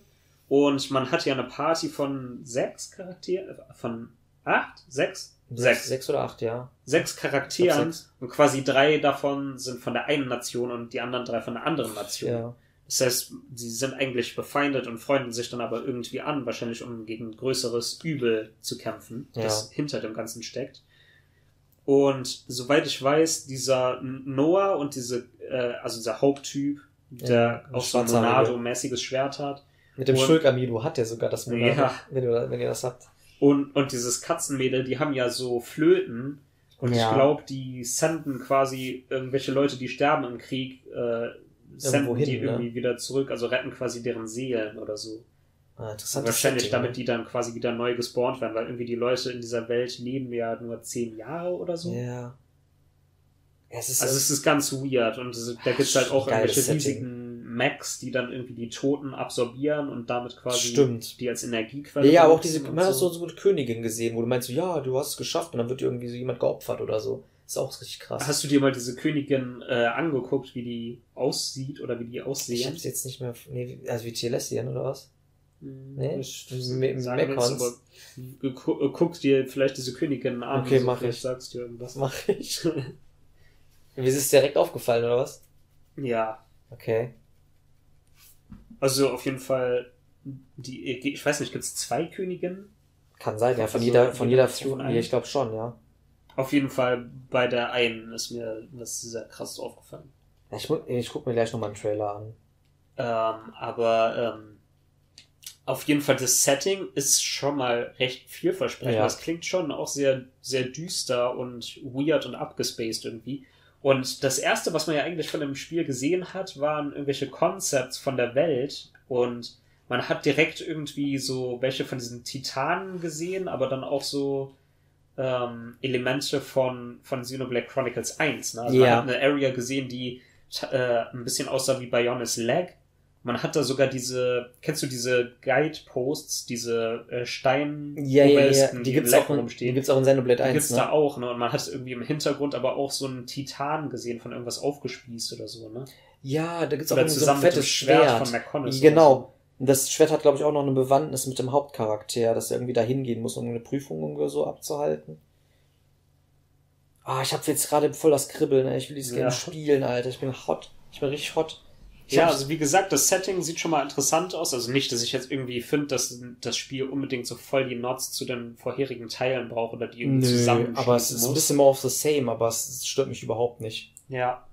Und man hat ja eine Party von sechs Charakteren, von acht? Sechs? Sechs.
Sechs oder acht, ja.
Sechs Charakteren.
sechs.
Und quasi drei davon sind von der einen Nation und die anderen drei von der anderen Nation.
Ja.
Das heißt, sie sind eigentlich befeindet und freunden sich dann aber irgendwie an, wahrscheinlich um gegen größeres Übel zu kämpfen, das hinter dem Ganzen steckt. Und soweit ich weiß, dieser Noah und diese, äh, also dieser Haupttyp, der
Ja,
auch so ein. Monado-mäßiges Schwert hat,
Mit dem Schulk-Amido hat er sogar das Monat,
Ja.
wenn, ihr, wenn ihr das habt.
und, und dieses Katzenmädel, die haben ja so Flöten. Und
Ja.
ich glaube, die senden quasi irgendwelche Leute, die sterben im Krieg, äh, senden
Irgendwo hin,
die
ne?
irgendwie wieder zurück, also retten quasi deren Seelen oder so.
Ah, interessant.
Wahrscheinlich, damit die dann quasi wieder neu gespawnt werden, weil irgendwie die Leute in dieser Welt leben ja nur zehn Jahre oder so.
Ja. Es ist
Also es ist ganz weird und es- da gibt's halt auch irgendwelche
Setting.
riesigen Macs, die dann irgendwie die Toten absorbieren und damit quasi
Stimmt.
die als Energiequelle
ja, aber auch diese, man hat so, eine Königin gesehen, wo du meinst, so, ja, du hast es geschafft und dann wird dir irgendwie so jemand geopfert oder so. Ist auch richtig krass.
Hast du dir mal diese Königin äh, angeguckt, wie die aussieht oder wie die
ich
aussehen?
hab's jetzt nicht mehr, nee, also wie Telestian oder was? Nee?
Ich sagen jetzt,
Mekons.
gegu- guck dir vielleicht diese Königin an.
Okay,
so,
mach ich.
sagst du irgendwas.
Was mache ich? Wie ist es direkt aufgefallen oder was?
Ja,
Okay.
Also auf jeden Fall, die, ich weiß nicht, gibt's zwei Königinnen?
Kann sein, ja, von
Also
jeder, von
jede
jeder,
eine?
ich glaube schon, ja.
Auf jeden Fall bei der einen ist mir das sehr krass aufgefallen.
Ich, ich guck mir gleich nochmal einen Trailer an.
Ähm, aber ähm, auf jeden Fall das Setting ist schon mal recht vielversprechend.
Ja.
Das klingt schon auch sehr, sehr düster und weird und abgespaced irgendwie. Und das erste, was man ja eigentlich von dem Spiel gesehen hat, waren irgendwelche Concepts von der Welt und man hat direkt irgendwie so welche von diesen Titanen gesehen, aber dann auch so ähm, Elemente von, von Xenoblade Chronicles 1. Ne? Also
Ja.
man hat eine Area gesehen, die äh, ein bisschen aussah wie Bionis Leg. Man hat da sogar diese, kennst du diese Guideposts, diese äh, Stein
Ja, ja, ja. Die
im
gibt's auch, in, die
rumstehen?
gibt's auch in Xenoblade
Die
1,
gibt's
ne?
da auch, ne? Und man hat irgendwie im Hintergrund aber auch so einen Titan gesehen von irgendwas aufgespießt oder so, ne?
Ja, da gibt's auch
Oder
irgendwie so ein fettes
Schwert,
Schwert.
von McConaughey.
Genau. Und das Schwert hat, glaube ich, auch noch eine Bewandtnis mit dem Hauptcharakter, dass er irgendwie da hingehen muss, um eine Prüfung oder so abzuhalten. Ah, ich habe jetzt gerade voll das Kribbeln, ey. Ich will dieses
Ja.
Game spielen, Alter. Ich bin hot. Ich bin richtig hot. Ich
Ja, also wie gesagt, das Setting sieht schon mal interessant aus. Also nicht, dass ich jetzt irgendwie finde, dass das Spiel unbedingt so voll die Nots zu den vorherigen Teilen braucht oder die irgendwie
Nö,
zusammenschließen
aber es ist ein
muss.
bisschen more of the same, aber es stört mich überhaupt nicht.
Ja,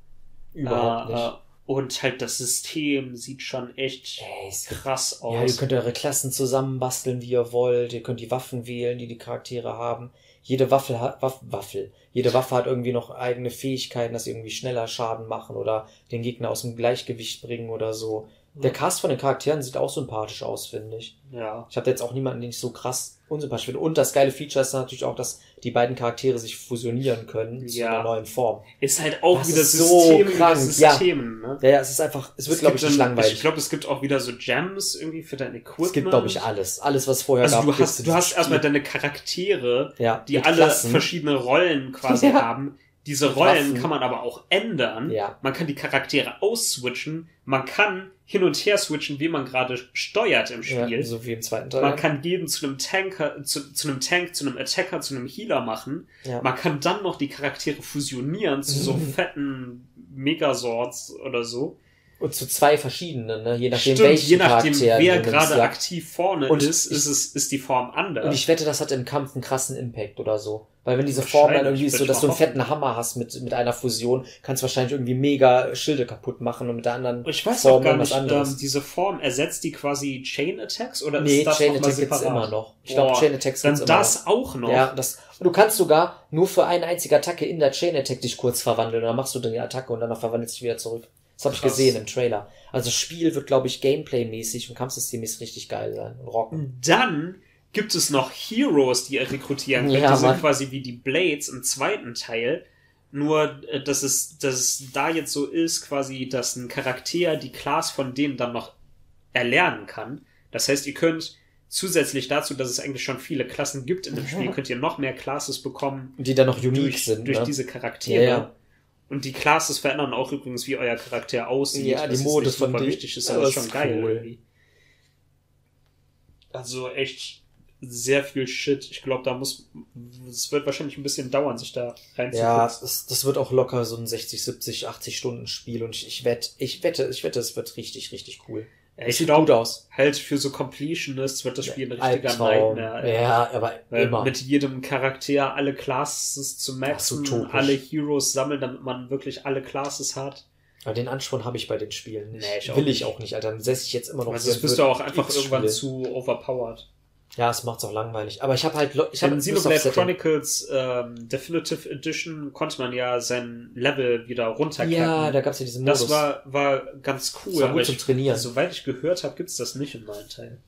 Überhaupt
äh,
nicht.
Und halt das System sieht schon echt
Ey,
krass
Ja, ihr
aus.
könnt eure Klassen zusammenbasteln, wie ihr wollt. Ihr könnt die Waffen wählen, die die Charaktere haben. Jede Waffe hat, Waff, Waffel. Jede Waffe hat irgendwie noch eigene Fähigkeiten, dass sie irgendwie schneller Schaden machen oder den Gegner aus dem Gleichgewicht bringen oder so. Der Cast von den Charakteren sieht auch sympathisch aus, finde ich.
ja.
Ich habe jetzt auch niemanden, den ich so krass unsympathisch finde. Und das geile Feature ist natürlich auch, dass die beiden Charaktere sich fusionieren können zu
Ja.
einer neuen Form.
Ist halt auch
Das
wieder
ist so
System
krank, ja.
Systemen, ne?
Ja, ja, es ist einfach, es wird, glaube ich, nicht langweilig.
Ich glaube, es gibt auch wieder so Gems irgendwie für dein Equipment.
es gibt, glaube ich, alles. Alles, was vorher
Also
gab.
du hast, du hast erstmal deine Charaktere,
ja,
die alle
Klassen.
verschiedene Rollen quasi
Ja.
haben. Diese Rollen
Waffen.
kann man aber auch ändern.
Ja.
Man kann die Charaktere ausswitchen. Man kann hin und her switchen, wie man gerade steuert im Spiel.
Ja, so wie im zweiten Teil.
Man kann jeden zu einem Tanker, zu, zu einem Tank, zu einem Attacker, zu einem Healer machen.
ja.
Man kann dann noch die Charaktere fusionieren zu so fetten Megaswords oder so.
Und zu zwei verschiedenen, ne? je nachdem,
Stimmt,
welchen
je nachdem,
Charakter
wer gerade aktiv vorne
Und
ist, ist es, ist die Form anders.
Und ich wette, das hat im Kampf einen krassen Impact oder so. Weil wenn diese Form dann irgendwie ist, so dass du einen fetten Hammer hast mit, mit einer Fusion, kannst du wahrscheinlich irgendwie mega Schilde kaputt machen und mit der anderen
ich weiß
Form
auch gar nicht,
anderes.
ähm, diese Form, ersetzt die quasi Chain Attacks oder
nee,
ist das
Chain
noch mal
Attack gibt's immer noch. Ich glaube, Chain Attacks gibt's immer
das auch noch.
noch. Ja, das, und du kannst sogar nur für eine einzige Attacke in der Chain Attack dich kurz verwandeln. Und dann machst du dann die Attacke und danach verwandelst du dich wieder zurück. Das habe ich gesehen im Trailer. Also das Spiel wird, glaube ich, Gameplay-mäßig und Kampfsystemmäßig richtig geil sein und rocken.
Dann gibt es noch Heroes, die ihr rekrutieren könnt.
Ja,
die sind quasi wie die Blades im zweiten Teil. Nur, äh, dass es, dass es da jetzt so ist, quasi, dass ein Charakter die Class von denen dann noch erlernen kann. Das heißt, ihr könnt zusätzlich dazu, dass es eigentlich schon viele Klassen gibt in dem Spiel, könnt ihr noch mehr Classes bekommen
die dann noch unique
durch,
sind.
durch
ne?
diese Charaktere.
Ja, ja.
Und die Classes verändern auch übrigens, wie euer Charakter aussieht.
Ja, die Mode
nicht
von
wichtig ist, aber schon
ist
geil
cool.
irgendwie. Also echt sehr viel Shit. Ich glaube, da muss, es wird wahrscheinlich ein bisschen dauern, sich da reinzufuchsen.
Ja, das, das wird auch locker so ein 60, 70, 80 Stunden Spiel und ich, ich wette, ich wette, ich wette, es wird richtig, richtig cool. Es
ich
sieht gut aus.
halt für so Completionists wird das Spiel ein richtiger
Albtraum.
Nightmare. ey.
Ja, aber
Weil
immer.
mit jedem Charakter alle Classes zu maxen,
utopisch.
alle Heroes sammeln, damit man wirklich alle Classes hat.
Aber den Ansporn habe ich bei den Spielen nicht.
Nee, ich auch
Will
nicht.
ich auch nicht, Alter. Dann setze ich jetzt immer noch
Also das bist du auch einfach irgendwann zu overpowered.
Ja, es macht's auch langweilig. Aber ich habe halt, ich habe
In Xenoblade Chronicles ähm, Definitive Edition konnte man ja sein Level wieder runtercappen.
Ja, da gab's ja diesen Modus.
das war, war ganz cool.
Das war gut zum
ich,
Trainieren.
Soweit ich gehört habe, gibt's das nicht im neuen Teil.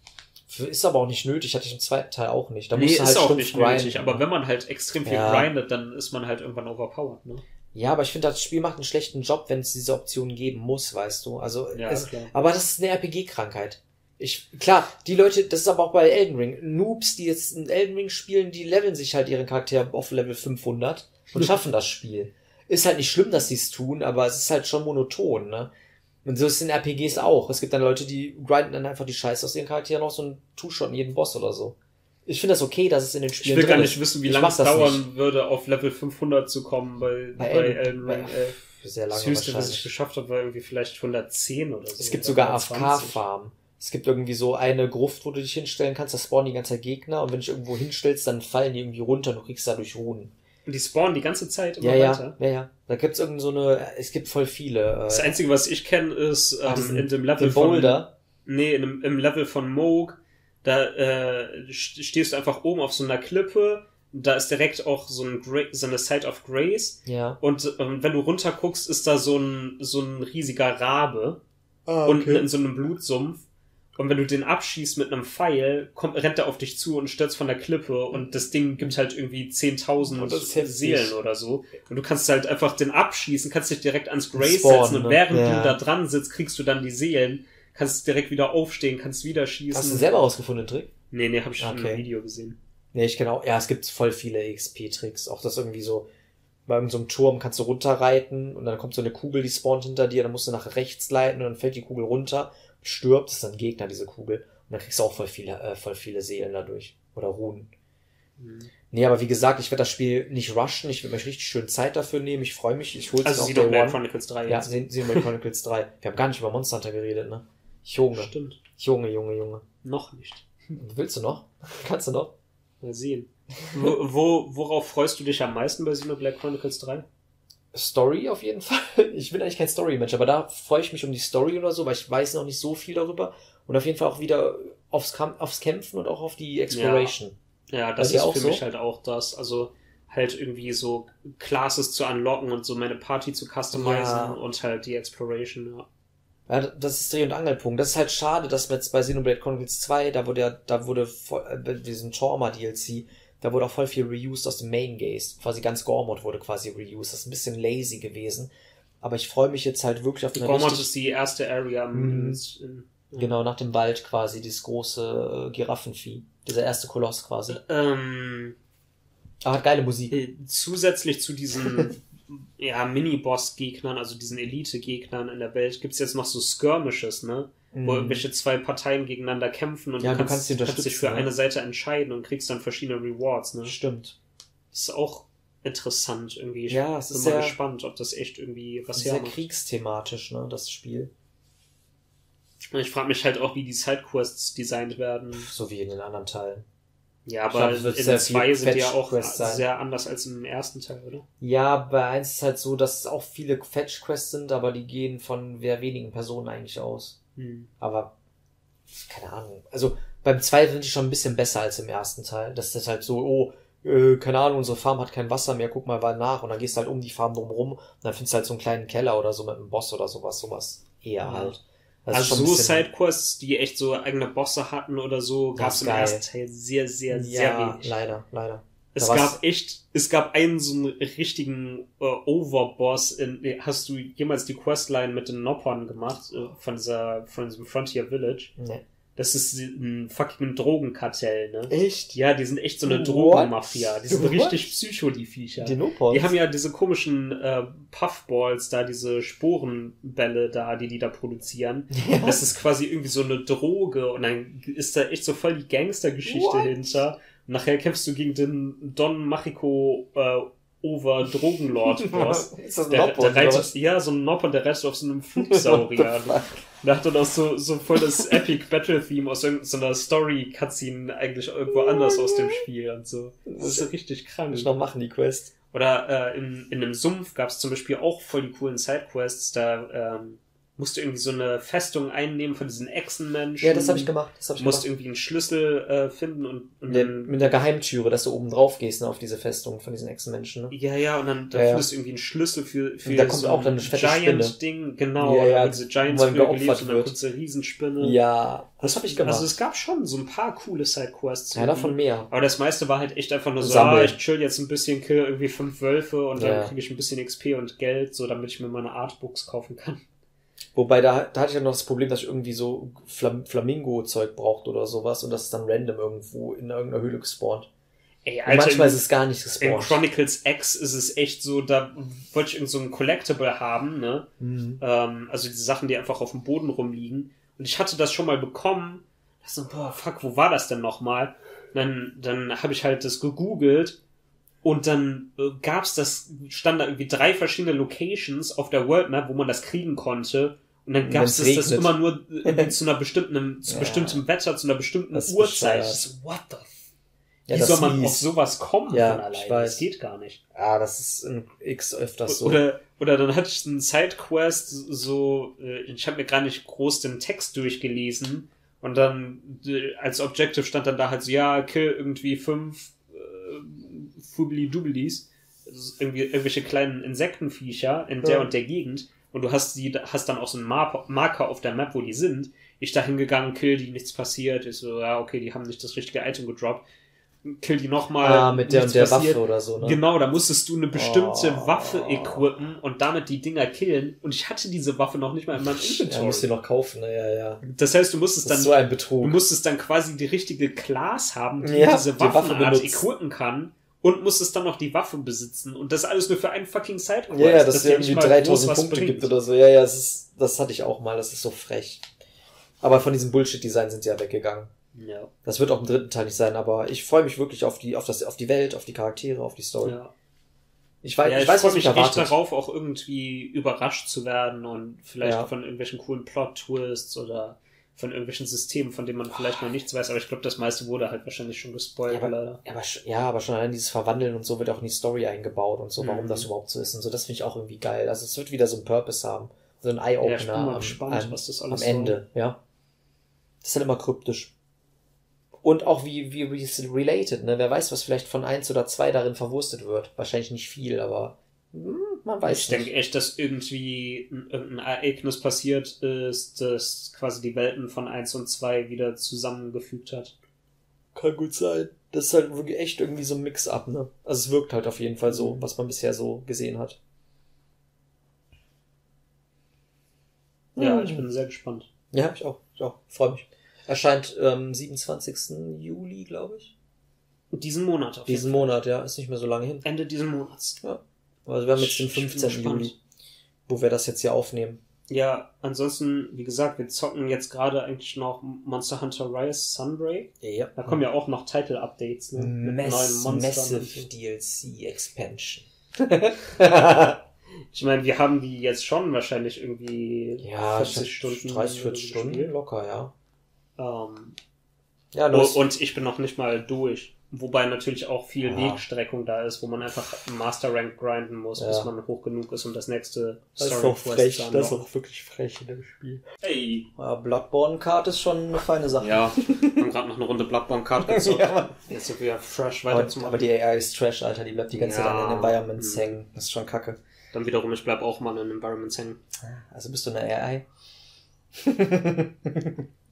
Ist aber auch nicht nötig, hatte ich im zweiten Teil auch nicht. Da
nee,
musst
ist
du halt
auch
stumpf
nicht
grinden.
nötig, aber wenn man halt extrem viel
Ja.
grindet, dann ist man halt irgendwann overpowered, ne?
Ja, aber ich finde, das Spiel macht einen schlechten Job, wenn es diese Option geben muss, weißt du. Also,
Ja,
es, aber das ist eine RPG-Krankheit. Ich, klar, die Leute, das ist aber auch bei Elden Ring. Noobs, die jetzt in Elden Ring spielen, die leveln sich halt ihren Charakter auf Level 500 und schaffen das Spiel. Ist halt nicht schlimm, dass sie es tun, aber es ist halt schon monoton, ne? Und so ist es in RPGs auch. Es gibt dann Leute, die grinden dann einfach die Scheiße aus ihren Charakteren aus und two-shotten jeden Boss oder so. Ich finde das okay, dass es in den
Ich
Spielen
will gar nicht
ist.
wissen, wie
Ich
lange es dauern
nicht.
würde, auf Level 500 zu kommen bei, bei,
Elden-
Elden Ring.
bei-
ey.
Sehr lange
Das höchste, was ich geschafft habe, war irgendwie vielleicht 110 oder so.
Es gibt sogar
120.
AFK-Farmen. Es gibt irgendwie so eine Gruft, wo du dich hinstellen kannst, da spawnen die ganze Zeit Gegner und wenn du dich irgendwo hinstellst, dann fallen die irgendwie runter und du kriegst dadurch Runen.
Und die spawnen die ganze Zeit immer
Ja,
weiter.
ja, ja, ja. Da gibt's irgend so eine, es gibt voll viele.
Das
Äh,
Einzige, was ich kenne, ist ähm,
diesen-
in dem Level
den Boulder.
von... Nee, in dem, im Level von Moog, da äh, st- stehst du einfach oben auf so einer Klippe, da ist direkt auch so, ein Gra so eine Site of Grace
Ja.
und ähm, wenn du runter guckst, ist da so ein, so ein riesiger Rabe
Ah,
unten in so einem Blutsumpf. Und wenn du den abschießt mit einem Pfeil, kommt, rennt er auf dich zu und stürzt von der Klippe und das Ding gibt halt irgendwie 10.000
Und das ist heftig.
Seelen oder so. Und du kannst halt einfach den abschießen, kannst dich direkt ans Grace
Spawnen,
setzen und
ne?
während
Ja.
du da dran sitzt, kriegst du dann die Seelen, kannst direkt wieder aufstehen, kannst wieder schießen.
Hast du selber rausgefunden, den Trick?
Nee, nee, hab ich schon
Okay.
im Video gesehen.
Nee, ich genau. Ja, es gibt voll viele XP-Tricks. Auch das irgendwie so, bei irgendeinem so einem Turm kannst du runterreiten und dann kommt so eine Kugel, die spawnt hinter dir, dann musst du nach rechts leiten und dann fällt die Kugel runter, stirbt, ist dann ein Gegner, diese Kugel. Und dann kriegst du auch voll viele, äh, voll viele Seelen dadurch. Oder Runen.
Mhm.
Nee, aber wie gesagt, ich werde das Spiel nicht rushen, ich werde mich richtig schön Zeit dafür nehmen, ich freue mich, ich hole es
Also
auf
Xenoblade
Day One.
Chronicles 3
Ja,
jetzt.
Xenoblade Chronicles 3. Wir haben gar nicht über Monster Hunter geredet, ne? Junge,
Stimmt.
Junge, Junge, Junge.
Noch nicht.
Willst du noch? Kannst du noch?
Mal sehen. Wo, wo, worauf freust du dich am meisten bei Xenoblade Chronicles 3?
Story auf jeden Fall. Ich bin eigentlich kein Story-Mensch, aber da freue ich mich um die Story oder so, weil ich weiß noch nicht so viel darüber. Und auf jeden Fall auch wieder aufs, Kam aufs Kämpfen und auch auf die Exploration.
Ja, das
Bei dir
ist
auch
für
so?
mich halt auch das. Also halt irgendwie so Classes zu unlocken und so meine Party zu customizen
Ja.
und halt die Exploration. Ja.
Ja, das ist Dreh- und Angelpunkt. Das ist halt schade, dass jetzt bei Xenoblade Chronicles 2, da wurde ja, da wurde voll, äh, bei diesem Trauma DLC, da wurde auch voll viel reused aus dem Main Gaze. Quasi ganz Gormod wurde quasi reused. Das ist ein bisschen lazy gewesen. Aber ich freue mich jetzt halt wirklich auf eine
Gormod ist die erste Area
Mhm.
in,
genau, nach dem Wald quasi, dieses große äh, Giraffenvieh. Dieser erste Koloss quasi.
ähm,
Aber hat geile Musik.
äh, zusätzlich zu diesen ja, Mini-Boss-Gegnern, also diesen Elite-Gegnern in der Welt, gibt's jetzt noch so Skirmishes, ne? Wo
Mhm.
irgendwelche zwei Parteien gegeneinander kämpfen und
Ja,
du,
du
kannst,
kannst die
kannst dich für
ne?
eine Seite entscheiden und kriegst dann verschiedene Rewards, ne?
Stimmt.
Das ist auch interessant irgendwie. Ich
Ja, es
bin
ist
mal
sehr-
gespannt, ob das echt irgendwie was
Sehr
hermacht.
kriegsthematisch, ne, das Spiel.
Und ich frage mich halt auch, wie die Sidequests designt werden.
So wie in den anderen Teilen.
Ja, aber
glaub, es
in zwei sind die ja auch
sein.
sehr anders als im ersten Teil, oder?
Ja, bei eins ist halt so, dass es auch viele Fetch-Quests sind, aber die gehen von sehr wenigen Personen eigentlich aus.
Hm.
Aber, keine Ahnung. Also, beim zweiten finde ich schon ein bisschen besser als im ersten Teil. Das ist halt so, oh, äh, keine Ahnung, unsere Farm hat kein Wasser mehr, guck mal mal nach. Und dann gehst du halt um die Farm drumrum und dann findest du halt so einen kleinen Keller oder so mit einem Boss oder sowas, sowas eher
Ja.
halt. Das
Also so Sidequests, die echt so eigene Bosse hatten oder so, gab es im ersten Teil sehr, sehr, sehr
ja,
wenig.
leider, leider.
Es
Da
gab echt, es gab einen so einen richtigen äh, Overboss. In, hast du jemals die Questline mit den Noppern gemacht äh, von dieser, von diesem Frontier Village?
Nee.
Das ist ein fucking Drogenkartell, ne?
Echt?
Ja, die sind echt so eine
What?
Drogenmafia. Die sind
What?
richtig psycho, die Viecher.
Die Nopons?
Die haben ja diese komischen äh, Puffballs da, diese Sporenbälle da, die die da produzieren.
Ja.
Das ist quasi irgendwie so eine Droge und dann ist da echt so voll die Gangstergeschichte hinter. Nachher kämpfst du gegen den Don Machiko äh, Over Drogenlord Boss.
ist das ein
Der,
Nopon,
der reitet, ja, so ein Nopper, der reitet auf so einem Flugsaurier. Da hat dann auch so, so voll das Epic Battle Theme aus irgendeiner Story-Cutscene eigentlich irgendwo anders aus dem Spiel und so. Das ist richtig krank.
Muss ich noch machen, die Quest.
Oder äh, in, in einem Sumpf gab es zum Beispiel auch voll die coolen Sidequests. Da ähm, musst du irgendwie so eine Festung einnehmen von diesen Echsenmenschen.
Ja, das habe ich gemacht. Das habe ich
Du musst
gemacht.
irgendwie einen Schlüssel äh, finden und, und
Mit, der-
dann.
mit der Geheimtüre, dass du oben drauf gehst, ne, auf diese Festung von diesen Echsenmenschen, ne?
Ja, ja, und dann da
Ja,
findest du irgendwie einen Schlüssel für, für
Und da kommt
so
auch dann eine Spinne.
Giant-Ding, genau.
Ja,
Ja, diese
geopfert
gelebt und dann kommt diese Riesenspinne.
Ja, das habe ich gemacht.
Also es gab schon so ein paar coole Sidequests.
ja, davon mehr.
Aber das meiste war halt echt einfach nur so, ah, ich chill jetzt ein bisschen, kill irgendwie fünf Wölfe und dann kriege ich ein bisschen XP und Geld, so damit ich mir meine Artbooks kaufen kann.
Wobei, da, da hatte ich ja noch das Problem, dass ich irgendwie so Flam Flamingo-Zeug braucht oder sowas und das ist dann random irgendwo in irgendeiner Höhle gespawnt.
Ey,
Und manchmal ist es gar nicht
in
gespawnt.
Chronicles X ist es echt so, da wollte ich irgend so ein Collectible haben, ne?
Mhm.
Ähm, also diese Sachen, die einfach auf dem Boden rumliegen. Und ich hatte das schon mal bekommen. Ich so, boah, fuck, wo war das denn nochmal? Dann, dann habe ich halt das gegoogelt und dann äh, gab's das, stand da irgendwie drei verschiedene Locations auf der World Map, wo man das kriegen konnte. Und dann
Und
gab's das, immer nur äh, zu einer bestimmten, zu
Ja.
bestimmtem Wetter, zu einer bestimmten
Das
Uhrzeit. Ich so, what the
Ja,
Wie soll man
mies.
auf sowas kommen
Ja,
von
ich
alleine?
weiß.
Das geht gar nicht.
Ah, das ist in X öfters so.
Oder, oder dann hatte ich einen Sidequest, so, äh, ich habe mir gar nicht groß den Text durchgelesen und dann äh, als Objective stand dann da halt so, ja, kill irgendwie fünf äh, Fubli-Dubelis, also irgendwie irgendwelche kleinen Insektenviecher in der
Ja.
und der Gegend und du hast die, hast dann auch so einen Mar Marker auf der Map, wo die sind. Ich da hingegangen, kill die, nichts passiert. Ich so, ja, okay, die haben nicht das richtige Item gedroppt. Kill die nochmal.
ah, mit der der
passiert.
Waffe oder so, ne?
Genau, da musstest du eine bestimmte
Oh.
Waffe equippen und damit die Dinger killen. Und ich hatte diese Waffe noch nicht mal in meinem
Ja,
Inventory.
musst du noch kaufen, ne? Ja, ja.
das heißt, du musstest
Das
dann,
so ein
du
Betrug.
musstest dann quasi die richtige Class haben, die
Ja,
diese
die Waffe
Waffenart equippen kann. Und musstest dann noch die Waffe besitzen. Und das alles nur für einen fucking Sidequest.
Ja, ja, dass
das
es irgendwie 3000 Punkte
bringt.
gibt oder so. Ja, ja, das ist, das hatte ich auch mal. Das ist so frech. Aber von diesem Bullshit-Design sind sie ja weggegangen.
Ja.
Das wird auch im dritten Teil nicht sein, aber ich freue mich wirklich auf die, auf das, auf die Welt, auf die Charaktere, auf die Story.
ja.
Ich weiß,
ja,
ich
ich
weiß,
freue
was mich
mich echt
erwartet.
darauf, auch irgendwie überrascht zu werden und vielleicht
Ja.
von irgendwelchen coolen Plot-Twists oder von irgendwelchen Systemen, von denen man vielleicht noch nichts weiß. Aber ich glaube, das meiste wurde halt wahrscheinlich schon gespoilt,
Ja,
leider.
Ja, aber, ja, aber schon allein dieses Verwandeln und so wird auch in die Story eingebaut und so, warum
Mhm.
das überhaupt so ist und so, das finde ich auch irgendwie geil. Also es wird wieder so einen Purpose haben. So ein
Ja,
Eye-Opener
mal
am,
gespannt,
am, am Ende, ja. Das ist halt immer kryptisch. Und auch wie, wie, related, ne? Wer weiß, was vielleicht von eins oder zwei darin verwurstet wird. Wahrscheinlich nicht viel, aber hm, man weiß
Ich
nicht.
denke echt, dass irgendwie ein, irgendein Ereignis passiert ist, das quasi die Welten von 1 und 2 wieder zusammengefügt hat.
Kann gut sein. Das ist halt wirklich echt irgendwie so ein Mix-up, ne? Also es wirkt halt auf jeden Fall so,
Mhm.
was man bisher so gesehen hat.
Ja,
Mhm.
ich bin sehr gespannt.
Ja, ich auch. Ich auch. Freue mich. Erscheint ähm, 27. Juli, glaube ich.
Diesen Monat auf
Diesen
jeden Fall.
Monat, ja. Ist nicht mehr so lange hin.
Ende diesen Monats.
Also wir haben jetzt den
Ich bin
15.
gespannt.
Juli, wo wir das jetzt hier aufnehmen.
Ja, ansonsten, wie gesagt, wir zocken jetzt gerade eigentlich noch Monster Hunter Rise Sunbreak.
Ja.
Da kommen ja auch noch Title-Updates, ne? Mit neuen
Mass
Monstern.
Massive
und so.
DLC Expansion.
Ich meine, wir haben die jetzt schon wahrscheinlich irgendwie
ja,
40
ich-
Stunden.
30, 40 Stunden locker, ja.
Ähm,
Ja,
und ich bin noch nicht mal durch. Wobei natürlich auch viel
Ja.
Wegstreckung da ist, wo man einfach Master Rank grinden muss,
Ja.
bis man hoch genug ist, um das nächste
das ist
Story
auch
Quest
frech.
zu
Das ist auch wirklich frech in dem Spiel.
Hey!
Ja, Bloodborne Card ist schon eine feine Sache.
Ja, wir haben gerade noch eine Runde Bloodborne Card gezockt.
Ja.
Jetzt sind wir fresh
aber,
weiterzumachen.
aber die AI ist Trash, Alter. Die bleibt die ganze Zeit
Ja.
an den Environments
Mhm.
hängen. Das ist schon kacke.
Dann wiederum, ich bleib auch mal in Environments hängen.
Also bist du eine AI?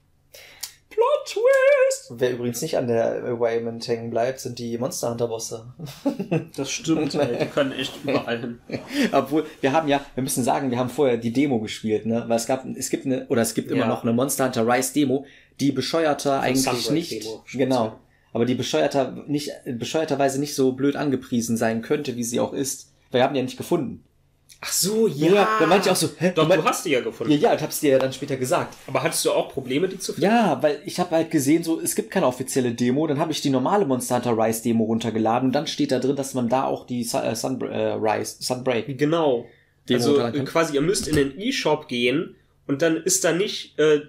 Plot Twist!
Wer übrigens nicht an der Environment hängen bleibt, sind die Monster Hunter Bosse.
Das stimmt, ey, die können echt überall hin.
Obwohl, wir haben ja, wir müssen sagen, wir haben vorher die Demo gespielt, ne? Weil es gab, es gibt eine, oder es gibt immer
Ja.
noch eine Monster Hunter Rise Demo, die bescheuerter eigentlich
Sunbreak
nicht,
Demo,
genau, aber die bescheuerter, nicht, bescheuerterweise nicht so blöd angepriesen sein könnte, wie sie auch ist. Weil wir haben die ja nicht gefunden.
Ach so,
da meinte ich auch so, hä?
Doch,
du
hast die ja gefunden.
ja, ja, ich hab's dir ja dann später gesagt.
Aber hattest du auch Probleme, die zu finden?
Ja, weil ich habe halt gesehen, so es gibt keine offizielle Demo, dann habe ich die normale Monster Hunter Rise Demo runtergeladen und dann steht da drin, dass man da auch die Sun, äh, Sun, äh, Rise, Sunbreak
Genau.
Demo
also quasi, ihr müsst in den E-Shop gehen und dann ist da nicht äh, äh,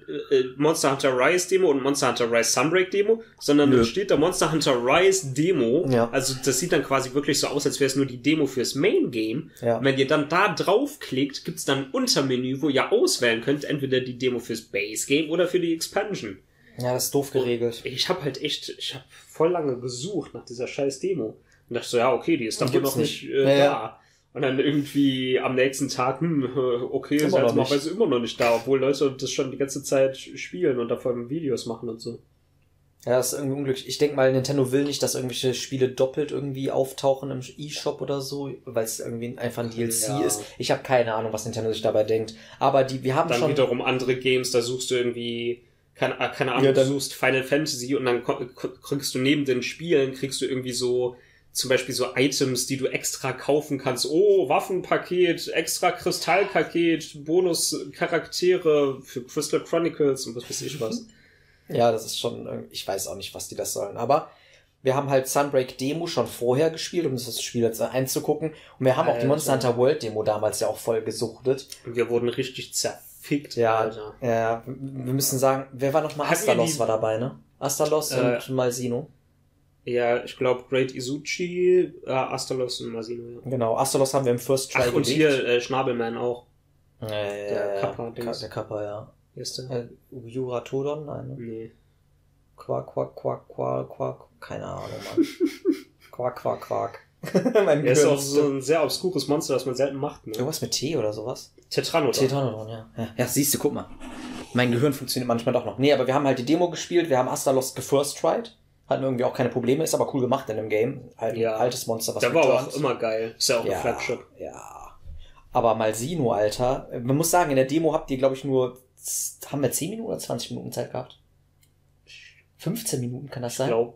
Monster Hunter Rise Demo und Monster Hunter Rise Sunbreak Demo, sondern
Nö.
da steht da Monster Hunter Rise Demo.
Ja.
Also das sieht dann quasi wirklich so aus, als wäre es nur die Demo fürs Main Game.
Ja.
Und wenn ihr dann da draufklickt, gibt's dann ein Untermenü, wo ihr auswählen könnt, entweder die Demo fürs Base Game oder für die Expansion.
Ja, das ist doof geregelt.
Ich habe halt echt, ich habe voll lange gesucht nach dieser scheiß Demo. Und dachte so, ja, okay, die ist dann wohl noch nicht,
nicht.
äh,
Ja,
da. Und dann irgendwie am nächsten Tag, hm, okay, ist
noch
seltsamerweise immer noch nicht da, obwohl Leute das schon die ganze Zeit spielen und davon Videos machen und so.
Ja, das ist irgendwie unglücklich. Ich denke mal, Nintendo will nicht, dass irgendwelche Spiele doppelt irgendwie auftauchen im E-Shop oder so, weil es irgendwie einfach ein DLC
Ja.
ist. Ich habe keine Ahnung, was Nintendo sich dabei denkt. Aber die, wir haben
Dann
schon.
wiederum andere Games, da suchst du irgendwie, keine, äh, keine Ahnung,
Ja,
du
dann-
suchst Final Fantasy und dann kriegst du neben den Spielen, kriegst du irgendwie so, zum Beispiel so Items, die du extra kaufen kannst. Oh, Waffenpaket, extra Kristallpaket, Bonus-Charaktere für Crystal Chronicles und was weiß ich was.
Ja, das ist schon, irg- ich weiß auch nicht, was die das sollen. Aber wir haben halt Sunbreak Demo schon vorher gespielt, um das Spiel jetzt einzugucken. Und wir haben auch die
Alter.
Monster Hunter World Demo damals ja auch voll gesuchtet.
Und wir wurden richtig zerfickt,
Ja,
Alter.
ja, wir müssen sagen, wer war noch mal?
Hatten wir
Astalos
die-
war dabei, ne? Astalos
Äh,
und Malsino.
Ja, ich glaube Great Izuchi, äh, Astalos und Masino, ja.
Genau, Astalos haben wir im First Try
Ach, und hier äh, Schnabelman auch.
Ja, ja,
der
ja, ja.
Kappa-Dings.
Ka- Der Kappa, ja.
Wie ist der?
Äh, Juratodon? Nein, ne?
Nee.
Quack, quack, quack, quack, quack. Keine Ahnung, Mann. quack, quack, quack. mein
Er ist auch so ein sehr obskures Monster, das man selten macht. Ne?
Irgendwas mit T oder sowas?
Tetranodon.
Tetanodon, ja. ja. Ja, siehst du, guck mal. Mein Gehirn funktioniert manchmal doch noch. Nee, aber wir haben halt die Demo gespielt, wir haben Astalos gefirst tried. Hatten irgendwie auch keine Probleme, ist aber cool gemacht in dem Game. Halt ein
Ja.
altes Monster, was
Der war auch immer geil. Ist ja auch
ja,
ein Flagship.
Ja. Aber Malsino, Alter. Man muss sagen, in der Demo habt ihr, glaube ich, nur, haben wir 10 Minuten oder 20 Minuten Zeit gehabt? 15 Minuten kann das
Ich
sein?
glaube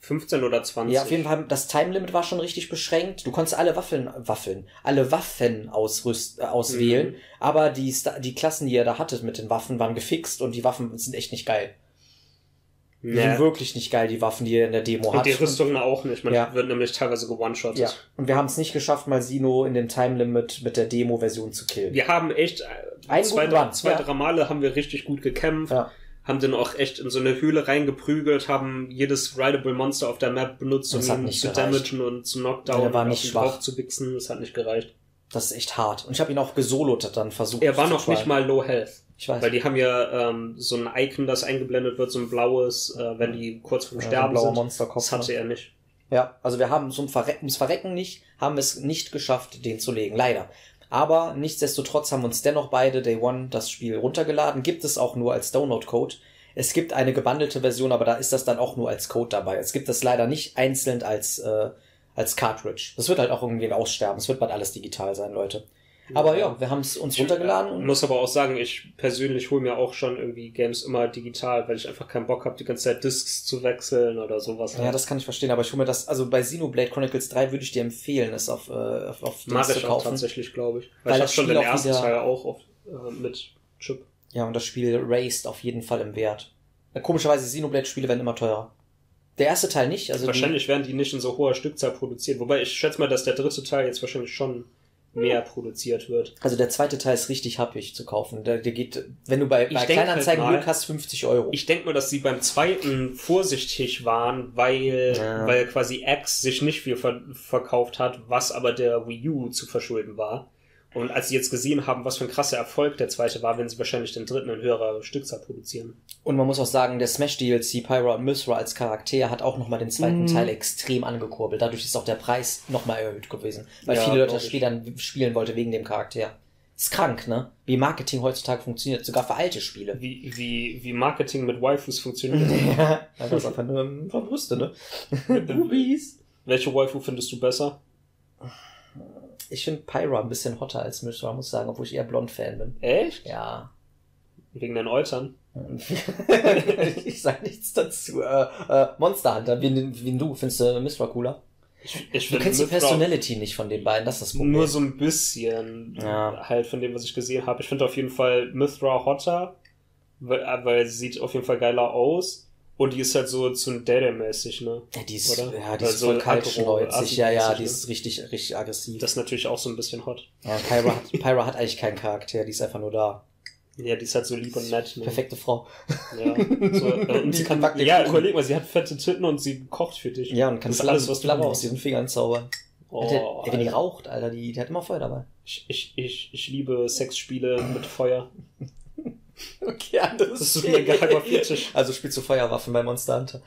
15 oder 20.
Ja, auf jeden Fall, das Time Limit war schon richtig beschränkt. Du konntest alle Waffeln, Waffeln, alle Waffen ausrüst, äh, auswählen,
Mhm.
aber die, die Klassen, die ihr da hattet mit den Waffen, waren gefixt und die Waffen sind echt nicht geil. Die
Ja.
sind wirklich nicht geil, die Waffen, die ihr in der Demo
Und
hat.
die Rüstungen auch nicht. Man
Ja.
wird nämlich teilweise gewone-shottet.
ja. Und wir haben es nicht geschafft, mal Sino in dem Time-Limit mit der Demo-Version zu killen.
Wir haben echt äh,
Einen
zwei,
Run,
zwei drei Male haben wir richtig gut gekämpft.
Ja.
Haben dann auch echt in so eine Höhle reingeprügelt, haben jedes Rideable Monster auf der Map benutzt, um ihn
nicht
zu
gereicht.
damagen und zu knockdown
der war
und
nicht
ihn
schwach.
zu wichsen. Das hat nicht gereicht.
Das ist echt hart. Und ich habe ihn auch gesolot dann versucht.
Er war noch nicht mal low health.
Ich weiß.
Weil die haben ja ähm, so ein Icon, das eingeblendet wird, so ein blaues, äh, wenn die kurz vorm
Ja, so ein
Sterben sind. Das hatte
ne?
er nicht.
Ja, also wir haben zum Verrecken, ums Verrecken nicht, haben es nicht geschafft, den zu legen, leider. Aber nichtsdestotrotz haben uns dennoch beide Day One das Spiel runtergeladen. Gibt es auch nur als Download-Code. Es gibt eine gebundelte Version, aber da ist das dann auch nur als Code dabei. Es gibt das leider nicht einzeln als, äh, als Cartridge. Das wird halt auch irgendwie aussterben. Es wird bald alles digital sein, Leute. Aber ja, wir haben es uns runtergeladen
Ich muss aber auch sagen, ich persönlich hole mir auch schon irgendwie Games immer digital, weil ich einfach keinen Bock habe, die ganze Zeit Discs zu wechseln oder sowas.
ja, das kann ich verstehen, aber ich hole mir das, also bei Xenoblade Chronicles 3 würde ich dir empfehlen, es auf, äh, auf, auf
ich
zu
auch
kaufen.
tatsächlich, glaube ich.
Weil
Weil, ich
das
schon
Spiel
den
auch
ersten
wieder-
Teil auch auf, äh, mit Chip.
Ja, und das Spiel raced auf jeden Fall im Wert. Äh, Komischerweise, Xenoblade-Spiele werden immer teurer. Der erste Teil nicht, also
wahrscheinlich werden die nicht in so hoher Stückzahl produziert. Wobei ich schätze mal, dass der dritte Teil jetzt wahrscheinlich schon mehr produziert wird.
also der zweite Teil ist richtig happig zu kaufen. Der, der geht, wenn du bei, bei
denk
Kleinanzeigen
halt mal-
Glück hast, 50 Euro.
Ich denke mal, dass sie beim zweiten vorsichtig waren, weil,
Ja.
weil quasi X sich nicht viel ver verkauft hat, was aber der Wii U zu verschulden war. Und als sie jetzt gesehen haben, was für ein krasser Erfolg der zweite war, werden sie wahrscheinlich den dritten in höherer Stückzahl produzieren.
Und man muss auch sagen, der Smash DLC, Pyra und Mythra als Charakter hat auch nochmal den zweiten
Mhm.
Teil extrem angekurbelt. Dadurch ist auch der Preis nochmal erhöht gewesen. Weil
Ja,
viele Leute das. Spiel dann spielen wollten wegen dem Charakter. Ist krank, ne? Wie Marketing heutzutage funktioniert, sogar für alte Spiele.
Wie, wie, wie Marketing mit Waifus funktioniert.
ja, das ist einfach nur ein paar Brüste, ne? Boobies.
Welche Waifu findest du besser?
Ich finde Pyra ein bisschen hotter als Mythra, muss ich sagen, obwohl ich eher Blond-Fan bin.
Echt?
Ja.
Wegen den Eutern?
ich sag nichts dazu. Äh, äh, Monster Hunter, wie, wie du, findest du Mythra cooler?
Ich, ich
Du kennst die Personality nicht von den beiden, das ist das Problem.
Nur so ein bisschen
Ja.
halt von dem, was ich gesehen habe. Ich finde auf jeden Fall Mythra hotter, weil, äh, weil sie sieht auf jeden Fall geiler aus. Und die ist halt so Tsundere-mäßig, ne?
Ja, die ist,
Oder?
ja, die ist
Also
voll kaltschneuzig. Ja, ja, die
ne?
ist richtig, richtig aggressiv.
Das ist natürlich auch so ein bisschen hot.
ja, Pyra hat, Pyra hat eigentlich keinen Charakter, die ist einfach nur da.
Ja, die ist halt so lieb und nett. Ne?
Perfekte Frau.
Ja. So, äh, und sie kann,
backt den
ja, überleg mal, sie hat fette Titten und sie kocht für dich.
Ja, und kann
Das alles, was du
Flammen aus ihren Fingern zaubern.
Oh,
Alter, ey, wenn die raucht, Alter, die, die hat immer Feuer dabei.
ich, ich, ich, ich liebe Sexspiele mit Feuer.
Okay, anderes
Das ist mir geheimer Fetisch.
Also spielst du Feuerwaffen bei Monster Hunter.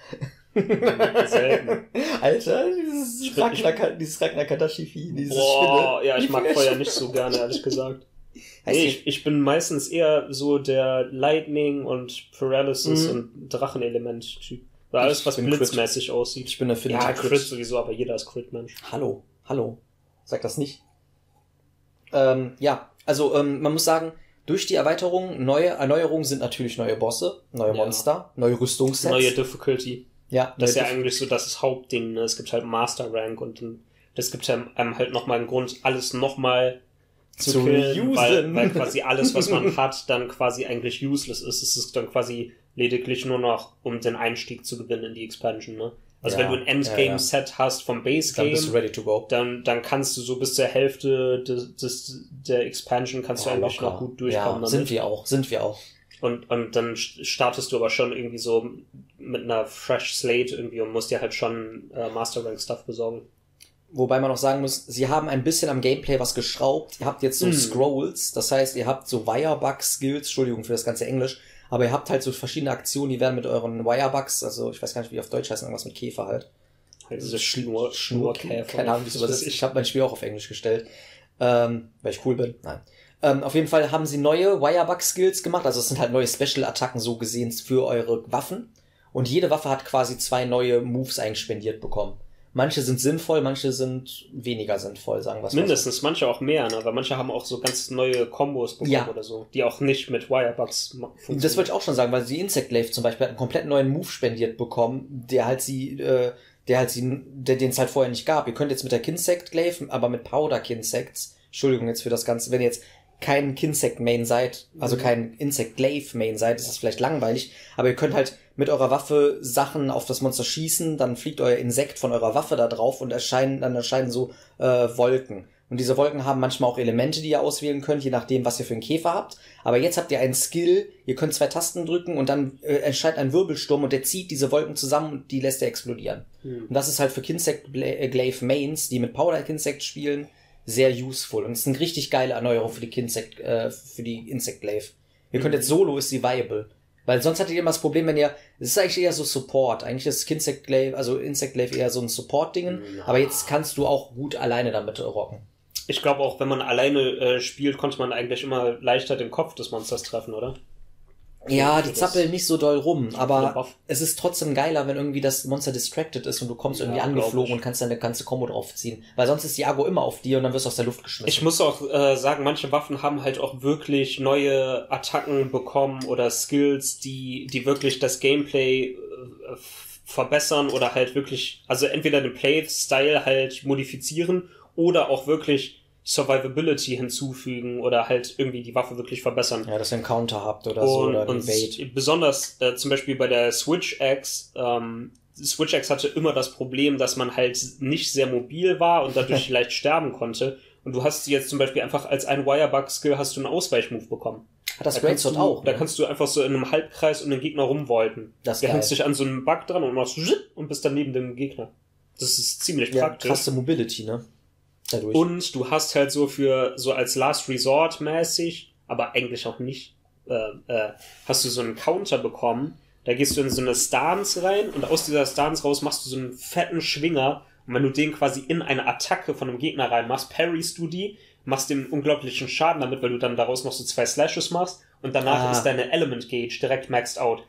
Selten.
Alter, dieses
Ich bin- ich-
Ragnar, dieses Ragnar Kadashifi, dieses
Boah,
Spinne.
ja, ich mag Feuer nicht so gerne, ehrlich gesagt. Nee, ich, ich bin meistens eher so der Lightning und Paralysis
Mhm.
und Drachenelement-Typ. Alles, was
bin Crit.
blitzmäßig aussieht.
Ich bin der Finnish
Ja, Crit sowieso, aber jeder ist Crit-Mensch.
Hallo, hallo. Sag das nicht. Ähm, ja, also ähm, man muss sagen, durch die Erweiterung, neue Erneuerungen sind natürlich neue Bosse, neue
Ja.
Monster, neue Rüstungssets.
Neue Difficulty.
ja,
Das ist ja eigentlich so das Hauptding. Ne? Es gibt halt Master Rank und dann- das gibt ja einem halt nochmal einen Grund, alles nochmal zu,
Zu
killen, weil, weil quasi alles, was man hat, dann quasi eigentlich useless ist. Es ist dann quasi lediglich nur noch, um den Einstieg zu gewinnen in die Expansion. Ne? Also
Ja,
wenn du ein
ja, ja.
Endgame-Set hast vom
dann bist du
Base-Game,
ready to go.
dann, dann kannst du so bis zur Hälfte des, des, der Expansion kannst du
Ja,
eigentlich
locker.
noch gut durchkommen.
Ja,
damit.
sind wir auch, sind wir auch.
Und, und dann startest du aber schon irgendwie so mit einer Fresh Slate irgendwie und musst dir halt schon äh, Master Rank Stuff besorgen.
Wobei man auch sagen muss, sie haben ein bisschen am Gameplay was geschraubt. Ihr habt jetzt so
Mhm.
Scrolls, das heißt, ihr habt so Wirebug-Skills, Entschuldigung für das ganze Englisch, aber ihr habt halt so verschiedene Aktionen, die werden mit euren Wirebugs, also ich weiß gar nicht, wie auf Deutsch heißt, irgendwas mit Käfer halt.
Halt diese Schnur, Schnurkäfer.
Keine Ahnung, wie es übersetzt.
weiß
Ich habe mein Spiel auch auf Englisch gestellt, ähm, weil ich cool bin. Nein. Ähm, auf jeden Fall haben sie neue Wirebug-Skills gemacht, also es sind halt neue Special-Attacken so gesehen für eure Waffen. Und jede Waffe hat quasi zwei neue Moves eingespendiert bekommen. Manche sind sinnvoll, manche sind weniger sinnvoll, sagen wir es mal so.
Mindestens, manche auch mehr, ne? Weil manche haben auch so ganz neue Kombos bekommen
Ja.
oder so, die auch nicht mit Wirebugs funktionieren.
Das wollte ich auch schon sagen, weil sie Insect Glaive zum Beispiel hat einen komplett neuen Move spendiert bekommen, der halt sie, äh, der halt sie, der den es halt vorher nicht gab. Ihr könnt jetzt mit der Kinsect Glaive, aber mit Powder Kinsects, Entschuldigung jetzt für das Ganze, wenn ihr jetzt kein Kinsect Main seid, also kein Insect Glaive Main seid, ist das vielleicht langweilig, aber ihr könnt halt mit eurer Waffe Sachen auf das Monster schießen, dann fliegt euer Insekt von eurer Waffe da drauf und erscheinen, dann erscheinen so äh, Wolken. Und diese Wolken haben manchmal auch Elemente, die ihr auswählen könnt, je nachdem, was ihr für einen Käfer habt. Aber jetzt habt ihr einen Skill, ihr könnt zwei Tasten drücken und dann äh, erscheint ein Wirbelsturm und der zieht diese Wolken zusammen und die lässt er explodieren. Und das ist halt für Kinsect äh, Glaive Mains, die mit Powder Kinsect spielen, sehr useful. Und es ist eine richtig geile Erneuerung für die Kinsect, äh, für die Insect Glaive. Ihr könnt jetzt solo ist sie viable. Weil sonst hattet ihr immer das Problem, wenn ihr, es ist eigentlich eher so Support. Eigentlich ist Kinsect Glaive, also Insect Glaive eher so ein Support-Ding. Aber jetzt kannst du auch gut alleine damit rocken.
Ich glaube auch, wenn man alleine äh, spielt, konnte man eigentlich immer leichter den Kopf des Monsters treffen, oder?
Ja, die zappeln nicht so doll rum, aber es ist trotzdem geiler, wenn irgendwie das Monster distracted ist und du kommst irgendwie angeflogen und kannst deine ganze Combo draufziehen. Weil sonst ist die Agro immer auf dir und dann wirst du aus der Luft geschmissen.
Ich muss auch äh, sagen, manche Waffen haben halt auch wirklich neue Attacken bekommen oder Skills, die, die wirklich das Gameplay äh, verbessern oder halt wirklich, also entweder den Play-Style halt modifizieren oder auch wirklich Survivability hinzufügen oder halt irgendwie die Waffe wirklich verbessern.
ja, dass ihr einen Counter habt oder so
Und,
oder
und
ein Evade.
besonders äh, zum Beispiel bei der Switch X, ähm, Switch X hatte immer das Problem, dass man halt nicht sehr mobil war und dadurch leicht sterben konnte. Und du hast jetzt zum Beispiel einfach als ein Wirebug-Skill hast du einen Ausweichmove bekommen.
Hat das
Da kannst,
Greatsword
du,
auch.
da
ne?
kannst du einfach so in einem Halbkreis um den Gegner rumvolten.
Das geil.
hängst dich an so einem Bug dran und machst und bist dann neben dem Gegner. Das ist ziemlich
ja,
praktisch.
krasse Mobility, ne? Dadurch.
Und du hast halt so für, so als Last Resort mäßig, aber eigentlich auch nicht, äh, äh, hast du so einen Counter bekommen. Da gehst du in so eine Stance rein und aus dieser Stance raus machst du so einen fetten Schwinger. Und wenn du den quasi in eine Attacke von einem Gegner reinmachst, parryst du die, machst den unglaublichen Schaden damit, weil du dann daraus noch so zwei Slashes machst und danach
Ah.
ist deine Element Gauge direkt maxed out.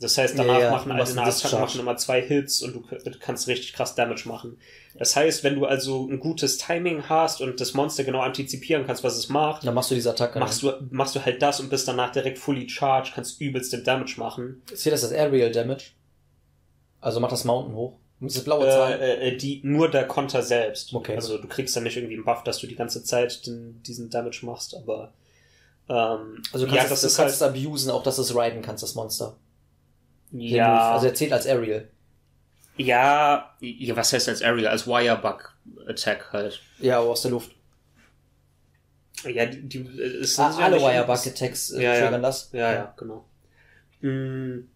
Das heißt, danach
Ja, ja,
machen
du
all
machst
deine
einen Discharge.
machen immer zwei Hits und du kannst richtig krass Damage machen. Das heißt, wenn du also ein gutes Timing hast und das Monster genau antizipieren kannst, was es macht,
dann machst du diese Attacke.
machst du, machst du halt das und bist danach direkt fully charged, kannst übelst den Damage machen.
Ist hier das das Aerial Damage? Also macht das Mountain hoch. Das ist blaue Zahl.
Äh, äh, die, nur der Konter selbst.
Okay.
Also du kriegst dann nicht irgendwie einen Buff, dass du die ganze Zeit den, diesen Damage machst, aber ähm,
also du
ja,
kannst
das
es,
ist
du kannst
halt,
es abusen, auch dass du es riden kannst, das Monster.
Ja,
Also er zählt als Aerial.
ja, ja, was heißt als Area? Als Wirebug Attack halt.
Ja, aber aus der Luft.
Ja, die, die es
Ah,
ja
alle
nicht-
Wirebug Attacks äh,
Ja, ja.
triggern das.
Ja, ja, genau. Mm,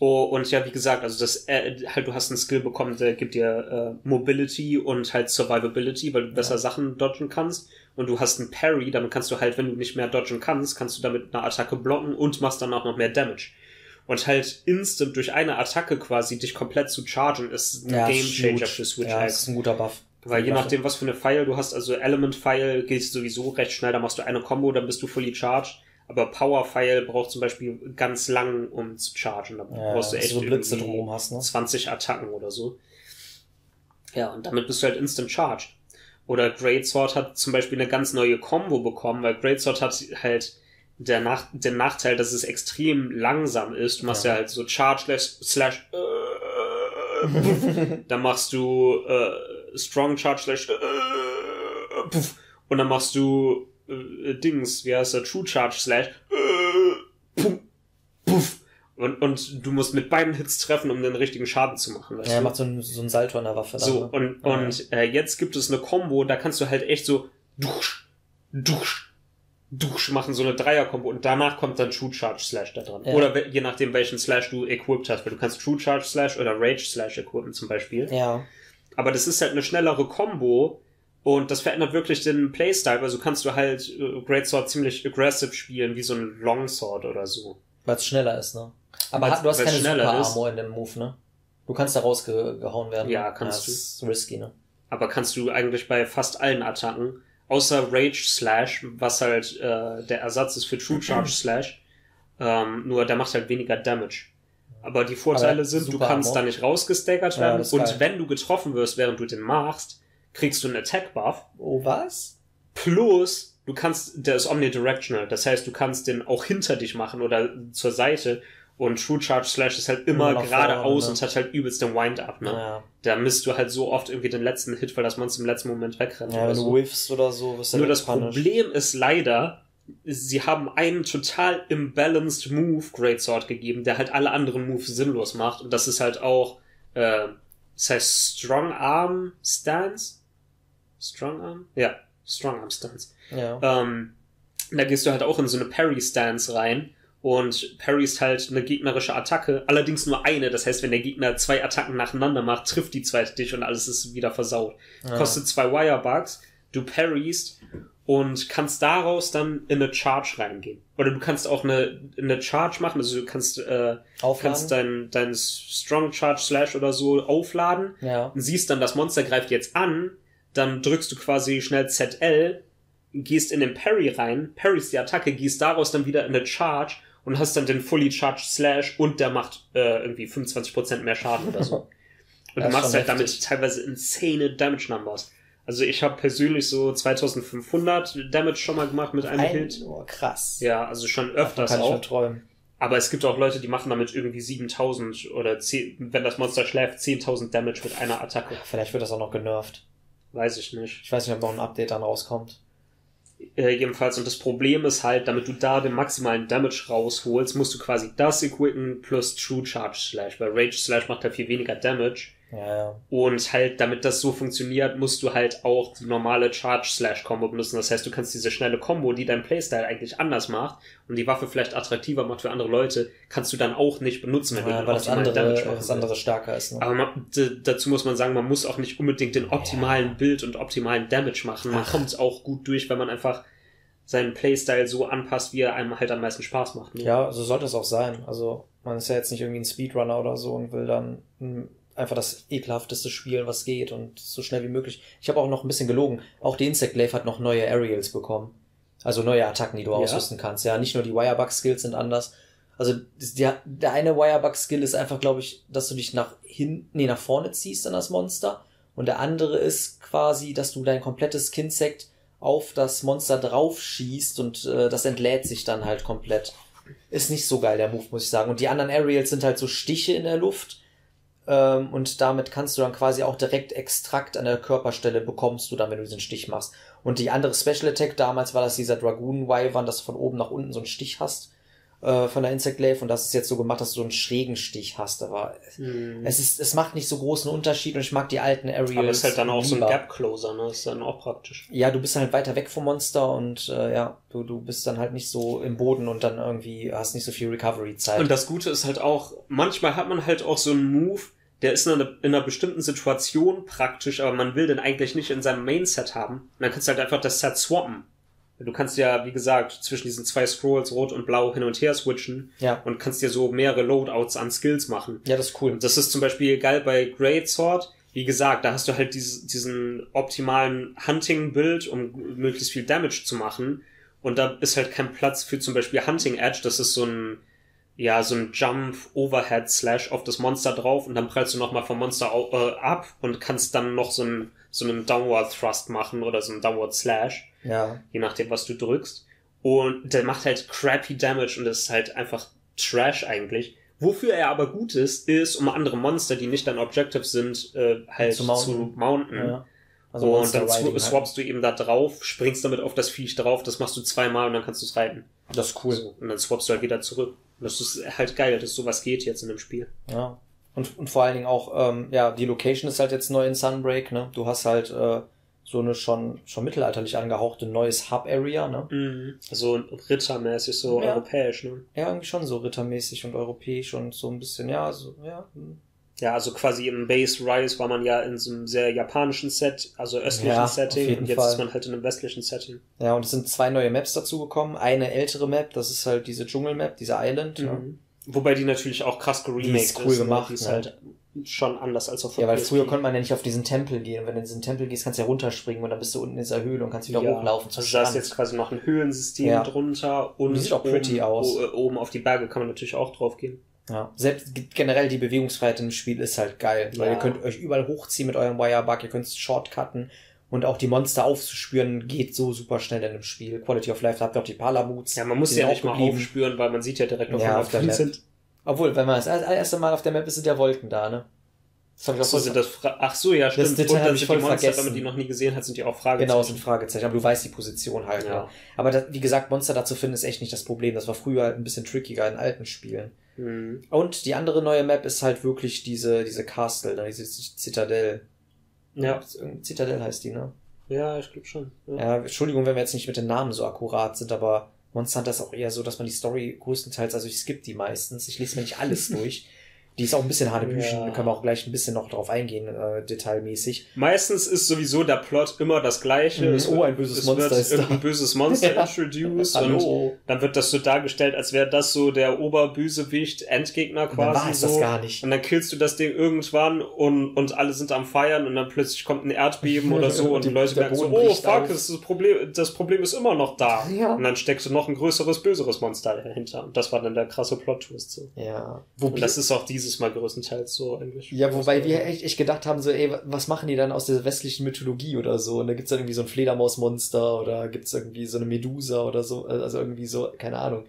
Oh, und ja, wie gesagt, also das äh, halt, du hast einen Skill bekommen, der gibt dir äh, Mobility und halt Survivability, weil du besser Sachen dodgen kannst. Und du hast einen Parry, damit kannst du halt, wenn du nicht mehr dodgen kannst, kannst du damit eine Attacke blocken und machst dann auch noch mehr Damage. Und halt instant durch eine Attacke quasi dich komplett zu chargen, ist ein
Ja,
Game
ist
Changer
gut.
für Switch
Ja, das ist ein guter Buff.
Weil je nachdem, was für eine File du hast, also Element File geht sowieso recht schnell, da machst du eine Combo, dann bist du fully charged. Aber Power File braucht zum Beispiel ganz lang, um zu chargen. Da
Ja,
brauchst du echt
so Blitze drumherum hast, ne?
20 Attacken oder so. Ja, und damit bist du halt instant charged. Oder Greatsword hat zum Beispiel eine ganz neue Combo bekommen, weil Greatsword hat halt der Nach den Nachteil, dass es extrem langsam ist. Du machst ja,
Ja.
halt so Charge slash, slash äh, dann machst du äh, Strong Charge slash äh, puff, und dann machst du äh, Dings, wie heißt der, True Charge slash äh, puff, puff. Und, und du musst mit beiden Hits treffen, um den richtigen Schaden zu machen. Weißt
Ja, er macht so ein, so ein Salto an der Waffe.
So,
dann, ne?
und, und äh, jetzt gibt es eine Combo, da kannst du halt echt so dusch, dusch, dusch machen, so eine Dreier-Kombo und danach kommt dann True Charge Slash da dran.
Ja.
Oder je nachdem, welchen Slash du equipped hast, weil du kannst True Charge Slash oder Rage Slash equippen zum Beispiel.
Ja.
Aber das ist halt eine schnellere Combo und das verändert wirklich den Playstyle, also kannst du halt äh, Greatsword ziemlich aggressive spielen, wie so ein Longsword oder so.
Weil es schneller ist, ne? Aber
Weil's-
du hast keine Super. Armor in dem Move, ne? Du kannst da rausgehauen werden.
Ja, kannst
ja,
du.
Ist risky, ne?
aber kannst du eigentlich bei fast allen Attacken, außer Rage Slash, was halt äh, der Ersatz ist für True Charge Slash, ähm, nur der macht halt weniger Damage. Aber die Vorteile
Aber
sind, du kannst
Armor.
da nicht rausgestaggert
Ja,
werden
ist
und
geil.
wenn du getroffen wirst, während du den machst, kriegst du einen Attack Buff.
Oh, was?
Plus, du kannst, der ist omnidirectional, das heißt, du kannst den auch hinter dich machen oder zur Seite. Und True Charge Slash ist halt immer
Immer
geradeaus
ne?
und hat halt übelst den Wind-Up, ne?
Ja.
Da misst du halt so oft irgendwie den letzten Hit, weil das Monster im letzten Moment wegrennt.
Ja,
oder
wenn
so.
du whiffst oder so, wirst du
Nur das
punished.
Problem ist leider, sie haben einen total imbalanced Move Great Sword gegeben, der halt alle anderen Moves sinnlos macht. Und das ist halt auch, äh, das heißt Strong Arm Stance. Strong Arm? Ja, Strong Arm Stance.
Ja.
Ähm, da gehst du halt auch in so eine Parry Stance rein und parryst halt eine gegnerische Attacke, allerdings nur eine. Das heißt, wenn der Gegner zwei Attacken nacheinander macht, trifft die zweite dich und alles ist wieder versaut.
Ja.
Kostet zwei Wirebugs, du parryst und kannst daraus dann in eine Charge reingehen. Oder du kannst auch eine, eine Charge machen, also du kannst, äh,
Aufladen.
kannst dein, dein Strong Charge Slash oder so aufladen
Ja.
und siehst dann, das Monster greift jetzt an, dann drückst du quasi schnell ZL, gehst in den Parry rein, parryst die Attacke, gehst daraus dann wieder in eine Charge und hast dann den Fully Charged Slash und der macht äh, irgendwie 25% mehr Schaden oder so. Und du machst halt damit
heftig.
teilweise insane Damage Numbers. Also ich habe persönlich so 2500 Damage schon mal gemacht mit einem
Ein,
Hit.
oh, krass.
Ja, also schon
Davon
öfters
kann ich mir
auch.
träumen.
Aber es gibt auch Leute, die machen damit irgendwie 7000 oder 10, wenn das Monster schläft, 10.000 Damage mit einer Attacke.
Vielleicht wird das auch noch genervt.
Weiß ich nicht.
Ich weiß nicht, ob noch ein Update dann rauskommt.
Äh, jedenfalls, und das Problem ist halt, damit du da den maximalen Damage rausholst, musst du quasi das equippen plus True Charge Slash, weil Rage Slash macht halt viel weniger Damage.
Ja, ja.
Und halt, damit das so funktioniert, musst du halt auch die normale Charge Slash Combo benutzen. Das heißt, du kannst diese schnelle Combo, die dein Playstyle eigentlich anders macht und die Waffe vielleicht attraktiver macht für andere Leute, kannst du dann auch nicht benutzen, wenn du
ja
den
weil das andere,
machen
das andere stärker ist. Ne?
aber man, dazu muss man sagen, man muss auch nicht unbedingt den optimalen Bild und optimalen Damage machen. Man kommt auch gut durch, wenn man einfach seinen Playstyle so anpasst, wie er einem halt am meisten Spaß macht. Ne?
Ja, so sollte es auch sein. Also man ist ja jetzt nicht irgendwie ein Speedrunner oder so und will dann einfach das ekelhafteste spielen, was geht und so schnell wie möglich. Ich habe auch noch ein bisschen gelogen. Auch die Insect Glaive hat noch neue Aerials bekommen. Also neue Attacken, die du
Ja.
ausrüsten kannst. Ja, nicht nur die Wirebug-Skills sind anders. Also der, der eine Wirebug-Skill ist einfach, glaube ich, dass du dich nach hinten, nee, nach vorne ziehst an das Monster. Und der andere ist quasi, dass du dein komplettes Kinsect auf das Monster drauf schießt und äh, das entlädt sich dann halt komplett. Ist nicht so geil, der Move, muss ich sagen. Und die anderen Aerials sind halt so Stiche in der Luft. Ähm, und damit kannst du dann quasi auch direkt Extrakt an der Körperstelle bekommst du dann, wenn du diesen Stich machst. Und die andere Special Attack, damals war das dieser Dragoon Wyvern, dass du von oben nach unten so einen Stich hast äh, von der Insect Glaive und das ist jetzt so gemacht, dass du so einen schrägen Stich hast. Aber
Mhm.
es ist, es macht nicht so großen Unterschied und ich mag die alten Aerials.
Aber es ist halt dann auch so ein
lieber.
Gap Closer, ne? Das ist dann auch praktisch.
Ja, du bist halt weiter weg vom Monster und äh, ja, du, du bist dann halt nicht so im Boden und dann irgendwie hast nicht so viel Recovery-Zeit.
Und das Gute ist halt auch, manchmal hat man halt auch so einen Move, der ist in einer, in einer bestimmten Situation praktisch, aber man will den eigentlich nicht in seinem Main-Set haben. Und dann kannst du halt einfach das Set swappen. Du kannst ja, wie gesagt, zwischen diesen zwei Scrolls, Rot und Blau, hin und her switchen
Ja.
und kannst dir so mehrere Loadouts an Skills machen.
Ja, das ist cool.
Und das ist zum Beispiel geil bei Great Sword. Wie gesagt, da hast du halt dieses, diesen optimalen Hunting-Bild, um möglichst viel Damage zu machen. Und da ist halt kein Platz für zum Beispiel Hunting Edge. Das ist so ein, ja, so ein Jump Overhead Slash auf das Monster drauf und dann prallst du nochmal vom Monster au- äh, ab und kannst dann noch so einen, so einen Downward Thrust machen oder so einen Downward Slash
Ja.
je nachdem, was du drückst. Und der macht halt crappy Damage und das ist halt einfach Trash eigentlich. Wofür er aber gut ist, ist, um andere Monster, die nicht dein Objective sind, äh, halt
Zu
zu
mounten.
mounten.
ja.
und dann
Riding halt.
swappst du eben da drauf, springst damit auf das Viech drauf, das machst du zweimal und dann kannst du es reiten.
Das ist cool.
So. Und dann swappst du halt wieder zurück. Und das ist halt geil, dass sowas geht jetzt in dem Spiel.
Ja. Und, und vor allen Dingen auch, ähm, ja, die Location ist halt jetzt neu in Sunbreak, ne? Du hast halt äh, so eine schon, schon mittelalterlich angehauchte neues Hub-Area, ne?
So rittermäßig, so
Ja.
europäisch, ne?
Ja, irgendwie schon so rittermäßig und europäisch und so ein bisschen, ja, so, ja. hm.
Ja, also quasi im Base Rise war man ja in so einem sehr japanischen Set, also östlichen
Ja, auf
Setting,
jeden
und jetzt
Fall.
ist man halt in einem westlichen Setting.
Ja, und es sind zwei neue Maps dazu gekommen. Eine ältere Map, das ist halt diese Dschungel-Map, diese Island. Ne?
Mhm. Wobei die natürlich auch krass geremaked
Die ist cool
ne?
gemacht,
Die ist
ne?
halt schon anders als auf
Ja, weil
PSP.
früher konnte man ja nicht auf diesen Tempel gehen. Und wenn du in diesen Tempel gehst, kannst du ja runterspringen und dann bist du unten in dieser Höhle und kannst wieder
ja,
hochlaufen zum
Also da ist jetzt quasi noch ein Höhlensystem
Ja.
drunter und
Die sieht auch pretty
oben,
aus.
oben auf die Berge kann man natürlich auch drauf gehen.
Ja, selbst generell die Bewegungsfreiheit im Spiel ist halt geil, weil
Ja.
ihr könnt euch überall hochziehen mit eurem Wirebug, ihr könnt Shortcutten und auch die Monster aufzuspüren geht so super schnell in dem Spiel. Quality of Life, da habt ihr auch die Palamuts.
Ja, man muss
die
ja nicht
auch
mal aufspüren, weil man sieht ja direkt,
Ja,
wovon
auf der Map.
sind.
Obwohl, wenn man das allererste Mal auf der Map ist, sind ja Wolken da, ne? Das ich auch
so, sind das Fra Ach so, ja, stimmt.
Detail
Und dann
ich
sind
voll
die Monster,
vergessen.
wenn man die noch nie gesehen hat, sind die auch Fragezeichen.
Genau, sind Fragezeichen, aber du weißt die Position halt.
Ja.
Ja. Aber da, wie gesagt, Monster da zu finden ist echt nicht das Problem. Das war früher halt ein bisschen trickiger in alten Spielen.
Hm.
Und die andere neue Map ist halt wirklich diese, diese Castle, diese Zitadelle.
Ja.
Zitadelle heißt die, ne?
Ja, ich glaube schon. Ja.
Ja, Entschuldigung, wenn wir jetzt nicht mit den Namen so akkurat sind, aber Monster Hunter ist auch eher so, dass man die Story größtenteils, also ich skippe die meistens, ich lese mir nicht alles durch. Die ist auch ein bisschen Hanebüchen,
Ja.
da können wir auch gleich ein bisschen noch drauf eingehen, äh, detailmäßig.
Meistens ist sowieso der Plot immer das gleiche.
Mhm.
Es
Oh, ein böses
es
Monster
wird
ist da.
irgendein böses Monster
Ja.
introduced und
Hallo.
dann wird das so dargestellt, als wäre das so der Oberbösewicht, Endgegner
Und dann
quasi
war es
so.
das gar nicht.
Und dann killst du das Ding irgendwann und, und alle sind am Feiern und dann plötzlich kommt ein Erdbeben oder so und die
Die-
Leute merken so, oh fuck,
auf.
das, Problem, das Problem ist immer noch da.
Ja.
Und dann steckst du noch ein größeres, böseres Monster dahinter. Und das war dann der krasse Plot-Twist so.
Ja.
Und das ist auch dieses Mal größtenteils so eigentlich.
Ja, wobei wir echt, echt gedacht haben, so, ey, was machen die dann aus der westlichen Mythologie oder so? Und da gibt's dann irgendwie so ein Fledermausmonster oder gibt's irgendwie so eine Medusa oder so, also irgendwie so, keine Ahnung.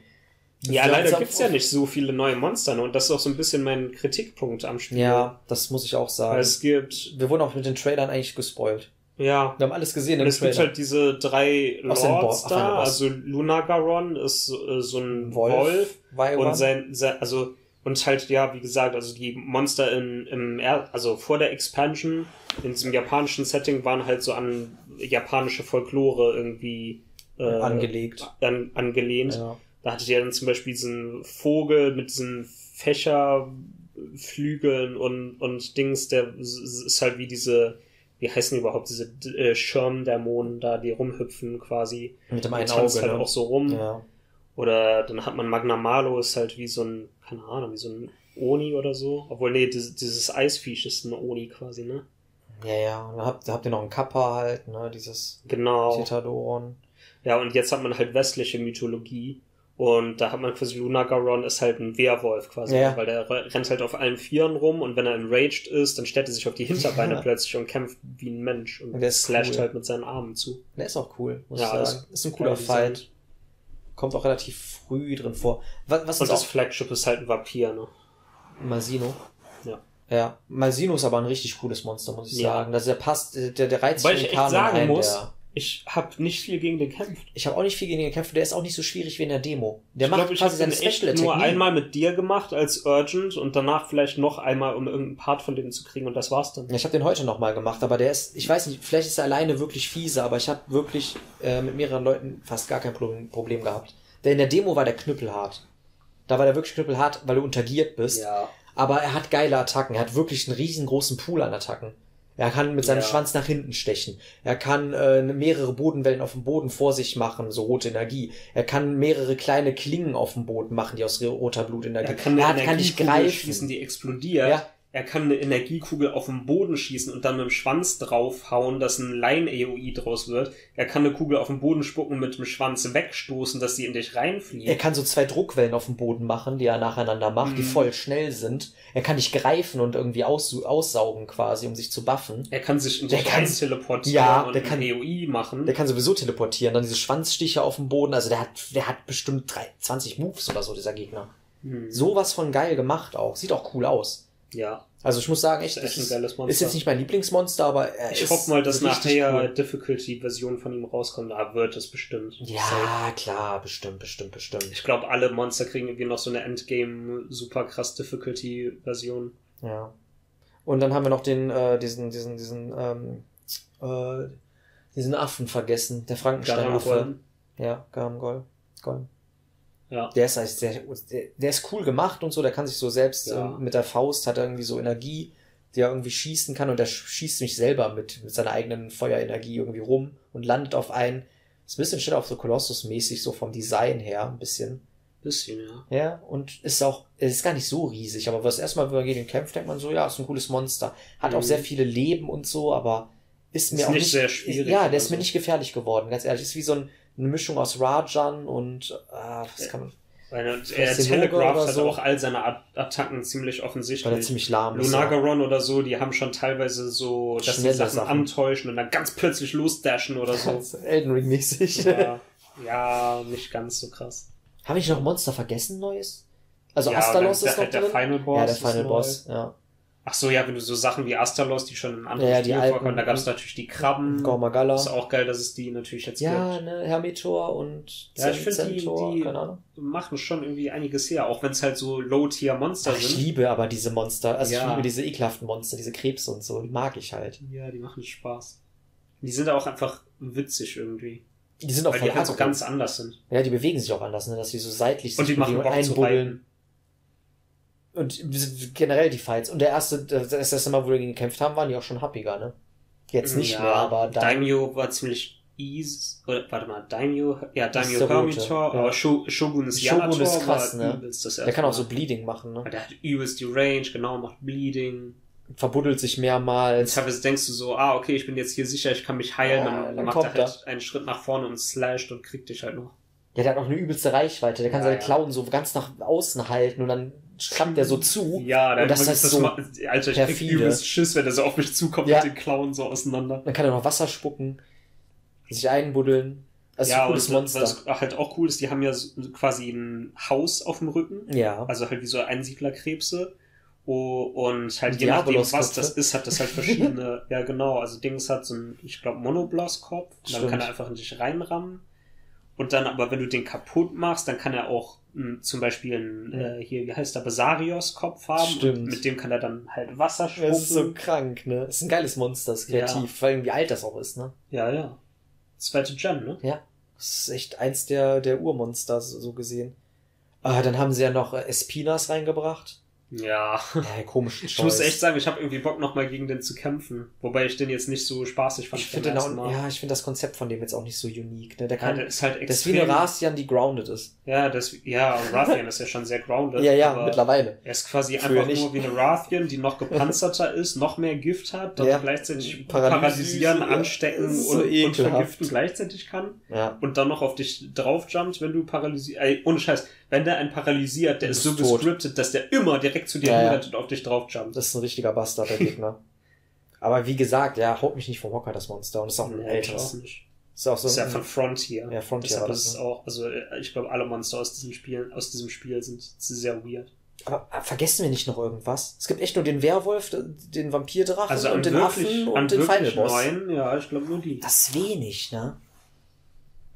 Ja,
Wir
leider gibt's
auf-
ja nicht so viele neue Monster ne? und das ist auch so ein bisschen mein Kritikpunkt am Spiel.
Ja, das muss ich auch sagen.
Weil es gibt,
wir wurden auch mit den Trailern eigentlich gespoilt.
ja,
Wir haben alles gesehen
und es gibt
Trailer.
halt diese drei Lords da,
Boss.
also Lunagaron ist äh, so ein Wolf,
Wolf,
und sein, sein, also, und halt, ja, wie gesagt, also die Monster in, im, Er- also vor der Expansion, in diesem japanischen Setting, waren halt so an japanische Folklore irgendwie äh,
angelegt.
an, angelehnt.
Ja.
Da hattet ihr dann zum Beispiel diesen Vogel mit diesen Fächerflügeln und, und Dings, der ist halt wie diese, wie heißen die überhaupt, diese äh, Schirmdämonen da, die rumhüpfen quasi.
Mit dem einen Auge,
halt
ne?
auch so rum.
Ja.
Oder dann hat man Magna Malo, ist halt wie so ein, keine Ahnung, wie so ein Oni oder so. Obwohl, nee, dieses, dieses Eisviech ist ein Oni quasi, ne?
Ja, ja. Und dann habt, habt ihr noch einen Kappa halt, ne? Dieses
Genau.
Tetadoron.
Ja, und jetzt hat man halt westliche Mythologie. Und da hat man quasi Lunagaron ist halt ein Werwolf quasi,
Ja.
weil der rennt halt auf allen Vieren rum und wenn er enraged ist, dann stellt er sich auf die Hinterbeine
Ja.
plötzlich und kämpft wie ein Mensch und
Und der ist
slasht
cool.
halt mit seinen Armen zu.
Der ist auch cool, muss
Ja,
ich
ist
sagen. Ist, ein cooler Fight.
designt.
Kommt auch relativ früh drin vor. Was, was
Und das Flagship ist halt ein Vampir, ne?
Malsino.
Ja.
Ja, Malsino ist aber ein richtig cooles Monster, muss ich
Ja.
sagen. Also der passt, der, der reizt
Weil
den
ich echt sagen
ein,
muss,
Der,
ich habe nicht viel gegen den gekämpft.
ich habe auch nicht viel gegen ihn gekämpft, der ist auch nicht so schwierig wie in der Demo. Der
ich
macht
glaube, ich
quasi
habe
seine
den
Special Attack
nur
nie.
einmal mit dir gemacht als Urgent und danach vielleicht noch einmal, um irgendeinen Part von denen zu kriegen und das war's dann.
Ja, Ich habe den heute nochmal gemacht, aber der ist, ich weiß nicht, vielleicht ist er alleine wirklich fiese, aber ich habe wirklich äh, mit mehreren Leuten fast gar kein Problem, gehabt. Der in der Demo war der knüppelhart. Da war der wirklich knüppelhart, weil du untergiert bist.
Ja.
Aber er hat geile Attacken. Er hat wirklich einen riesengroßen Pool an Attacken. Er kann mit seinem
Ja.
Schwanz nach hinten stechen. Er kann äh, mehrere Bodenwellen auf dem Boden vor sich machen, so rote Energie. Er kann mehrere kleine Klingen auf dem Boden machen, die aus roter Blutenergie.
Er kann
er hat, kann nicht greifen.
schießen, die explodiert.
Ja.
Er kann eine Energiekugel auf den Boden schießen und dann mit dem Schwanz draufhauen, dass ein Line-AOE draus wird. Er kann eine Kugel auf den Boden spucken und mit dem Schwanz wegstoßen, dass sie in dich reinfliegt.
Er kann so zwei Druckwellen auf dem Boden machen, die er nacheinander macht, die
Mhm.
voll schnell sind. Er kann dich greifen und irgendwie aus, aussaugen quasi, um sich zu buffen.
Er kann sich in
Der
dich
kann-
rein teleportieren
Ja,
und
der kann-
AOE machen.
Der kann sowieso teleportieren, dann diese Schwanzstiche auf dem Boden. Also der hat, der hat bestimmt drei, 20 Moves oder so, dieser Gegner.
Hm.
Sowas von geil gemacht auch. Sieht auch cool aus.
Ja.
Also ich muss sagen, echt,
Ist echt
das
ein geiles Monster.
ist jetzt nicht mein Lieblingsmonster, aber er
Ich
ist
hoffe mal, dass nachher
cool.
Difficulty-Version von ihm rauskommt. Da wird es bestimmt. Safe.
Ja, klar, bestimmt, bestimmt, bestimmt.
Ich glaube, alle Monster kriegen irgendwie noch so eine Endgame super krass Difficulty-Version.
Ja. Und dann haben wir noch den, äh, diesen, diesen, diesen, ähm, äh, diesen Affen vergessen, der Frankenstein-Affe. Ja, Garangol. Golem.
Ja.
Der ist, halt sehr, der, der ist cool gemacht und so, der kann sich so selbst
Ja.
ähm, mit der Faust, hat er irgendwie so Energie, die er irgendwie schießen kann und der sch- schießt mich selber mit, mit seiner eigenen Feuerenergie irgendwie rum und landet auf einen. Ist ein bisschen Shadow of the Colossus-mäßig, so vom Design her, ein bisschen.
Bisschen, ja.
Ja, und ist auch, es ist gar nicht so riesig, aber was erstmal, wenn man gegen ihn kämpft, denkt man so, ja, ist ein cooles Monster. Hat auch
Mhm.
sehr viele Leben und so, aber ist mir
Ist
auch
nicht
nicht,
sehr schwierig
ja, der ist
so.
mir nicht gefährlich geworden, ganz ehrlich. Ist wie so ein, eine Mischung aus Rajan und, ah, was kann man,
Weil er Telegraph hat
so.
auch all seine At Attacken ziemlich
weil er
offensichtlich.
ziemlich lahm ist. ja.
Oder so, die haben schon teilweise so, dass sie
Schnelle
Sachen,
Sachen.
antäuschen und dann ganz plötzlich losdashen oder so.
Elden Ring mäßig.
ja, ja, nicht ganz so krass.
Habe ich noch Monster vergessen, Neues? Also
ja,
Astalos ist noch
halt der
drin.
Final Boss.
ja, der Final
neu.
Boss, ja.
Ach so, ja, wenn du so Sachen wie Astalos, die schon in anderen
Ja, ja,
Spielen vorkommen, da gab es natürlich die Krabben.
Gormagala.
Ist auch geil, dass es die natürlich jetzt
Ja,
gibt.
ne, Hermitor und
Ja, ich
Zen-
find die- die-
keine Ahnung.
Machen schon irgendwie einiges her, auch wenn es halt so Low-Tier-Monster
Ach, ich
sind.
liebe aber diese Monster, also ich
Ja.
liebe diese ekelhaften Monster, diese Krebse und so, die mag ich halt.
Ja, die machen Spaß. Die sind auch einfach witzig irgendwie.
Die sind auch
Weil die halt so ganz anders sind.
Ja, die bewegen sich auch anders, ne, dass die so seitlich
Und die machen Bock zu
einbuddeln. Und generell die Fights. Und der erste, das erste Mal, wo wir gegen gekämpft haben, waren die auch schon happiger, ne? Jetzt nicht
Ja,
mehr, aber dann.
Daimyo war ziemlich easy. Oder, warte mal, Daimyo, ja, Daimyo Hermitor,
ja.
aber Sho Shogun ist
Shogun ist krass, ne? Der kann auch so Bleeding machen, ne?
Der hat übelst die Range, genau, macht Bleeding.
Verbuddelt sich mehrmals.
Teilweise denkst du so, ah, okay, ich bin jetzt hier sicher, ich kann mich heilen,
Ja,
dann,
dann
macht er halt einen Schritt nach vorne und slasht und kriegt dich halt noch.
Ja, der hat auch eine übelste Reichweite. Der kann seine. Klauen so ganz nach außen halten und dann klappt der so zu.
Ja, dann
Und das heißt so
ma- Alter, ich krieg
perfide.
übelst Schiss, wenn der so auf mich zukommt
Ja.
mit den Klauen so auseinander.
Dann kann er noch Wasser spucken, sich einbuddeln. Das ist
ja,
ein cooles
und
Monster.
was halt auch cool ist, die haben ja quasi ein Haus auf dem Rücken.
ja.
Also halt wie so Einsiedlerkrebse. Oh, und halt je nachdem, was das ist, hat das halt verschiedene. ja, genau. Also Dings hat so ein, ich glaube, Monoblast-Kopf. Dann kann er einfach in dich reinrammen. Und dann, aber wenn du den kaputt machst, dann kann er auch zum Beispiel einen, äh, hier, wie heißt der, Basarios-Kopf haben.
Stimmt.
Mit dem kann er dann halt Wasser spucken.
Das ist so krank, ne? Das ist ein geiles Monster, ist kreativ.
Ja.
Vor allem, wie alt das auch ist, ne?
ja, ja. Zweite Gen, ne?
Ja. Das ist echt eins der, der Urmonster, so so gesehen. Ah, dann haben sie ja noch äh, Espinas reingebracht.
Ja.
Ja, komischen
Ich muss echt sagen, ich habe irgendwie Bock, nochmal gegen den zu kämpfen. Wobei ich den jetzt nicht so spaßig fand.
Ich finde ja, ich finde das Konzept von dem jetzt auch nicht so unique, ne? Der
Ja,
kann,
der ist halt
das ist wie eine
extrem.
Rathian, die grounded ist.
Ja, das, ja, und Rathian ist ja schon sehr grounded.
Ja, ja, mittlerweile.
Er ist quasi
Früher
einfach
nicht.
nur wie eine Rathian, die noch gepanzerter ist, noch mehr Gift hat, dann
Ja.
gleichzeitig paralysieren,
ja.
anstecken und,
so
und
ekelhaft.
vergiften gleichzeitig kann.
Ja.
Und dann noch auf dich draufjumpt, wenn du paralysiert. Ey, ohne Scheiß, wenn der einen paralysiert, der ist so
tot.
gescriptet, dass der immer direkt zu dir
Ja, ja.
und auf dich draufjumpt.
Das ist ein richtiger Bastard, der Gegner. Aber wie gesagt, ja, haut mich nicht vom Hocker, das Monster. Und ist auch ein
Nee,
älteres. Ist auch so
Das ist ja von Frontier.
Ja, Frontier
Deshalb
das,
ist es
ne?
auch, also äh, ich glaube, alle Monster aus diesem Spiel, aus diesem Spiel sind sehr weird.
aber äh, vergessen wir nicht noch irgendwas? Es gibt echt nur den Werwolf, den Vampirdrachen
Also
und den
wirklich,
Affen und den Final Boss.
neuen, ja, ich glaube nur die.
Das ist wenig, ne?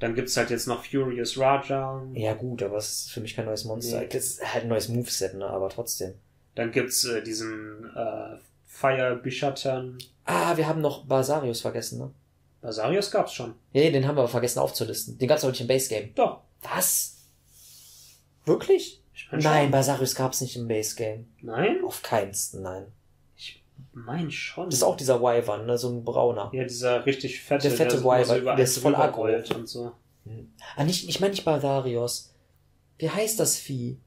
Dann gibt's halt jetzt noch Furious Raja.
Ja, gut, aber es ist für mich kein neues Monster.
Nee.
Das ist halt ein neues Moveset, ne? Aber trotzdem.
Dann gibt's äh, diesen äh, Fire Bishatan.
Ah, wir haben noch Basarius vergessen, ne?
Basarius gab's schon.
Nee, den haben wir aber vergessen aufzulisten. Den gab's aber nicht im Base Game.
Doch.
Was? Wirklich? Nein,
schon.
Basarius gab's nicht im Base Game.
Nein?
Auf keinsten, nein.
Mein schon.
Das ist auch dieser Wyvern, ne? So ein brauner.
Ja, dieser richtig fette,
Der fette
so
Wyvern,
so
der ist voll aggro.
und so.
Ah, nicht, ich meine nicht Basarius. Wie heißt das Vieh?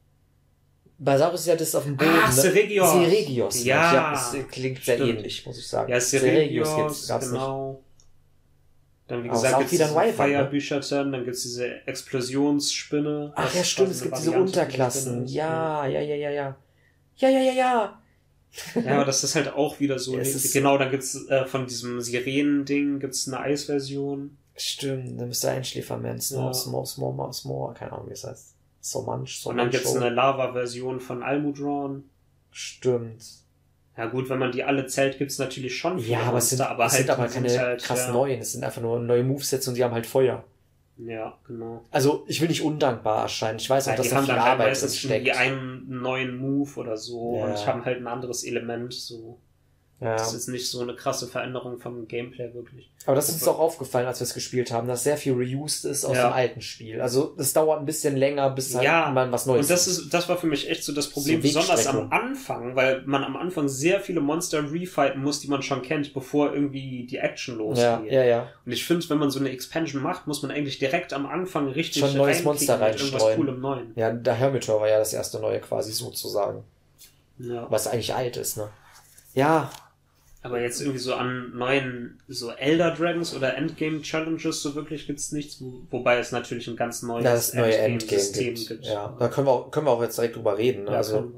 Basarius ist ja das auf dem Boden.
Ah,
ne?
Seregios.
Seregios.
Ja.
ja das klingt sehr
Stimmt.
ähnlich, muss ich sagen.
Ja, Seregios,
gibt's, gab's
genau. Dann, wie gesagt,
Wyvern, ne?
Firebücherten, dann gibt's diese Explosionsspinne.
Ach ja, stimmt, es gibt diese
Variante der
Unterklassen. Ja, ja, ja, ja, ja. Ja, ja, ja, ja.
Ja, aber das ist halt auch wieder so.
Ja, es ist-
genau, dann gibt's äh, von diesem Sirenen-Ding gibt's eine Eisversion.
Stimmt, dann müsste Einschläferman, Small,
Ja.
Small, Small, Small, Small, keine Ahnung, wie es heißt. So manch, so
Und dann gibt's eine Lava-Version von Almudron.
Stimmt.
Ja gut, wenn man die alle zählt, gibt's natürlich schon viele
Ja, aber es sind,
Monster, aber
es
halt,
sind aber keine
halt,
krass
ja,
neuen. Es sind einfach nur neue Movesets und die haben halt Feuer.
Ja, genau.
Also, ich will nicht undankbar erscheinen. Ich weiß auch,
Ja,
dass
die
da viel Arbeit drin steckt.
irgendwie einen neuen Move oder so
Ja.
und haben halt ein anderes Element. So.
Ja.
Das ist nicht so eine krasse Veränderung vom Gameplay wirklich.
Aber das ist uns auch aufgefallen, als wir es gespielt haben, dass sehr viel reused ist aus
Ja.
dem alten Spiel. Also, es dauert ein bisschen länger, bis halt
Ja,
man was Neues
Und das ist, das war für mich echt so das Problem,
So
besonders am. Anfang, weil man am Anfang sehr viele Monster refighten muss, die man schon kennt, bevor irgendwie die Action losgeht.
ja, ja, ja.
Und ich finde, wenn man so eine Expansion macht, muss man eigentlich direkt am Anfang richtig
Schon ein neues Monster reinstreuen.
coolem Neuen.
Ja, der Hermitor war ja das erste neue quasi sozusagen.
Ja.
Was eigentlich alt ist, ne? Ja,
Aber jetzt irgendwie so an neuen, so Elder Dragons oder Endgame Challenges so wirklich gibt's nichts, wo, wobei es natürlich ein ganz neues
das neue Endgame
Endgame-System
gibt. Ja, da können wir, auch, können wir auch jetzt direkt drüber reden. Ne?
Ja,
also,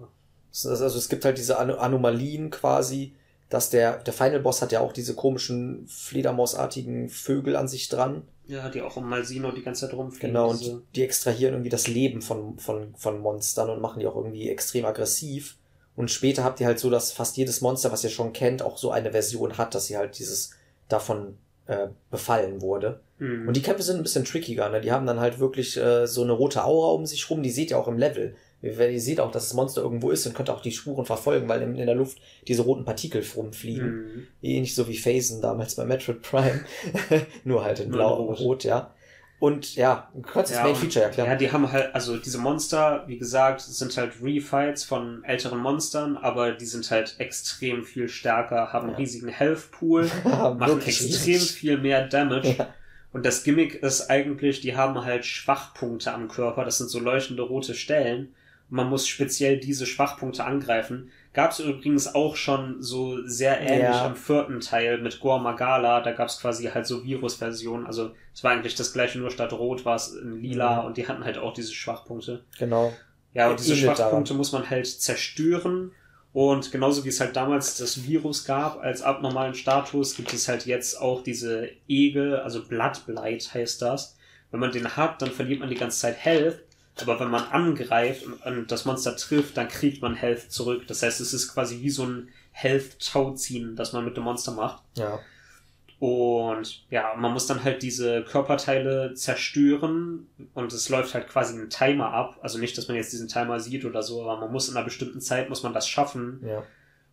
also es gibt halt diese Ano Anomalien quasi, dass der, der Final Boss hat ja auch diese komischen Fledermausartigen Vögel an sich dran.
ja, die auch um Malsino die ganze Zeit rumfliegen.
Genau, und die extrahieren irgendwie das Leben von, von, von Monstern und machen die auch irgendwie extrem aggressiv. Und später habt ihr halt so, dass fast jedes Monster, was ihr schon kennt, auch so eine Version hat, dass sie halt dieses davon äh, befallen wurde.
Mhm.
Und die Kämpfe sind ein bisschen trickiger, ne? Die haben dann halt wirklich äh, so eine rote Aura um sich rum, die seht ihr auch im Level. Wenn ihr seht auch, dass das Monster irgendwo ist und könnt auch die Spuren verfolgen, weil in, in der Luft diese roten Partikel rumfliegen.
Mhm.
Ähnlich so wie Phasen damals bei Metroid Prime. Nur halt in blau und
rot,
ja. Und ja, du kannst das Main Feature erklären.
Ja, die haben halt, also diese Monster, wie gesagt, sind halt Refights von älteren Monstern, aber die sind halt extrem viel stärker, haben einen
Ja.
riesigen Health Pool, machen extrem
riesig.
viel mehr Damage.
Ja.
Und das Gimmick ist eigentlich, die haben halt Schwachpunkte am Körper, das sind so leuchtende rote Stellen. Und man muss speziell diese Schwachpunkte angreifen. Gab es übrigens auch schon so sehr ähnlich
Ja.
am vierten Teil mit Gore Magala. Da gab es quasi halt so Virus-Versionen. Also es war eigentlich das gleiche, nur statt Rot war es in Lila
Mhm.
und die hatten halt auch diese Schwachpunkte.
Genau.
Ja, und diese Schwachpunkte muss man halt zerstören. Und genauso wie es halt damals das Virus gab als abnormalen Status, gibt es halt jetzt auch diese Egel, also Bloodblight heißt das. Wenn man den hat, dann verliert man die ganze Zeit Health. Aber wenn man angreift und, das Monster trifft, dann kriegt man Health zurück. Das heißt, es ist quasi wie so ein Health-Tauziehen, das man mit dem Monster macht.
Ja.
Und ja, man muss dann halt diese Körperteile zerstören und es läuft halt quasi ein Timer ab. Also nicht, dass man jetzt diesen Timer sieht oder so, aber man muss in einer bestimmten Zeit, muss man das schaffen.
Ja.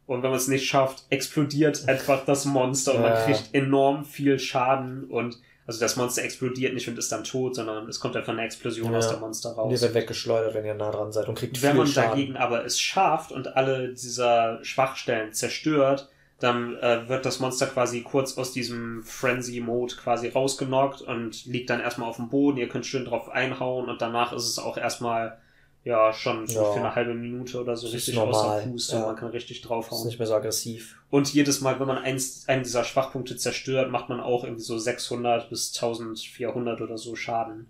Und wenn man es nicht schafft, explodiert einfach das Monster und man
Ja.
kriegt enorm viel Schaden und also das Monster explodiert nicht und ist dann tot, sondern es kommt einfach eine Explosion
Ja.
aus dem Monster
Und ihr
raus.
werdet weggeschleudert, wenn ihr nah dran seid und kriegt
Wenn man
Schaden.
dagegen aber es schafft und alle dieser Schwachstellen zerstört, dann äh, wird das Monster quasi kurz aus diesem Frenzy-Mode quasi rausgenockt und liegt dann erstmal auf dem Boden. Ihr könnt schön drauf einhauen und danach ist es auch erstmal ja schon so
Ja.
für eine halbe Minute oder so
Das ist
richtig außer Puste.
ja.
Man kann richtig
ist
draufhauen.
nicht mehr so aggressiv.
Und jedes Mal, wenn man eins, einen dieser Schwachpunkte zerstört, macht man auch irgendwie so 600 bis 1400 oder so Schaden.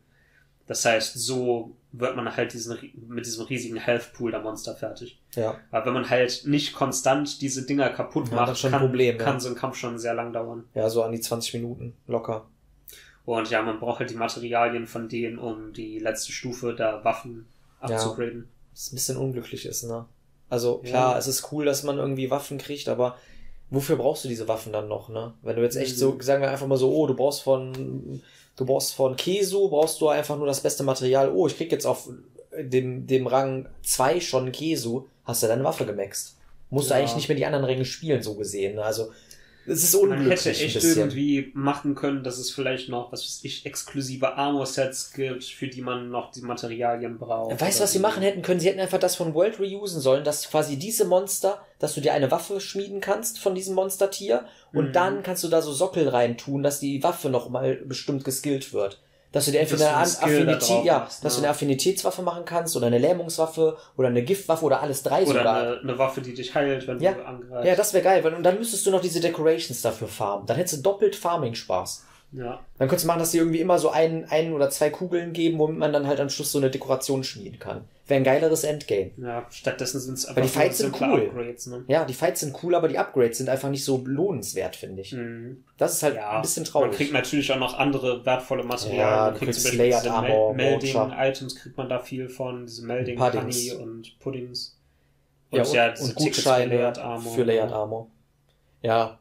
Das heißt, so wird man halt diesen, mit diesem riesigen Health Pool der Monster fertig.
Ja.
Aber wenn man halt nicht konstant diese Dinger kaputt
Ja,
macht,
ist
kann,
Problem,
kann so ein Kampf schon sehr lang dauern.
Ja, so an die 20 Minuten. Locker.
Und ja, man braucht halt die Materialien von denen, um die letzte Stufe der Waffen
Ja.
abzugraden.
Was ein bisschen unglücklich ist, ne? Also klar,
Ja.
es ist cool, dass man irgendwie Waffen kriegt, aber wofür brauchst du diese Waffen dann noch, ne? Wenn du jetzt echt
Mhm.
so, sagen wir einfach mal so, oh, du brauchst von, du brauchst von Keso, brauchst du einfach nur das beste Material, oh, ich krieg jetzt auf dem, dem Rang 2 schon Keso, hast du deine Waffe gemaxt. Musst
Ja.
du eigentlich nicht mehr die anderen Ränge spielen, so gesehen, ne? Also, es ist
Man
unglücklich
hätte
ein
echt irgendwie machen können, dass es vielleicht noch, was weiß ich, exklusive Armor-Sets gibt, für die man noch die Materialien braucht.
Weißt du, was sie
so.
machen hätten können? Sie hätten einfach das von World reusen sollen, dass quasi diese Monster, dass du dir eine Waffe schmieden kannst von diesem Monstertier und
Mhm.
dann kannst du da so Sockel rein tun, dass die Waffe noch mal bestimmt geskillt wird. Dass du dir entweder
du
eine
da
Affinität,
drauf
ja, dass du
ne?
eine Affinitätswaffe machen kannst oder eine Lähmungswaffe oder eine Giftwaffe oder alles drei
Oder
sogar.
eine, eine Waffe, die dich heilt, wenn
Ja.
du angreifst.
Ja, das wäre geil, weil und dann müsstest du noch diese Decorations dafür farmen. Dann hättest du doppelt Farming-Spaß.
Ja.
Dann könntest du machen, dass die irgendwie immer so ein, ein oder zwei Kugeln geben, womit man dann halt am Schluss so eine Dekoration schmieden kann. Wäre ein geileres Endgame.
ja, stattdessen sind es einfach
Weil die Fights sind cool.
Upgrades, ne?
Ja, die Fights sind cool, aber die Upgrades sind einfach nicht so lohnenswert, finde ich.
Mhm.
Das ist halt
Ja,
ein bisschen
Man
traurig.
kriegt natürlich auch noch andere wertvolle Materialien.
Ja,
man kriegt zum Beispiel
Layered Armor,
Melding-Items kriegt man da viel von, diese Melding
Puddings.
Honey und Puddings.
ja, und,
diese
und Gutscheine
für Layered Armor.
für Layered Armor. Ja.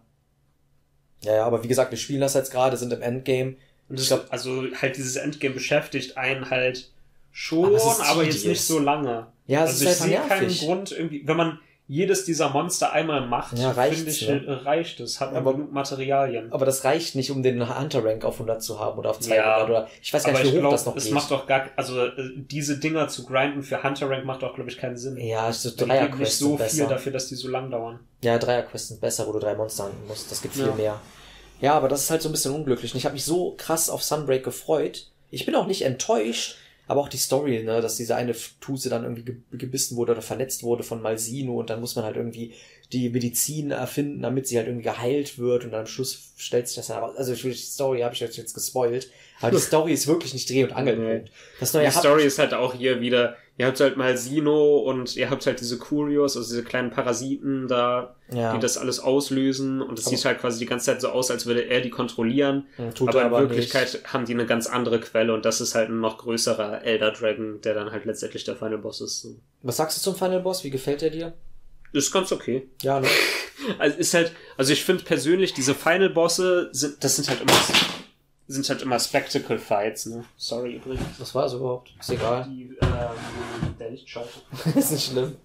Ja, ja, aber wie gesagt, wir spielen das jetzt gerade, sind im Endgame.
Und
Ich glaub-
also halt dieses Endgame beschäftigt einen halt schon,
Aber
aber, jetzt nicht so lange.
Ja, es
also
ist
ich
einfach
sehe keinen
nervig.
Grund irgendwie, wenn man jedes dieser Monster einmal macht,
Ja, reicht's,
finde ich,
ne?
äh, reicht es, hat man
Aber-
genug Materialien.
Aber das reicht nicht, um den Hunter-Rank auf 100 zu haben oder auf 200
Ja,
oder ich weiß gar nicht,
ich
wie hoch
glaube,
das noch
es
geht.
macht doch gar, also äh, diese Dinger zu grinden für Hunter Rank macht doch, glaube ich, keinen Sinn.
ja, so Dreier-Quests
nicht so viel
besser.
dafür, dass die so lang dauern.
Ja, Dreier-Quests sind besser, wo du drei Monster handeln musst. Das gibt viel
Ja.
mehr. Ja, aber das ist halt so ein bisschen unglücklich. Und ich habe mich so krass auf Sunbreak gefreut. Ich bin auch nicht enttäuscht, aber auch die Story, ne, dass diese eine Tuse dann irgendwie ge gebissen wurde oder verletzt wurde von Malsino und dann muss man halt irgendwie die Medizin erfinden, damit sie halt irgendwie geheilt wird und dann am Schluss stellt sich das dann raus. Also ich die Story habe ich euch jetzt gespoilt, aber die Story ist wirklich nicht Dreh- und Angelpunkt. Das neue
die Story ist halt auch hier wieder, ihr habt halt mal Sino und ihr habt halt diese Curios, also diese kleinen Parasiten da,
ja,
die das alles auslösen und es
Aber-
sieht halt quasi die ganze Zeit so aus, als würde er die kontrollieren.
tut
aber
er
in
aber
Wirklichkeit haben die eine ganz andere Quelle und das ist halt ein noch größerer Elder Dragon, der dann halt letztendlich der Final Boss ist.
Was sagst du zum Final Boss? Wie gefällt er dir?
Ist ganz okay.
Ja, ne?
Also ist halt, also ich finde persönlich, diese Final Bosse sind, das sind halt immer, sind halt immer Spectacle Fights, ne? Sorry übrigens.
Was war es überhaupt? Ist egal.
Die, ähm, der Lichtschalter.
ist nicht schlimm.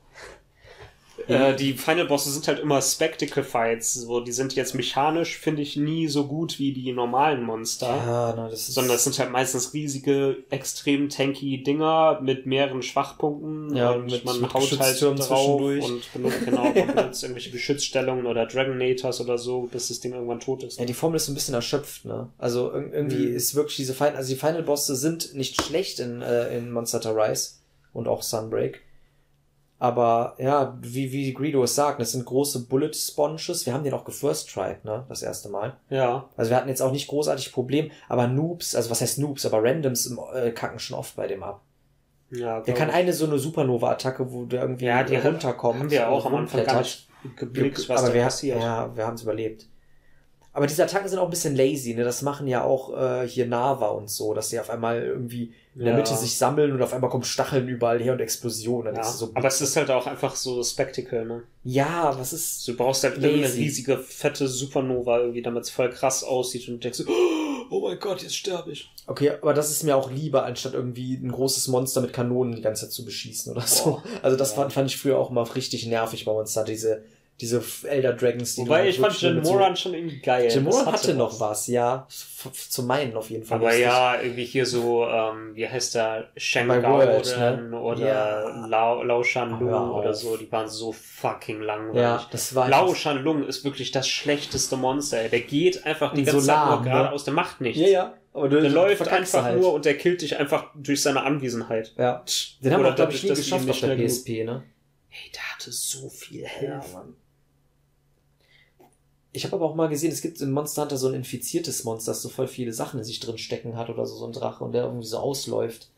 Äh, die Final Bosse sind halt immer Spectacle Fights, so, die sind jetzt mechanisch, finde ich, nie so gut wie die normalen Monster.
Ja, na, das.
Sondern es sind halt meistens riesige, extrem tanky Dinger mit mehreren Schwachpunkten
Ja,
und
mit-
man
mit
haut halt drauf
zwischendurch.
und benutzt, genau, man benutzt irgendwelche Geschützstellungen oder Dragonators oder so, bis das Ding irgendwann tot ist.
Ja, die Formel ist ein bisschen erschöpft, ne? Also ir- irgendwie
Mhm.
ist wirklich diese Final, also die Final Bosse sind nicht schlecht in, äh, in Monster Hunter Rise und auch Sunbreak. Aber ja, wie, wie Greedo es sagt, das sind große Bullet Sponges. Wir haben den auch gefirst tried, ne? Das erste Mal.
Ja,
Also wir hatten jetzt auch nicht großartig Problem, aber Noobs, also was heißt Noobs, aber Randoms im, äh, kacken schon oft bei dem ab.
ja.
Der kann
ich.
eine so eine Supernova-Attacke, wo der irgendwie
ja, die
runterkommt.
Haben wir auch am Anfang gar nicht geblickt, was
aber
da
wir,
passiert.
Ja, wir haben es überlebt. Aber diese Attacken sind auch ein bisschen lazy, ne? Das machen ja auch äh, hier Nava und so, dass sie auf einmal irgendwie in der
Ja.
Mitte sich sammeln und auf einmal kommen Stacheln überall her und Explosionen.
Ja,
so,
aber es ist halt auch einfach so Spectacle, ne?
ja, was ist.
Du brauchst halt
Lazy.
riesige, fette Supernova irgendwie, damit es voll krass aussieht und du denkst, oh mein Gott, jetzt sterbe ich.
Okay, aber das ist mir auch lieber, anstatt irgendwie ein großes Monster mit Kanonen die ganze Zeit zu beschießen oder so.
Boah.
Also das
Ja.
fand, fand ich früher auch immer richtig nervig bei Monster, diese, diese Elder Dragons, die
Wobei ich fand Jin
mit so-
Moran schon irgendwie geil.
Jim Moran hatte noch was, ja. Zu meinen auf jeden Fall.
Aber
lustig.
ja, irgendwie hier so, ähm, wie heißt der, Shang
My World,
Gaoren
ne?
oder
Ja.
Lao, Lao Shanlung
auf.
oder so, die waren so fucking langweilig.
Ja, das war
Lao Shanlung ist wirklich das schlechteste Monster. ey. Der geht einfach die ganze
so
Zeit nur
ne?
geradeaus, der macht nichts.
Ja, ja. Aber
Der
du
läuft einfach
halt.
nur und der killt dich einfach durch seine Anwesenheit.
Ja. Den haben
Oder
wir, glaube ich, nie geschafft auf der PSP, ne?
Hey, der hatte so viel Health.
Mann. Ich habe aber auch mal gesehen, es gibt in Monster Hunter so ein infiziertes Monster, das so voll viele Sachen in sich drin stecken hat oder so, so ein Drache und der irgendwie so ausläuft.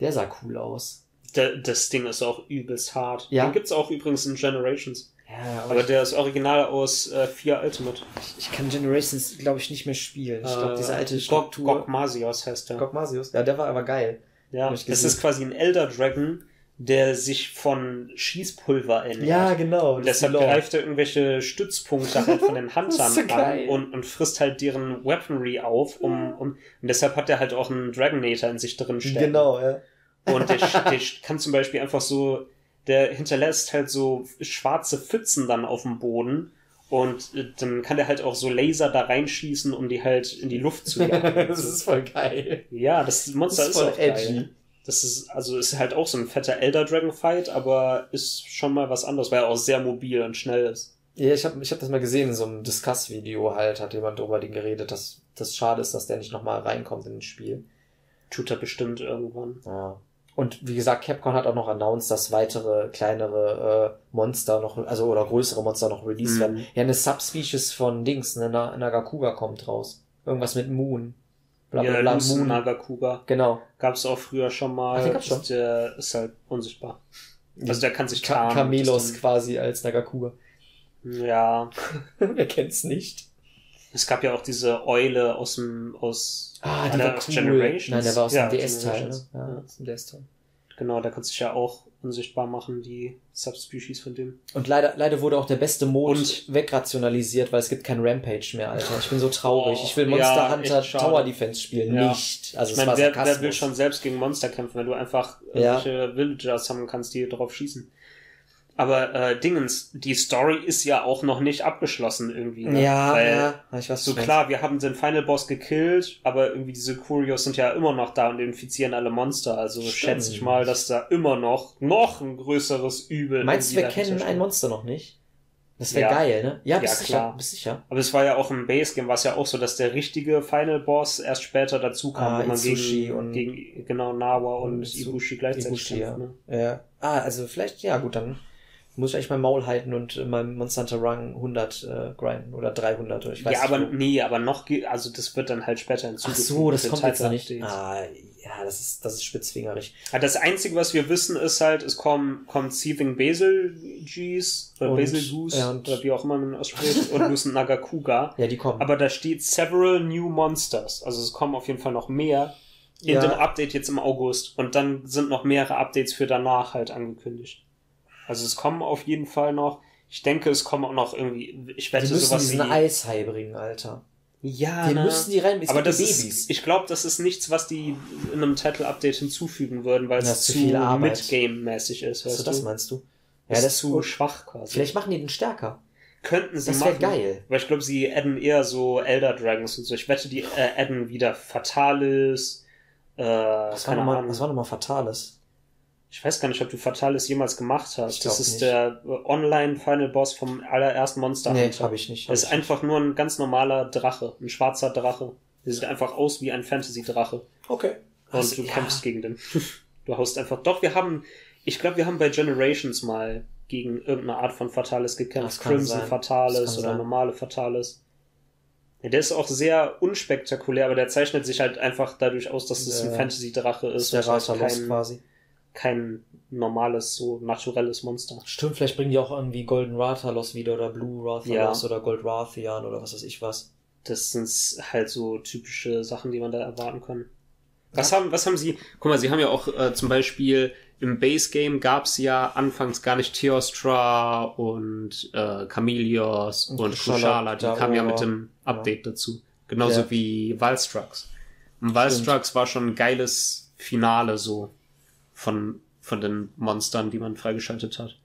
Der sah cool aus.
Der, das Ding ist auch übelst hart.
Ja.
Den gibt's auch übrigens in Generations.
Ja,
Aber der ist original aus äh, 4 Ultimate.
ich, ich kann Generations, glaube ich, nicht mehr spielen. Ich glaube,
Äh,
diese alte Struktur.
Gok Masios heißt der.
Gok Masius. Ja, der war aber geil.
ja, das ist quasi ein Elder Dragon, der sich von Schießpulver ernährt.
Ja, genau.
Und
ist
deshalb greift er irgendwelche Stützpunkte halt von den Huntern
ist so
an und, und frisst halt deren Weaponry auf, um, um und deshalb hat er halt auch einen Dragonator in sich drin stecken.
Genau, ja.
Und der, der kann zum Beispiel einfach so, der hinterlässt halt so schwarze Pfützen dann auf dem Boden. Und äh, dann kann der halt auch so Laser da reinschießen, um die halt in die Luft zu jagen.
das ist voll geil.
ja, das Monster
Das
ist,
ist voll
auch
edgy.
geil. Das ist, also ist halt auch so ein fetter Elder Dragon Fight, aber ist schon mal was anderes, weil er auch sehr mobil und schnell ist.
Ja, ich habe ich hab das mal gesehen in so einem Discuss-Video halt, hat jemand drüber den geredet, dass das schade ist, dass der nicht nochmal reinkommt in das Spiel.
Tut er bestimmt irgendwann.
Ja. Und wie gesagt, Capcom hat auch noch announced, dass weitere kleinere äh, Monster noch, also oder größere Monster noch released
Mhm.
werden. Ja, eine Subspecies von Dings, ne, Na- Nagakuga kommt raus. Irgendwas mit Moon. Bla bla
ja,
bla, Moon.
Nagakuga.
Genau.
Gab's auch früher schon mal.
Ach, den gab's schon?
Ist Der ist halt unsichtbar. Also der kann sich
Ka
tarnen.
Camelos quasi als Nagakuga.
Ja.
Wer kennt's nicht?
Es gab ja auch diese Eule aus dem, aus,
Ah, die
der
war cool.
Generations?
Nein, der war aus
Ja,
dem DS-Teil, ne? Ja,
Ja.
aus dem DS-Teil.
Genau, da kannst du dich ja auch unsichtbar machen, die Subspecies von dem.
Und leider, leider wurde auch der beste Mode
Und-
wegrationalisiert, weil es gibt kein Rampage mehr, Alter. Ich bin so traurig.
Oh,
ich will Monster
ja,
Hunter. Tower Defense spielen,
Ja.
nicht. Also
ich
es
meine,
war
wer,
Sarkasmus.
wer will schon selbst gegen Monster kämpfen, wenn du einfach
Ja.
irgendwelche Villagers haben kannst, die drauf schießen. Aber äh, Dingens, die Story ist ja auch noch nicht abgeschlossen irgendwie. Ne?
Ja,
Weil,
ja. Ich weiß
So klar, wir haben den Final Boss gekillt, aber irgendwie diese Curios sind ja immer noch da und infizieren alle Monster. Also
Stimmt.
schätze ich mal, dass da immer noch noch ein größeres Übel.
Meinst du, wir kennen ein. Monster noch nicht? Das wäre
Ja.
geil, ne? Ja, bist
Ja,
sicher.
klar.
Bist sicher.
Aber es war ja auch im Base Game, war es ja auch so, dass der richtige Final Boss erst später dazu kam,
Ah,
wo man
Itsushi
gegen,
und-
gegen genau Nawa und,
und
Ibushi gleichzeitig
Ibushi, ja.
kämpft. Ne?
Ja. Ah, also vielleicht, ja gut, dann muss ich eigentlich mein Maul halten und in meinem Monster Hunter Run 100 äh, grinden oder 300 oder ich weiß
Ja,
nicht.
aber
wo.
nee, aber noch, also das wird dann halt später
Ach
hinzugefügt.
so, das kommt jetzt noch nicht. Ah, ja, das ist, das ist spitzfingerig.
Ja, Das Einzige, was wir wissen, ist halt, es kommen, kommt Seething Basil Gs oder
Und-
Basil Goose
ja, und-
oder wie auch immer man ausspricht und Lucent Nagakuga.
Ja, die kommen.
Aber da steht several new monsters. Also es kommen auf jeden Fall noch mehr in
Ja.
dem Update jetzt im August. Und dann sind noch mehrere Updates für danach halt angekündigt. Also es kommen auf jeden Fall noch. Ich denke, es kommen auch noch irgendwie, ich wette
Die müssen
sowas
diesen
wie,
Eishai bringen, Alter.
ja,
Die
ne?
müssen die rein, es
aber das
die
ist, ich glaube, das ist nichts, was die in einem Title-Update hinzufügen würden, weil
Das
es
ist zu
zu
viel Arbeit.
Mid-Game-mäßig ist,
Also
weißt
das
du?
meinst du?
Ja,
Ja,
das
das
ist zu schwach quasi.
Vielleicht machen die den stärker.
könnten sie
Das wäre
machen.
geil.
Weil ich glaube, sie adden eher so Elder Dragons und so. Ich wette, die äh, adden wieder Fatalis, äh,
Was war nochmal, was war nochmal Fatales?
Ich weiß gar nicht, ob du Fatalis jemals gemacht hast. Das ist
nicht.
der äh, Online-Final-Boss vom allerersten Monster
Nee, habe ich nicht. hab
Das ist einfach nur ein ganz normaler Drache, ein schwarzer Drache. Der sieht einfach aus wie ein Fantasy-Drache.
nicht. Okay.
Und
Also,
du
ja.
kämpfst gegen den. du haust einfach. Doch, wir haben, ich glaube, wir haben bei Generations mal gegen irgendeine Art von Fatalis gekämpft. Crimson
sein.
Fatalis oder
sein.
normale Fatalis. Ja, der ist auch sehr unspektakulär, aber der zeichnet sich halt einfach dadurch aus, dass es ein
Der-
Fantasy-Drache ist.
der
kein,
quasi.
Kein normales, so naturelles Monster.
Stimmt, vielleicht bringen die auch irgendwie Golden Rathalos wieder oder Blue Rathalos
Ja.
oder Gold Rathian oder was weiß ich was.
Das sind halt so typische Sachen, die man da erwarten kann. Was haben, was haben sie? Guck mal, sie haben ja auch äh, zum Beispiel im Base Game gab's ja anfangs gar nicht Theostra und äh, Chameleos
Und
und,
Kushala
die kamen ja mit dem Update dazu. Genauso
Ja.
wie Valstrux. Und Valstrux war schon ein geiles Finale so von, von den Monstern, die man freigeschaltet hat.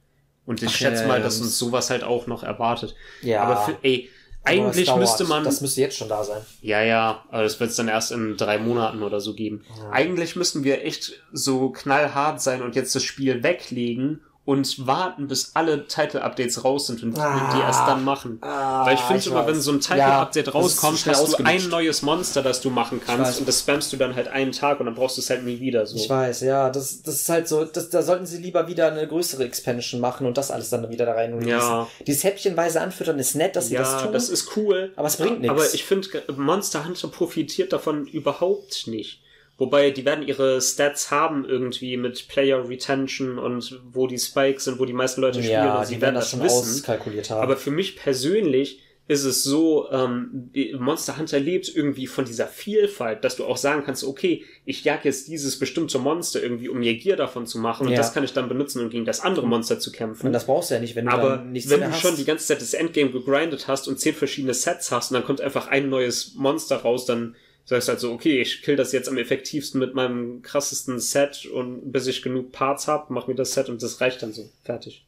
Und ich
Ach,
schätze
ja,
mal,
ja,
dass
das-
uns sowas halt auch noch erwartet.
Ja.
Aber für, ey, eigentlich
dauert.
müsste man.
Das müsste jetzt schon da sein.
Ja, ja, aber das wird es dann erst in drei Monaten oder so geben.
Ja.
Eigentlich müssten wir echt so knallhart sein und jetzt das Spiel weglegen und warten, bis alle Title-Updates raus sind und
Ah.
die erst dann machen.
Ah,
Weil ich finde immer,
weiß.
wenn so ein
Ja,
Title-Update
ist
rauskommt, hast du ein neues Monster, das du machen kannst und das spammst du dann halt einen Tag und dann brauchst du es halt nie wieder so.
Ich weiß, ja, das, das ist halt so, das, da sollten sie lieber wieder eine größere Expansion machen und das alles dann wieder da rein releasen.
Ja.
Dieses häppchenweise anfüttern ist nett, dass sie
ja,
das tun.
das ist cool.
Aber es bringt nichts.
Aber ich finde, Monster Hunter profitiert davon überhaupt nicht. Wobei, die werden ihre Stats haben irgendwie mit Player Retention und wo die Spikes sind, wo die meisten Leute spielen
ja,
und
die
sie
werden das schon
wissen.
auskalkuliert haben.
Aber für mich persönlich ist es so, ähm, Monster Hunter lebt irgendwie von dieser Vielfalt, dass du auch sagen kannst, okay, ich jag jetzt dieses bestimmte Monster irgendwie, um mir Gier davon zu machen und
Ja.
das kann ich dann benutzen, um gegen das andere Monster zu kämpfen.
und das brauchst du ja nicht, wenn du
Aber
dann nichts
wenn du
hast.
schon die ganze Zeit das Endgame gegrindet hast und zehn verschiedene Sets hast und dann kommt einfach ein neues Monster raus, dann sagst du halt so, okay, ich kill das jetzt am effektivsten mit meinem krassesten Set und bis ich genug Parts hab, mach mir das Set und das reicht dann so. Fertig.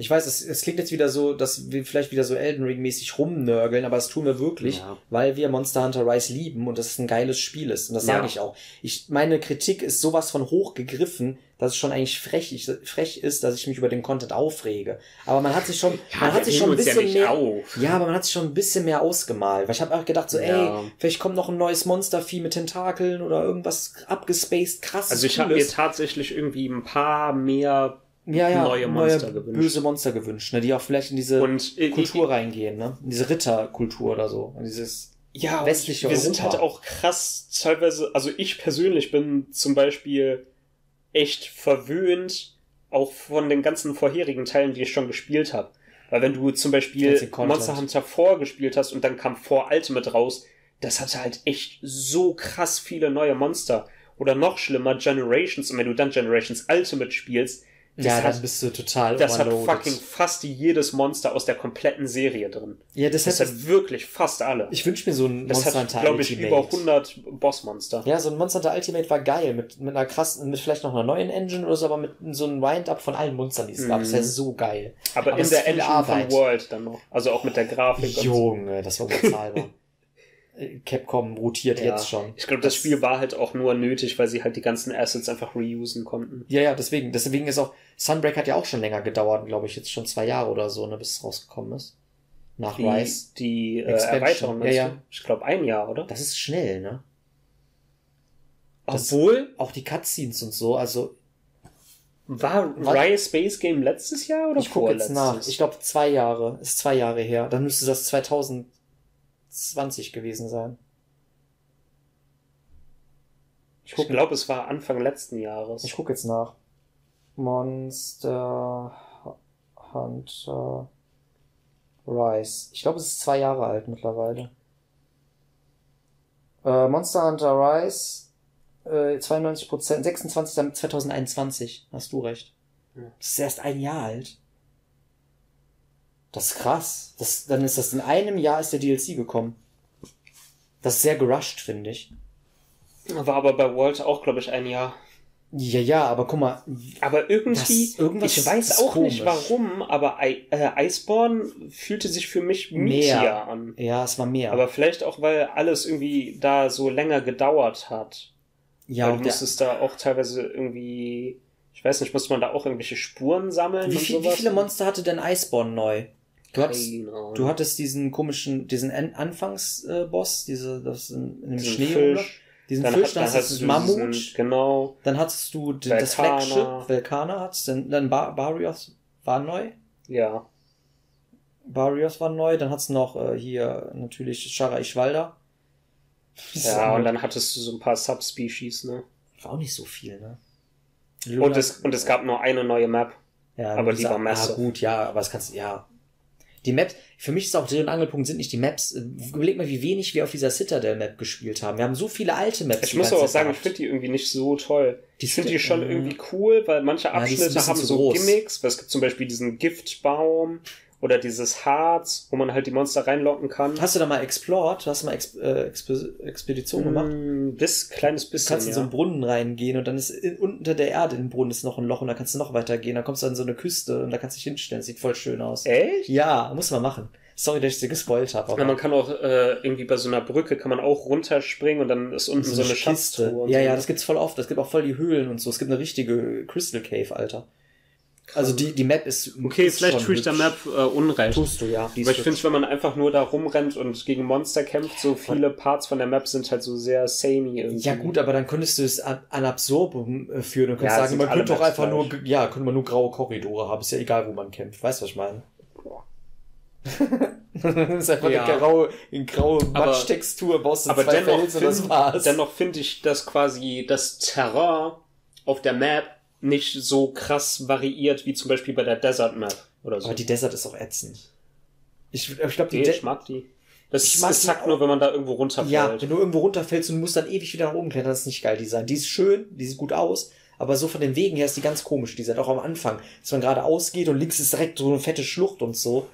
Ich weiß, es, es klingt jetzt wieder so, dass wir vielleicht wieder so Elden Ring-mäßig rumnörgeln, aber das tun wir wirklich,
Ja.
weil wir Monster Hunter Rise lieben und das ein geiles Spiel ist. Und das
Ja.
sage ich auch. Ich, meine Kritik ist sowas von hoch gegriffen, dass es schon eigentlich frech, ich, frech ist, dass ich mich über den Content aufrege. Aber man hat sich schon, man hat sich schon ein bisschen mehr,
auf.
ja, aber man hat sich schon ein bisschen mehr ausgemalt. Weil ich habe auch gedacht, so,
Ja.
ey, vielleicht kommt noch ein neues Monstervieh mit Tentakeln oder irgendwas abgespaced, krasses,
Also ich habe mir tatsächlich irgendwie ein paar mehr
ja, ja,
neue Monster gewünscht.
böse Monster gewünscht, ne, die auch vielleicht in diese
und
Kultur reingehen, ne? In diese Ritterkultur oder so. In dieses
ja,
westliche
wir sind
Europa.
halt auch krass teilweise, also ich persönlich bin zum Beispiel echt verwöhnt, auch von den ganzen vorherigen Teilen, die ich schon gespielt habe. Weil wenn du zum Beispiel. Monster Hunter 4 gespielt hast und dann kam 4 Ultimate raus, das hatte halt echt so krass viele neue Monster. Oder noch schlimmer, Generations. Und wenn du dann Generations Ultimate spielst, das
ja,
hat
dann bist du total
das hat fucking fast jedes Monster aus der kompletten Serie drin.
Ja, das,
Das
hat,
hat wirklich fast alle.
ich wünsche mir so ein
Das
Monster
hat,
Hunter
glaube ich,
Ultimate.
über 100 Bossmonster.
Ja, so ein Monster Hunter Ultimate war geil, mit, mit einer krassen, mit vielleicht noch einer neuen Engine oder so, aber mit so einem Wind-Up von allen Monstern, die es gab. Das
Mhm.
ist ja so geil.
Aber,
Aber
in der Engine
Arbeit.
von World dann noch. Also auch mit der Grafik. und so.
Junge, das war unbezahlbar. Capcom rotiert
Ja.
jetzt schon.
Ich glaube, das Spiel war halt auch nur nötig, weil sie halt die ganzen Assets einfach reusen konnten.
Ja, ja, deswegen. Deswegen ist auch, Sunbreak hat ja auch schon länger gedauert, glaube ich, jetzt schon zwei Jahre oder so, ne, bis es rausgekommen ist. Nach
Die,
Rise.
die äh. Erweiterung,
Ja, ja.
du? Ich glaube, ein Jahr, oder?
Das ist schnell, ne? das-
Obwohl,
Auch die Cutscenes und so, also
war
Was?
Rise Space Game letztes Jahr oder
ich gucke jetzt
vorletztes?
nach. Ich glaube zwei Jahre, ist zwei Jahre her. Dann müsste das 2020 gewesen sein. Ich
Ich
gucke
glaube, es war Anfang letzten Jahres.
ich guck jetzt nach. Monster Hunter Rise. Ich glaube, es ist zwei Jahre alt mittlerweile. Äh, Monster Hunter Rise, äh, 92%, 26. 2021. Hast du recht.
Ja.
Das ist erst ein Jahr alt. Das ist krass. Das, dann ist das in einem Jahr ist der DLC gekommen. Das ist sehr gerusht, finde ich.
War aber bei World auch, glaube ich, ein Jahr.
Ja, ja, aber guck mal.
Aber irgendwie,
Das- irgendwas
ich weiß auch nicht
komisch.
warum, aber I, äh, Iceborne fühlte sich für mich
Mehr.
an.
Ja, es war mehr.
Aber vielleicht auch, weil alles irgendwie da so länger gedauert hat.
ja,
weil
und
du musstest da auch teilweise irgendwie, ich weiß nicht, musste man da auch irgendwelche Spuren sammeln
wie,
und
viel, wie
sowas?
viele Monster hatte denn Iceborne neu? Du hattest, du hattest diesen komischen, diesen An Anfangsboss, diese, das in, in dem
Diesen
Schnee
Fisch.
diesen
dann,
Fisch,
hat,
dann
dann
hast du
du
Mammut,
diesen, genau,
dann hattest du d- das
Velkana.
Flagship, Velkana hattest, dann, dann Bar Barrios war neu.
ja.
Barrios war neu, dann hat's noch äh, hier natürlich Shara Ishwalda.
Ja, und dann hattest du so ein paar Subspecies, ne?
war auch nicht so viel, ne?
Und es, und es gab nur eine neue Map.
ja,
aber die war.
Ah, gut, ja, aber es kannst ja. Die Maps, für mich ist auch Dreh- und Angelpunkt sind nicht die Maps. Überleg mal, wie wenig wir auf dieser Citadel-Map gespielt haben. Wir haben so viele alte Maps.
Ich muss aber auch sagen, ich finde die irgendwie nicht so toll.
Die
ich finde die schon irgendwie cool, weil manche
Ja,
Abschnitte
bisschen
haben so
groß.
Gimmicks, weil es gibt zum Beispiel diesen Giftbaum oder dieses Harz, wo man halt die Monster reinlocken kann.
Hast du da mal explored? Hast du mal Exp äh, Exp Expedition gemacht?
Mm, Bis kleines
Du
bisschen.
kannst in so
ja.
einen Brunnen reingehen und dann ist in, unter der Erde im Brunnen ist noch ein Loch und da kannst du noch weiter gehen. Dann kommst du an so eine Küste und da kannst du dich hinstellen. Das sieht voll schön aus.
Echt?
Ja, muss man machen. Sorry, dass ich dir gespoilt habe.
Ja, man kann auch äh, irgendwie bei so einer Brücke kann man auch runterspringen und dann ist unten so, eine Schatztruhe.
Ja,
so.
ja, das gibt's voll oft. Es gibt auch voll die Höhlen und so. Es gibt eine richtige Crystal Cave, Alter. Also die, die Map ist.
Okay,
ist
vielleicht tue ich der. Map äh, Unrecht.
Tust du, ja.
Aber ich finde, wenn man einfach nur da rumrennt und gegen Monster kämpft, so viele Parts von der Map sind halt so sehr samey irgendwie.
Ja gut, aber dann könntest du es an, an Absorbum äh, führen und könntest
Ja,
sagen, man könnte doch einfach nur, ja, könnte man nur graue Korridore haben. Ist ja egal, wo man kämpft. Weißt du, was ich meine? das ist einfach
Ja.
eine graue, eine graue Matschtextur, baust du
Aber
zwei
dennoch,
Felsen und das
find,
war's.
dennoch finde ich, dass quasi das Terrain auf der Map nicht so krass variiert wie zum Beispiel bei der Desert Map oder so.
aber die Desert ist auch ätzend. Ich, ich glaube, die
nee, ich mag die. Das
Ich mag die
zackt nur, wenn man da irgendwo runterfällt.
Ja, wenn du irgendwo runterfällst und du musst dann ewig wieder nach oben klettern, das ist nicht geil Design. Die ist schön, die sieht gut aus, aber so von den Wegen her ist die ganz komisch Design. Auch am Anfang, dass man gerade ausgeht und links ist direkt so eine fette Schlucht und so.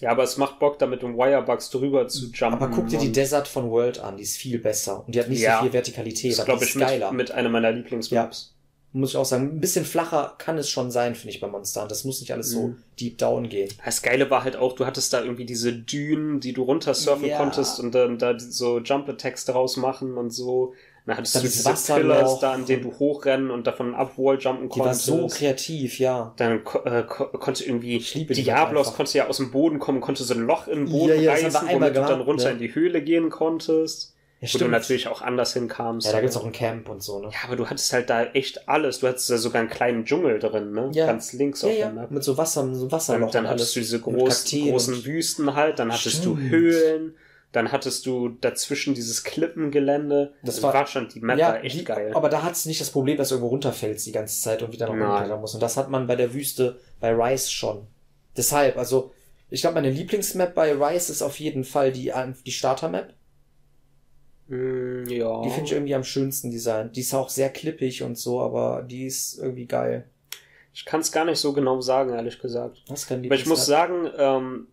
Ja, aber es macht Bock, da mit dem Wirebugs drüber zu jumpen.
Aber guck dir die Desert von World an, die ist viel besser. Und die hat nicht
Ja.
so viel Vertikalität,
Das glaube
die
ich
ist
mit,
geiler.
mit einer meiner Lieblingsmaps.
Muss ich auch sagen. Ein bisschen flacher kann es schon sein, finde ich, bei Monster Hunter. Das muss nicht alles so
Mhm.
deep down gehen.
Das Geile war halt auch, du hattest da irgendwie diese Dünen, die du runtersurfen
Ja.
konntest und dann da so Jump-Attacks draus machen und so. Dann hattest
Dann
du diese
Wasserloch.
Pillars da, an denen du hochrennen und davon Upwall jumpen
Die war
konntest.
so kreativ, ja.
dann äh, ko konnte irgendwie Diablos konnte ja aus dem Boden kommen, konnte so ein Loch in den Boden
Ja, ja,
reißen, womit du dann runter
ne?
in die Höhle gehen konntest.
Ja,
wo du natürlich auch anders hinkamst.
Ja, da gibt's auch ein Camp und so, ne?
Ja, aber du hattest halt da echt alles. Du hattest da sogar einen kleinen Dschungel drin, ne?
Ja.
Ganz links
Ja,
auf
ja,
der Map.
mit so Wasser, mit so Wasserloch
Dann, dann
und
hattest du diese
Und
groß, großen
und-
Wüsten halt, dann hattest du
Stimmt.
Höhlen, dann hattest du dazwischen dieses Klippengelände.
Das
Also
war-
schon, die Map
ja,
war echt
die,
geil.
aber da hat's nicht das Problem, dass du irgendwo runterfällst die ganze Zeit und wieder nach
Nein.
oben klettern musst. Und das hat man bei der Wüste bei Rice schon. Deshalb, also, ich glaube, meine Lieblingsmap bei Rice ist auf jeden Fall die, die Starter-Map.
Mm, ja.
Die finde ich irgendwie am schönsten designt. Die ist auch sehr klippig und so, aber die ist irgendwie geil.
ich kann es gar nicht so genau sagen, ehrlich gesagt.
Das kann
Aber ich muss sagen, ähm,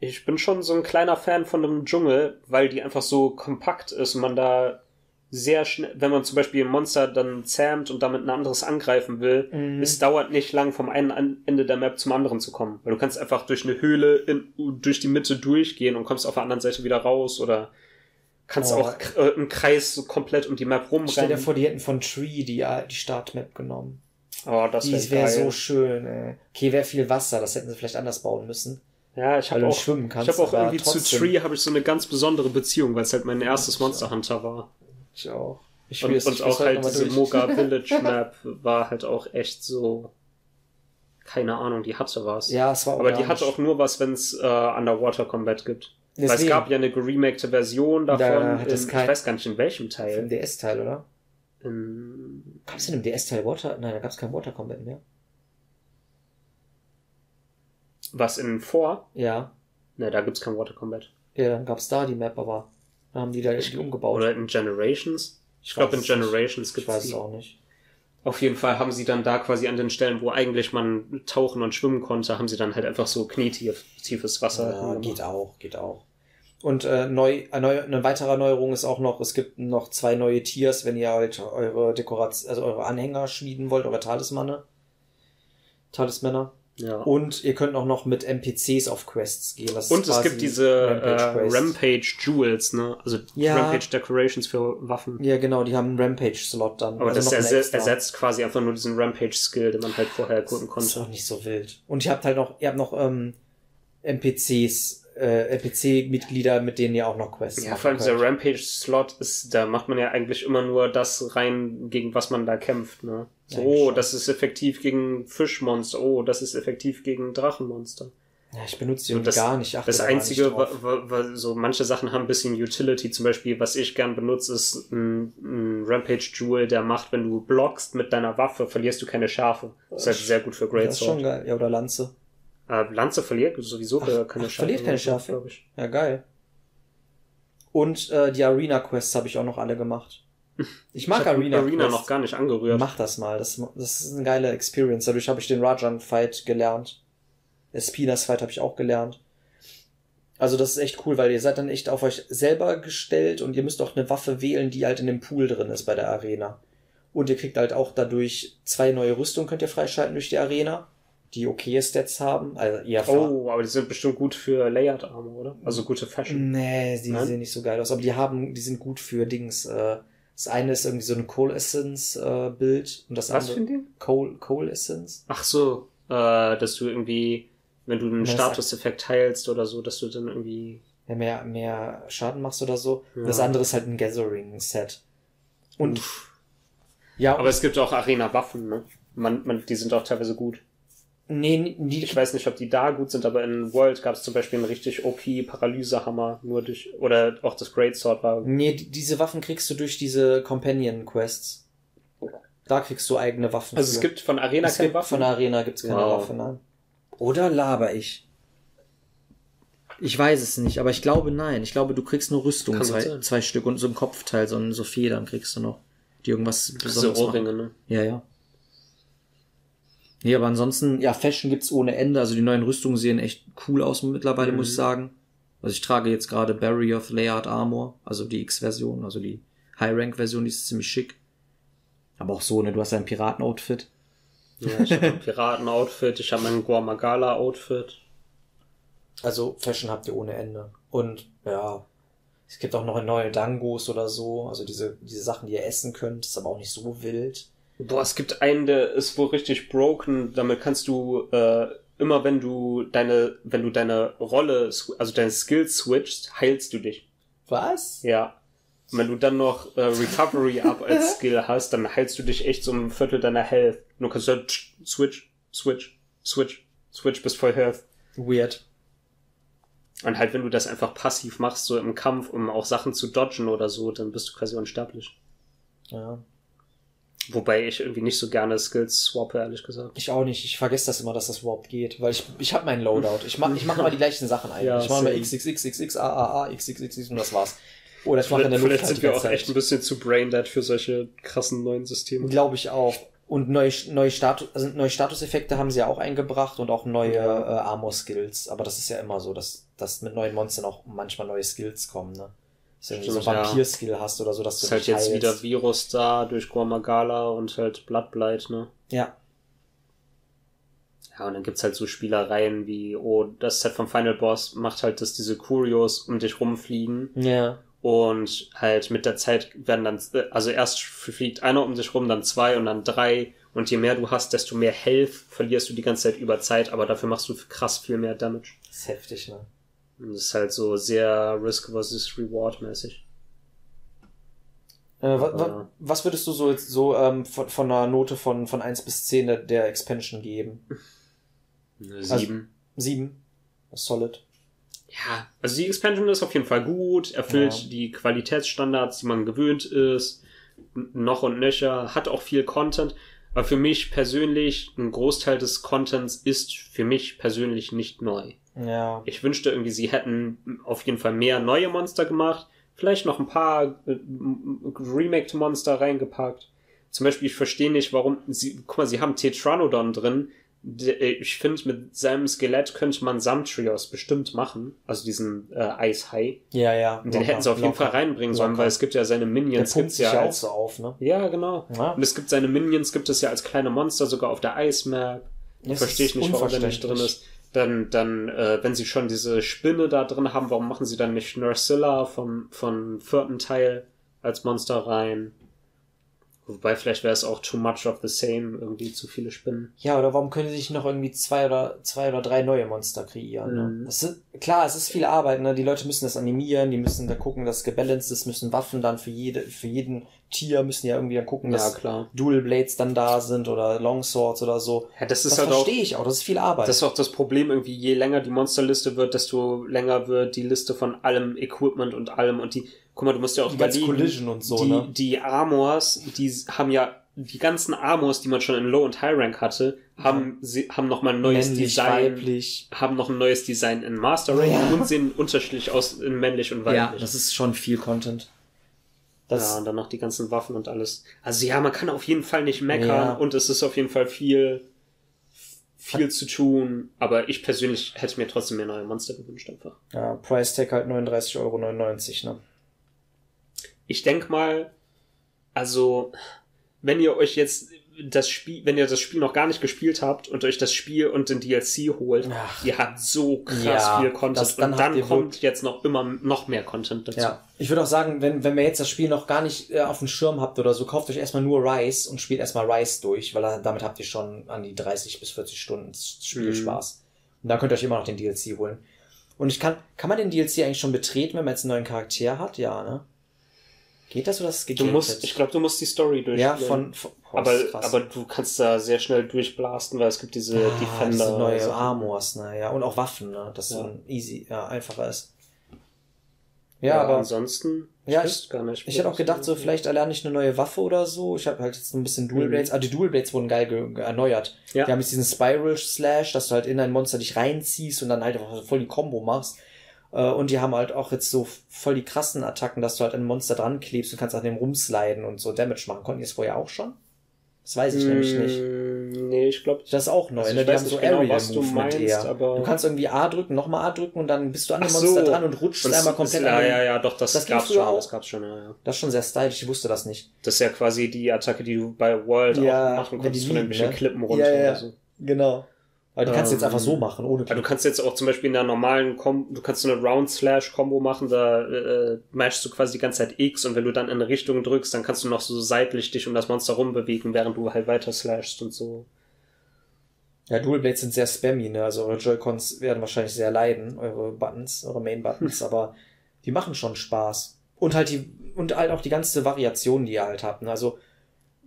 ich bin schon so ein kleiner Fan von einem Dschungel, weil die einfach so kompakt ist und man da sehr schnell, wenn man zum Beispiel ein Monster dann zähmt und damit ein anderes angreifen will,
Mhm.
es dauert nicht lang vom einen Ende der Map zum anderen zu kommen. Weil du kannst einfach durch eine Höhle in, durch die Mitte durchgehen und kommst auf der anderen Seite wieder raus oder kannst
Oh.
auch äh, im Kreis so komplett um die Map
Stell dir
rumrennen.
vor, die hätten von Tree die, die Startmap genommen.
Oh, das
Die
wäre geil.
so schön, ey. Okay, wäre viel Wasser, das hätten sie vielleicht anders bauen müssen.
ja, ich habe auch,
schwimmen kannst.
ich habe auch irgendwie zu
trotzdem-
Tree habe ich so eine ganz besondere Beziehung, weil es halt mein erstes Monster Hunter war.
Ich auch. Ich
Und, und auch halt
mal
diese
durch.
Moga Village Map war halt auch echt so. Keine Ahnung, die hatte was.
Ja, es war
Aber die hatte auch nur was, wenn es äh, Underwater Combat gibt. Weil es
Deswegen.
gab ja eine geremakte Version davon.
Da es
in,
kein-
ich weiß gar nicht in welchem
Im
Teil.
DS-Teil, oder?
In,
Gab's denn im DS-Teil Water? Nein, da gab's kein Water Combat mehr.
was in 4?
Ja.
Ne, da gibt's kein Water Combat.
Ja, dann gab's da die Map, aber da haben die da die umgebaut.
Oder in Generations? Ich glaube in
es nicht.
Generations
ich
gibt's
weiß
die.
es auch nicht.
Auf jeden Fall haben sie dann da quasi an den Stellen, wo eigentlich man tauchen und schwimmen konnte, haben sie dann halt einfach so knietief, tiefes Wasser.
Ja, geht auch, geht auch. Und äh, eine, neu, eine weitere Neuerung ist auch noch, es gibt noch zwei neue Tiers, wenn ihr halt eure Dekoration, also eure Anhänger schmieden wollt, eure Talismane. Talismänner.
Ja.
Und ihr könnt auch noch mit NPCs auf Quests gehen. Das
Und es gibt diese Rampage, äh. Rampage Jewels, ne? Also
Ja.
Rampage Decorations für Waffen.
Ja, genau, die haben einen Rampage-Slot dann.
Aber
Also
das
noch einen
erse
extra.
ersetzt quasi einfach nur diesen Rampage-Skill, den man halt vorher equippen
Das ist
konnte.
auch nicht so wild. Und ihr habt halt noch, ihr habt noch ähm, NPCs, äh, NPC-Mitglieder, mit denen ihr auch noch Quests
Ja, vor allem dieser. Rampage-Slot ist, da macht man ja eigentlich immer nur das rein, gegen was man da kämpft, ne? So,
Eigentlich
oh, das ist effektiv gegen Fischmonster, oh, das ist effektiv gegen Drachenmonster.
Ja, ich benutze die
So, das-
gar nicht. Ich achte
Das einzige,
nicht
so manche Sachen haben ein bisschen Utility, zum Beispiel, was ich gern benutze, ist ein, ein Rampage Jewel, der macht, wenn du blockst mit deiner Waffe, verlierst du keine Schärfe. Das ist halt sehr gut für
Das
Great
ist schon geil. Ja, oder Lanze.
Äh, Lanze verliert sowieso
Ach,
keine
ach,
Schärfe.
verliert keine Schärfe?
glaub ich.
Ja, geil. Und äh, die Arena-Quests habe ich auch noch alle gemacht. Ich mag
ich
Arena.
Arena noch gar nicht angerührt.
Mach das mal. Das, das ist eine geile Experience. Dadurch habe ich den Rajan-Fight gelernt. Espinas-Fight habe ich auch gelernt. Also das ist echt cool, weil ihr seid dann echt auf euch selber gestellt und ihr müsst auch eine Waffe wählen, die halt in dem Pool drin ist bei der Arena. Und ihr kriegt halt auch dadurch zwei neue Rüstungen könnt ihr freischalten durch die Arena, die okay Stats haben. Also erfahrt-
Oh, aber die sind bestimmt gut für Layered Armor, oder? Also gute Fashion.
Nee, die
Nein?
sehen nicht so geil aus. Aber die haben, die sind gut für Dings. Äh, das eine ist irgendwie so ein Coal Essence äh, Bild und das
Was für
andere
ein Ding?
Coal, Coal Essence.
Ach so, äh, dass du irgendwie, wenn du einen Statuseffekt heilst oder so, dass du dann irgendwie
Ja, mehr, mehr Schaden machst oder so.
Ja.
Das andere ist halt ein Gathering Set. Und ja,
Aber es gibt auch Arena-Waffen, ne? Man, man, die sind auch teilweise gut.
Nee, die,
Ich weiß nicht, ob die da gut sind, aber in World gab es zum Beispiel einen richtig OP Paralysehammer, nur durch, oder auch das Great Sword war.
nee, die- diese Waffen kriegst du durch diese Companion Quests. Da kriegst du eigene Waffen.
Also es
für.
gibt von Arena
es
keine
gibt,
Waffen.
Von Arena gibt's keine
Wow.
Waffe, nein. Oder laber ich? Ich weiß es nicht, aber ich glaube nein. Ich glaube, du kriegst nur Rüstung,
Kann
zwei, zwei Stück und so ein Kopfteil, so, so Federn kriegst du noch, die irgendwas Besonderes machen.
Ohrringe, ne?
Ja, ja. Nee, aber ansonsten, ja, Fashion gibt's ohne Ende. Also die neuen Rüstungen sehen echt cool aus mittlerweile,
Mhm.
muss ich sagen. Also ich trage jetzt gerade Barrier of Layered Armor, also die X-Version, also die High-Rank-Version, die ist ziemlich schick. Aber auch so, ne, du hast ein Piraten-Outfit.
Ja, ich habe ein Piraten-Outfit, ich habe mein Guamagala-Outfit.
Also Fashion habt ihr ohne Ende. Und ja, es gibt auch noch neue Dangos oder so, also diese, diese Sachen, die ihr essen könnt, ist aber auch nicht so wild.
Boah, es gibt einen, der ist wohl richtig broken. Damit kannst du äh, immer, wenn du deine, wenn du deine Rolle, also deine Skills switchst, heilst du dich.
Was?
Ja. Und wenn du dann noch äh, Recovery Up als Skill hast, dann heilst du dich echt so ein Viertel deiner Health. Nur kannst du halt switch, switch, switch, switch bis voll Health.
Weird.
Und halt, wenn du das einfach passiv machst, so im Kampf, um auch Sachen zu dodgen oder so, dann bist du quasi unsterblich.
Ja.
Wobei ich irgendwie nicht so gerne Skills swappe, ehrlich gesagt.
Ich auch nicht. Ich vergesse das immer, dass das überhaupt geht, weil ich ich habe meinen Loadout. Ich mach ich mache immer die gleichen Sachen eigentlich.
Ja,
ich mache immer. XXXXX AAA XXXX und das war's. Oder ich mache in der Luft
vielleicht
halt
sind wir auch echt ein bisschen zu braindead für solche krassen neuen Systeme.
Glaube ich auch. Und neue neue Status also neue Statuseffekte haben sie ja auch eingebracht und auch neue
Ja.
äh, Armor Skills, aber das ist ja immer so, dass dass mit neuen Monstern auch manchmal neue Skills kommen, ne? So
Stimmt, ja.
Vampir Skill hast oder so, dass du
ist halt jetzt
heilst.
wieder Virus da durch Guamagala und halt Bloodblight, ne?
Ja.
Ja, und dann gibt's halt so Spielereien wie, oh, das Set vom Final Boss macht halt, dass diese Curios um dich rumfliegen
Ja.
und halt mit der Zeit werden dann, also erst fliegt einer um dich rum, dann zwei und dann drei und je mehr du hast, desto mehr Health verlierst du die ganze Zeit über Zeit, aber dafür machst du krass viel mehr Damage.
Das ist heftig, ne?
Und das ist halt so sehr Risk versus Reward mäßig.
Äh, wa, wa, was würdest du so jetzt so ähm, von, von einer Note von, von 1 bis 10 der, der Expansion geben?
Sieben.
Sieben. Das ist solid.
Ja, also die Expansion ist auf jeden Fall gut, erfüllt
Ja.
die Qualitätsstandards, die man gewöhnt ist, noch und nöcher, hat auch viel Content. Aber für mich persönlich, ein Großteil des Contents ist für mich persönlich nicht neu.
Ja.
Ich wünschte irgendwie, sie hätten auf jeden Fall mehr neue Monster gemacht, vielleicht noch ein paar äh, m- m- remaked Monster reingepackt. zum Beispiel, ich verstehe nicht, warum sie, guck mal, sie haben Tetranodon drin. Äh, Ich finde, mit seinem Skelett könnte man Samtrios bestimmt machen. Also diesen äh, Eishai.
Ja, ja.
Und den hätten sie auf jeden Fall reinbringen sollen, weil es gibt ja seine
Der
Minions,
pumpt
gibt's
sich
ja als,
so auf, ne?
ja, genau.
Ja.
Und es gibt seine Minions, gibt es ja als kleine Monster sogar auf der Ice Map.
Das
Verstehe ich nicht, warum der nicht drin ist. Dann, dann, äh, wenn sie schon diese Spinne da drin haben, warum machen sie dann nicht Nursilla vom, vom vierten Teil als Monster rein? Wobei vielleicht wäre es auch too much of the same, irgendwie zu viele Spinnen.
Ja, oder warum können sie sich noch irgendwie zwei oder zwei oder drei neue Monster kreieren? Ne?
Mhm.
Das ist, klar, es ist viel Arbeit, ne? Die Leute müssen das animieren, die müssen da gucken, dass es gebalanced ist, müssen Waffen dann für jede, für jeden Tier müssen ja irgendwie dann gucken,
Ja,
dass
klar.
Dual Blades dann da sind oder Longswords oder so.
Ja, das ist
Das
halt auch,
verstehe ich auch, das ist viel Arbeit.
das ist auch das Problem irgendwie, je länger die Monsterliste wird, desto länger wird die Liste von allem Equipment und allem und die, guck mal, du musst ja auch überlegen,
Collision und so,
die,
ne?
die Armors, die haben ja, die ganzen Armors, die man schon in Low und High Rank hatte, haben, sie, haben noch mal ein neues
Männlich,
Design,
weiblich.
haben noch ein neues Design in Master Rank
Ja.
und sehen unterschiedlich aus in männlich und
Ja,
weiblich.
Das ist schon viel Content. Das,
ja, und dann noch die ganzen Waffen und alles. Also ja, man kann auf jeden Fall nicht meckern
Ja.
und es ist auf jeden Fall viel, viel zu tun, aber ich persönlich hätte mir trotzdem mehr neue Monster gewünscht einfach.
ja, Price Tag halt 39,99 Euro, ne?
Ich denk mal, also, wenn ihr euch jetzt das Spiel, wenn ihr das Spiel noch gar nicht gespielt habt und euch das Spiel und den DLC holt,
Ach.
ihr habt so krass
Ja,
viel Content
das- dann
und dann kommt jetzt noch immer noch mehr Content dazu.
Ja, ich würde auch sagen, wenn, wenn ihr jetzt das Spiel noch gar nicht äh, auf dem Schirm habt oder so, kauft euch erstmal nur Rise und spielt erstmal Rise durch, weil da- damit habt ihr schon an die 30 bis 40 Stunden Spielspaß. Und dann könnt ihr euch immer noch den DLC holen. Und ich kann, kann man den DLC eigentlich schon betreten, wenn man jetzt einen neuen Charakter hat? Ja, ne? Geht das oder ist es
Du
gegatet?
musst, ich glaube, du musst die Story durchspielen.
ja, von, von boah,
aber, aber du kannst da sehr schnell durchblasten, weil es gibt diese
ah,
Defender.
diese neue
Sachen.
Armors, ne? Ja, und auch Waffen, ne? Das
Ja.
easy, ja, einfacher ist.
Ja,
Ja, aber
ansonsten,
Ja,
weiß gar nicht.
Ich hätte auch gedacht, so vielleicht erlerne ich eine neue Waffe oder so. Ich habe halt jetzt ein bisschen Dual
Mhm.
Blades. Ah, die Dual Blades wurden geil ge ge erneuert.
Ja.
Die haben jetzt diesen Spiral Slash, dass du halt in ein Monster dich reinziehst und dann halt einfach voll die Combo machst. Äh, Und die haben halt auch jetzt so voll die krassen Attacken, dass du halt ein Monster dran klebst und kannst an dem rumsliden und so Damage machen. Konnten die es vorher auch schon? Das weiß ich nämlich nicht.
Mm, Nee, ich glaube,
Das ist auch neu,
Also
ne? Die haben so
nicht genau,
Area
was du
Movement
meinst,
eher.
aber-
Du kannst irgendwie A drücken, nochmal A drücken und dann bist du an dem Monster
so.
dran und rutschst
Und
einmal komplett an
Ja, ja, ja, doch, das,
Das
gab's schon,
auch.
das gab's schon, ja, ja.
Das ist schon sehr stylisch, ich wusste das nicht.
Das ist ja quasi die Attacke, die du bei World
Ja,
auch machen konntest von bisschen
ne?
Klippen runter
Ja, ja.
oder so.
Genau. Aber die kannst du jetzt
Ähm,
einfach so machen, ohne
Aber du kannst jetzt auch zum Beispiel in der normalen Kom du kannst so eine Round-Slash-Combo machen, da äh, matchst du quasi die ganze Zeit X und wenn du dann in eine Richtung drückst, dann kannst du noch so seitlich dich um das Monster rumbewegen, während du halt weiter slashst und so.
Ja, Dual Blades sind sehr spammy, ne? Also eure Joy-Cons werden wahrscheinlich sehr leiden, eure Buttons, eure Main-Buttons, aber die machen schon Spaß. Und halt die, und halt auch die ganze Variation, die ihr halt habt. Ne? Also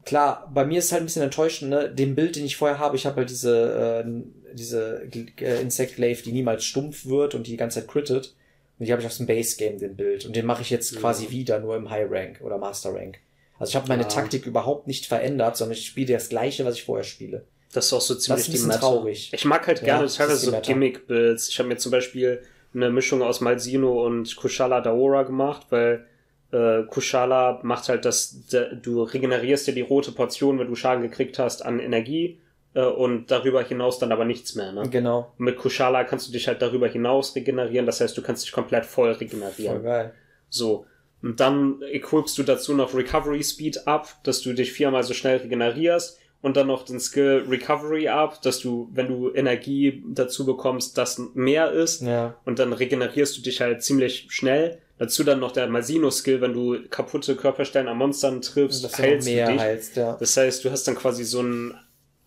klar, bei mir ist halt ein bisschen enttäuschend, ne? Dem Bild, den ich vorher habe, ich habe halt diese, äh, diese äh, Insect Glaive, die niemals stumpf wird und die die ganze Zeit crittet. Und die habe ich aus dem Base Game, den Bild. Und den mache ich jetzt
Ja.
quasi wieder, nur im High Rank oder Master Rank. Also ich habe meine
Ja.
Taktik überhaupt nicht verändert, sondern ich spiele das gleiche, was ich vorher spiele.
Das ist auch so ziemlich
ist ein
die Meta.
traurig.
Ich mag halt
Ja,
gerne
das ist
teilweise so. Gimmick-Builds. Ich habe mir zum Beispiel eine Mischung aus Malzino und Kushala Daora gemacht, weil äh, Kushala macht halt das, de, du regenerierst dir die rote Portion, wenn du Schaden gekriegt hast, an Energie und darüber hinaus dann aber nichts mehr. Ne?
Genau.
Und mit Kushala kannst du dich halt darüber hinaus regenerieren, das heißt, du kannst dich komplett voll regenerieren.
Voll geil.
So. Und dann equipst du dazu noch Recovery Speed ab, dass du dich viermal so schnell regenerierst und dann noch den Skill Recovery ab, dass du, wenn du Energie dazu bekommst, das mehr ist
Ja.
und dann regenerierst du dich halt ziemlich schnell. Dazu dann noch der Masino-Skill, wenn du kaputte Körperstellen an Monstern triffst,
noch
heilst du dich.
heilst, ja.
Das heißt, du hast dann quasi so ein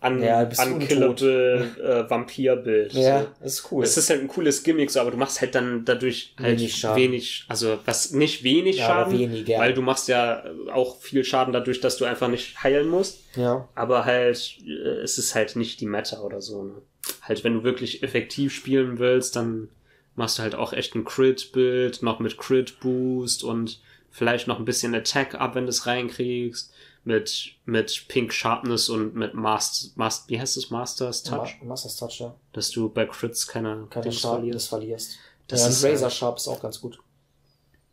un
Ja, bist
unkillable äh, Vampirbild. so.
Ja, ist cool.
Es ist halt ein cooles Gimmick, so, aber du machst halt dann dadurch halt
Wenig Schaden.
wenig, also was nicht wenig
Ja,
Schaden,
weniger.
weil du machst ja auch viel Schaden dadurch, dass du einfach nicht heilen musst,
ja.
aber halt äh, es ist halt nicht die Meta oder so. Ne? Halt, wenn du wirklich effektiv spielen willst, dann machst du halt auch echt ein Crit-Bild, noch mit Crit-Boost und vielleicht noch ein bisschen Attack ab, wenn du es reinkriegst. Mit, mit Pink Sharpness und mit Master, Master, wie heißt es, Masters Touch?
Ma Masters Touch, ja.
Dass du bei Crits keine,
Keine Schaden,
verlierst.
das ja,
ist
und Razor
halt-
Sharp ist auch ganz gut.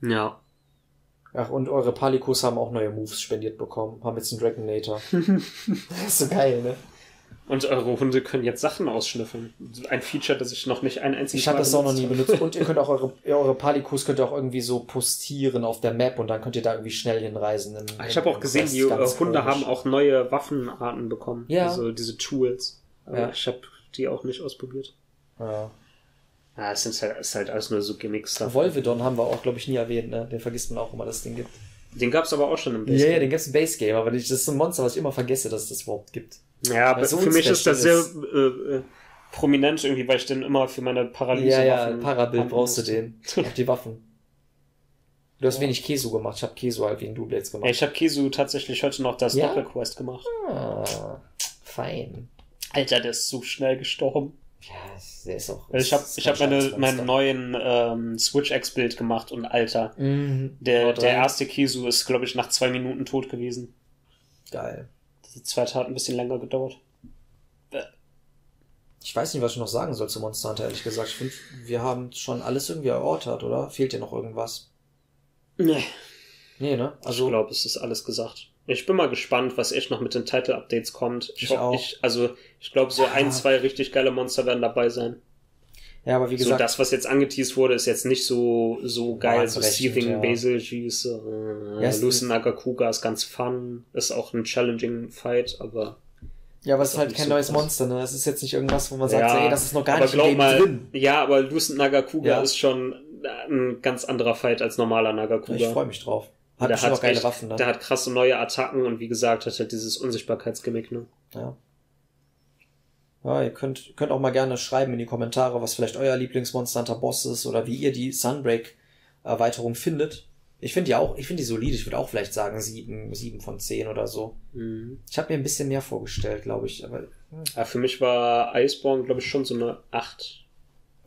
Ja.
Ach, und eure Palikos haben auch neue Moves spendiert bekommen. Haben jetzt einen Dragonator. das ist so geil, ne?
Und eure Hunde können jetzt Sachen ausschnüffeln. Ein Feature, das ich noch nicht ein einziges
Ich habe das auch noch nie
benutzt.
Und ihr könnt auch eure, ja, eure Palikos könnt ihr auch irgendwie so postieren auf der Map und dann könnt ihr da irgendwie schnell hinreisen. Im,
Ich habe auch gesehen,
Quest.
die äh, Hunde
komisch.
haben auch neue Waffenarten bekommen.
Ja.
Also diese Tools. Aber
Ja.
ich habe die auch nicht ausprobiert.
Ja.
Ja, es sind halt, es ist halt alles nur so Gimmicks-Stuff.
Volvidon haben wir auch, glaube ich, nie erwähnt, ne? Den vergisst man auch immer, dass es den gibt.
Den gab's aber auch schon im
Ja,
Base.
ja, den gibt's im Base Game, aber das ist so ein Monster, was ich immer vergesse, dass es das überhaupt gibt.
Ja, aber für mich ist das sehr äh, äh, prominent irgendwie, weil ich den immer für meine Paralyse
Ja, ja, Parabild brauchst du den. Auf die Waffen. Du hast
Ja.
wenig Kesu gemacht. Ich habe Kesu halt wie ein Dublets
Ja,
gemacht.
ich habe Kesu tatsächlich heute noch das
Ja?
Doppelquest gemacht.
Ah, fein.
Alter, der ist so schnell gestorben.
Ja, der ist auch.
Also ich habe ich hab
ein
meine, meinen neuen ähm, Switch-X-Bild gemacht und Alter,
Mhm.
der, der erste Kesu ist, glaube ich, nach zwei Minuten tot gewesen.
Geil.
Die zweite hat ein bisschen länger gedauert.
Ich weiß nicht, was ich noch sagen soll zu Monster Hunter, ehrlich gesagt. Ich finde, wir haben schon alles irgendwie erörtert, oder? Fehlt dir noch irgendwas?
Nee.
Nee, ne?
Also, ich glaube, es ist alles gesagt. Ich bin mal gespannt, was echt noch mit den Title-Updates kommt. Ich,
Ich auch.
Ich, also, ich glaube, so ein,
Ja.
zwei richtig geile Monster werden dabei sein.
Ja, aber wie
So,
gesagt,
das, was jetzt angeteased wurde, ist jetzt nicht so, so geil. So Seething
ja.
Basil Juice, äh,
Ja,
Lucen Nagakuga ist ganz fun. Ist auch ein challenging Fight, aber.
ja, aber es
ist
halt kein
so
neues
krass.
Monster, ne? Es ist jetzt nicht irgendwas, wo man sagt,
Ja,
so, ey, das ist noch gar nicht im Game
mal,
drin.
Ja, aber Lucent Nagakuga
Ja.
ist schon ein ganz anderer Fight als normaler Nagakuga.
Ich freue mich drauf. Hat
der hat,
geile
echt,
Waffen, ne?
der hat krasse neue Attacken und wie gesagt, hat halt dieses Unsichtbarkeitsgimmick, ne?
Ja. Ja, ihr könnt, könnt auch mal gerne schreiben in die Kommentare, was vielleicht euer Lieblingsmonster Hunter Boss ist oder wie ihr die Sunbreak-Erweiterung findet. Ich finde die auch, ich finde die solide. Ich würde auch vielleicht sagen sieben, sieben von zehn oder so.
Mhm.
Ich habe mir ein bisschen mehr vorgestellt, glaube ich. Aber
Ja, für mich war Iceborne, glaube ich, schon so eine 8.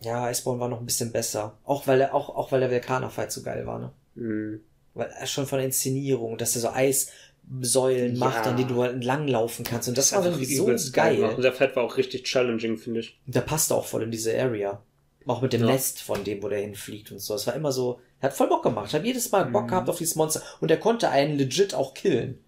ja, Iceborne war noch ein bisschen besser. Auch weil er, auch, auch weil der Vulkaner-Fight so geil war, ne?
Mhm.
Weil er schon von der Inszenierung, dass er so Eissäulen
Ja.
macht, an denen du halt entlanglaufen kannst. Und das war
einfach
irgendwie so geil.
Und der Fight war auch richtig challenging, finde ich.
Der passte auch voll in diese Area. Auch mit dem
Ja.
Nest von dem, wo der hinfliegt und so. Es war immer so, er hat voll Bock gemacht. Habe jedes Mal Bock
Mhm.
gehabt auf dieses Monster. Und er konnte einen legit auch killen.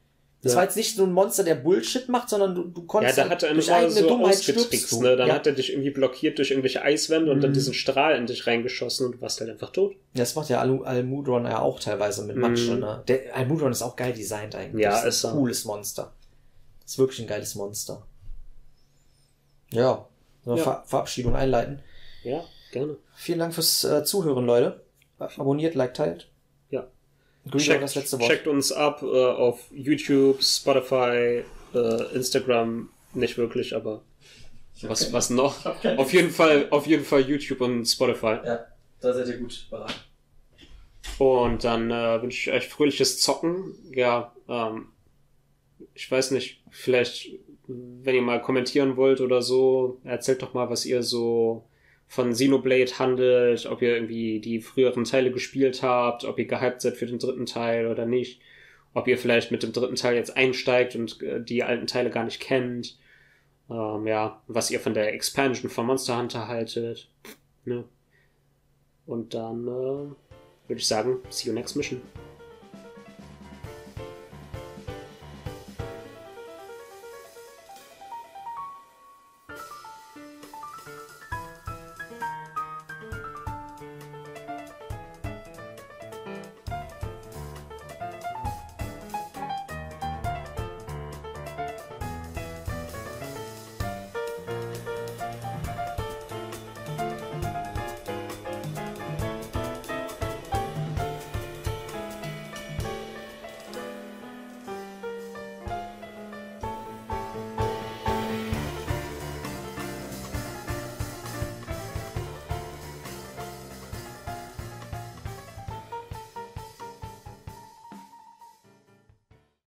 Das
Ja.
war jetzt nicht so ein Monster, der Bullshit macht, sondern du, du
Ja,
konntest
da hat er
durch eigene
so
Dummheit
ausgetrickst, ne? Dann
ja.
hat er dich irgendwie blockiert durch irgendwelche Eiswände und dann
Mhm.
diesen Strahl in dich reingeschossen und du warst halt einfach tot.
Das macht ja Al Almudron ja auch teilweise mit
Mhm.
Matsche, ne? Der Almudron ist auch geil designt eigentlich.
Ja, ist
ist ein cooles Monster. Das ist wirklich ein geiles Monster. Ja.
Ja.
Ver Verabschiedung einleiten.
Ja, gerne.
Vielen Dank fürs äh, Zuhören, Leute. Abonniert, like, teilt. Grüße
Checkt,
das letzte Wort.
checkt uns ab äh, auf YouTube, Spotify, äh, Instagram, nicht wirklich, aber was, was noch? Auf jeden Fall, auf jeden Fall YouTube und Spotify.
Ja, da seid ihr gut beraten.
Und dann äh, wünsche ich euch fröhliches Zocken. Ja, ähm, ich weiß nicht, vielleicht, wenn ihr mal kommentieren wollt oder so, erzählt doch mal, was ihr so von Xenoblade handelt, ob ihr irgendwie die früheren Teile gespielt habt, ob ihr gehypt seid für den dritten Teil oder nicht, ob ihr vielleicht mit dem dritten Teil jetzt einsteigt und äh, die alten Teile gar nicht kennt. Ähm, ja, was ihr von der Expansion von Monster Hunter haltet. Ne? Und dann äh, würde ich sagen, see you next mission.